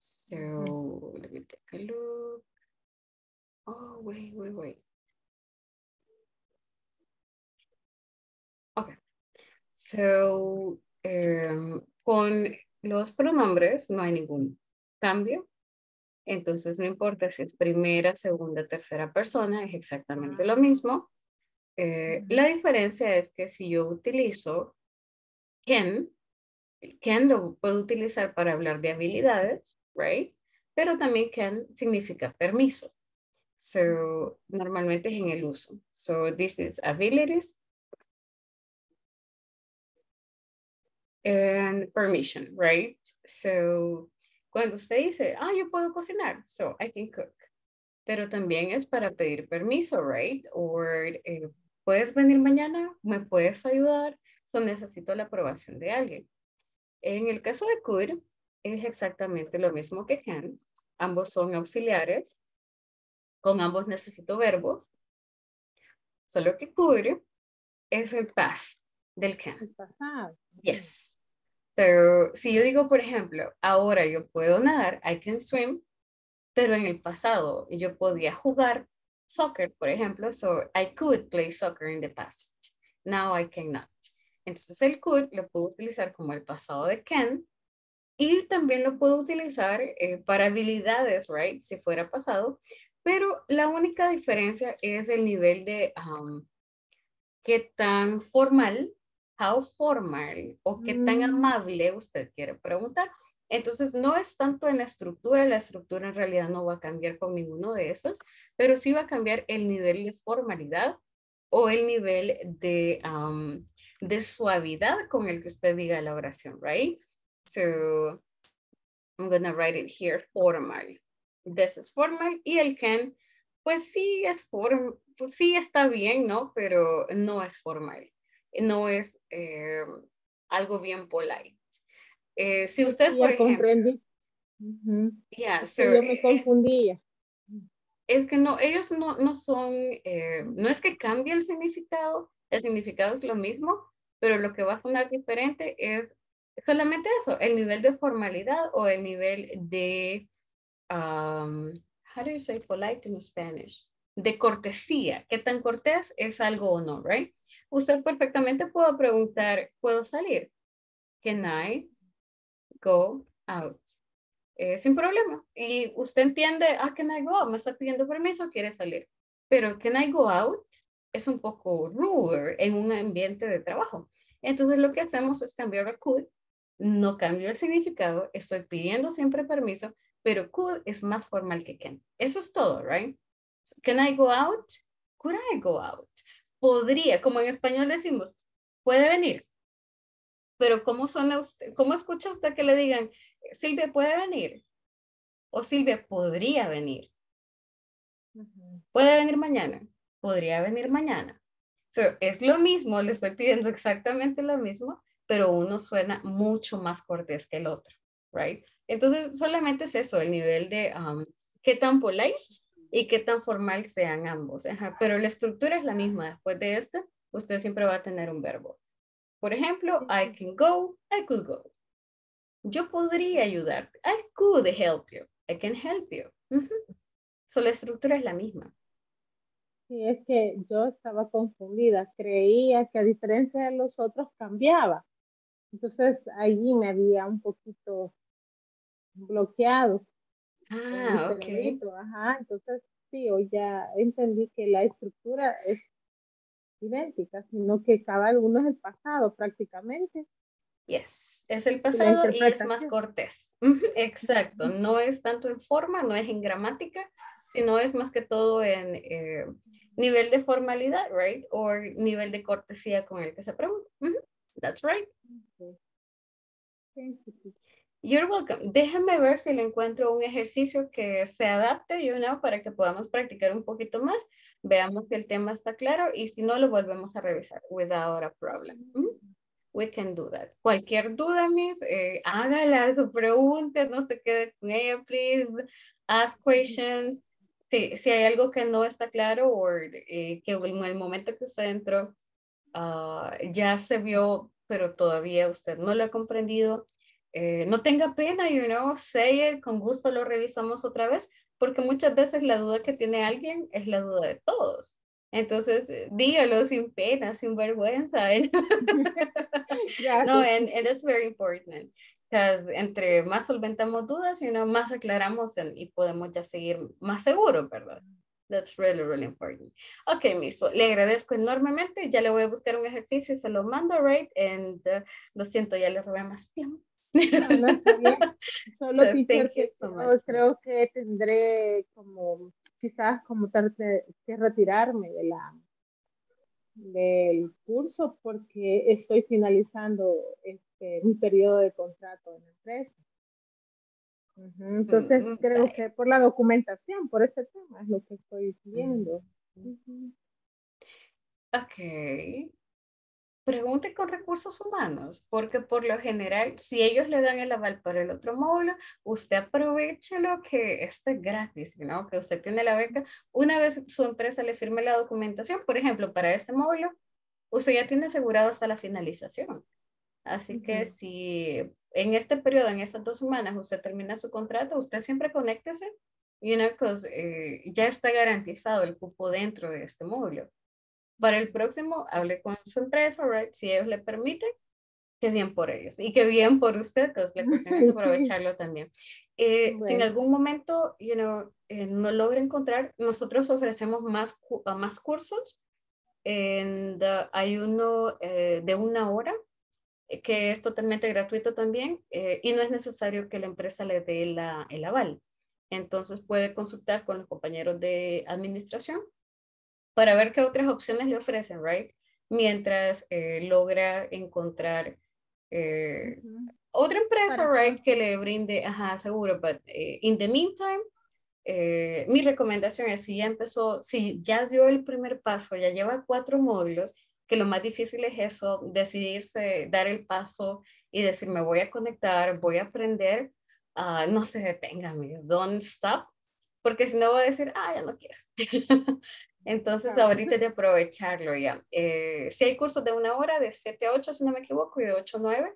S1: So, let me take a look. Oh, wait, wait, wait. Okay. So, em, con los pronombres no hay ningún cambio. Entonces, no importa si es primera, segunda, tercera persona, es exactamente lo mismo. Eh, la diferencia es que si yo utilizo can, can lo puedo utilizar para hablar de habilidades, right? Pero también can significa permiso. So, normalmente es en el uso. So, this is abilities and permission, right? So, cuando usted dice, ah, yo puedo cocinar, so I can cook. Pero también es para pedir permiso, right? Or, eh, ¿puedes venir mañana? ¿Me puedes ayudar? So, necesito la aprobación de alguien. En el caso de could, es exactamente lo mismo que can. Ambos son auxiliares. Con ambos necesito verbos. Solo que could es el past del can.
S5: El pasado.
S1: Yes. So, si yo digo, por ejemplo, ahora yo puedo nadar, I can swim, pero en el pasado yo podía jugar soccer, por ejemplo, so I could play soccer in the past. Now I cannot. Entonces el could lo puedo utilizar como el pasado de can y también lo puedo utilizar eh, para habilidades, right? Si fuera pasado, pero la única diferencia es el nivel de um, qué tan formal, how formal o qué tan
S5: Mm.
S1: amable usted quiere preguntar. Entonces, no es tanto en la estructura, la estructura en realidad no va a cambiar con ninguno de esos, pero sí va a cambiar el nivel de formalidad o el nivel de, um, de suavidad con el que usted diga la oración, right? So, I'm gonna write it here, formal. This is formal y el can, pues sí es form, pues sí está bien, ¿no? Pero no es formal. No es eh, algo bien polite. Eh, si usted,
S5: Sí,
S1: por
S5: ya
S1: ejemplo,
S5: comprendí.
S1: Yeah, so,
S5: que yo me
S1: eh,
S5: confundía.
S1: es que no, ellos no, no son, eh, no es que cambie el significado, el significado es lo mismo, pero lo que va a sonar diferente es solamente eso, el nivel de formalidad o el nivel de, um, how do you say polite in Spanish? De cortesía, qué tan cortés es algo o no, right? Usted perfectamente puede preguntar, ¿puedo salir? Can I go out? eh, sin problema. Y usted entiende, ah, can I go out? Me está pidiendo permiso, quiere salir. Pero can I go out es un poco rude en un ambiente de trabajo. Entonces lo que hacemos es cambiar a could, no cambio el significado, estoy pidiendo siempre permiso, pero could es más formal que can. Eso es todo, right? Can I go out? Could I go out? Podría, como en español decimos, puede venir. Pero ¿cómo suena usted? ¿Cómo escucha usted que le digan, Silvia puede venir? O Silvia podría venir. ¿Puede venir mañana? Podría venir mañana. So, es lo mismo, le estoy pidiendo exactamente lo mismo, pero uno suena mucho más cortés que el otro, right? Entonces, solamente es eso, el nivel de um, qué tan polite y qué tan formal sean ambos. Pero la estructura es la misma. Después de este, usted siempre va a tener un verbo. Por ejemplo, I can go, I could go. Yo podría ayudarte. I could help you. I can help you. Ujú. So, la estructura es la misma.
S5: Sí, es que yo estaba confundida. Creía que a diferencia de los otros cambiaba. Entonces allí me había un poquito bloqueado. En
S1: Ah, ok.
S5: cerebrito, Ajá, entonces sí, hoy ya entendí que la estructura es idéntica, sino que cada uno es el pasado prácticamente.
S1: Yes, es el pasado y es más cortés. Exacto, no es tanto en forma, no es en gramática, sino es más que todo en eh, nivel de formalidad, right? O nivel de cortesía con el que se pregunta. That's right. You're welcome. Déjame ver si le encuentro un ejercicio que se adapte, you know, para que podamos practicar un poquito más. Veamos si el tema está claro y si no, lo volvemos a revisar without a problem. We can do that. Cualquier duda, Miss, eh, hágala, su pregunta, no se quede con ella, please. Ask questions. Si, si hay algo que no está claro o eh, que en el momento que usted entró ah, ya se vio, pero todavía usted no lo ha comprendido, eh, no tenga pena, you know, say it, con gusto lo revisamos otra vez, porque muchas veces la duda que tiene alguien es la duda de todos. Entonces, eh, dígalo sin pena, sin vergüenza. ¿eh? no, and, and that's very important. Because entre más solventamos dudas, you know, más aclaramos y podemos ya seguir más seguros, ¿verdad? That's really, really important. Ok, Miso, le agradezco enormemente. Ya le voy a buscar un ejercicio y se lo mando, right? And uh, lo siento, ya le robé más tiempo.
S5: Solo creo que tendré como quizás como que retirarme de la del curso porque estoy finalizando este mi periodo de contrato en la empresa. Entonces mm, creo que por la documentación, por este tema es lo que estoy viendo.
S1: Ok pregunte con recursos humanos, porque por lo general, si ellos le dan el aval para el otro módulo, usted aproveche lo que esté gratis, ¿no? que usted tiene la beca. Una vez su empresa le firme la documentación, por ejemplo, para este módulo, usted ya tiene asegurado hasta la finalización. Así que si en este periodo, en estas dos semanas, usted termina su contrato, usted siempre conéctese, you know, eh, ya está garantizado el cupo dentro de este módulo. Para el próximo, hable con su empresa, right? Si ellos le permiten, qué bien por ellos y qué bien por usted, entonces la cuestión es aprovecharlo también. Eh, Si en algún momento, you know, eh, no logra encontrar, nosotros ofrecemos más, más cursos. And, hay uno eh, de una hora eh, que es totalmente gratuito también y no es necesario que la empresa le dé la, el aval. Entonces puede consultar con los compañeros de administración para ver qué otras opciones le ofrecen, right? Mientras eh, logra encontrar eh, otra empresa, right, que le brinde, ajá, seguro, but eh, in the meantime, mi recomendación es si ya empezó, si ya dio el primer paso, ya lleva cuatro módulos, que lo más difícil es eso, decidirse, dar el paso y decir, me voy a conectar, voy a aprender, uh, no se detenga, don't stop, porque si no voy a decir, ah, ya no quiero. Entonces, ahorita de aprovecharlo ya. Eh, si hay cursos de una hora, de 7 a 8, si no me equivoco, y de 8 a 9,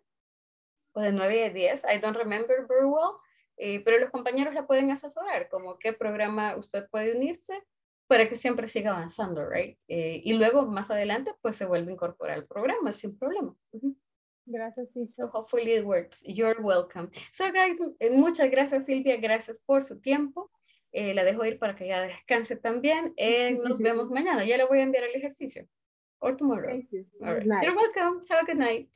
S1: o de 9 a 10, I don't remember very well, eh, pero los compañeros la pueden asesorar, como qué programa usted puede unirse para que siempre siga avanzando, right? Eh, y luego, más adelante, pues se vuelve a incorporar al programa sin problema.
S5: Gracias, teacher.
S1: hopefully it works. You're welcome. So, guys, muchas gracias, Silvia. Gracias por su tiempo. Eh, la dejo ir para que ya descanse también. Eh, nos vemos mañana. Ya le voy a enviar el ejercicio. Or tomorrow.
S5: Thank you.
S1: All right. You're welcome. Have a good night.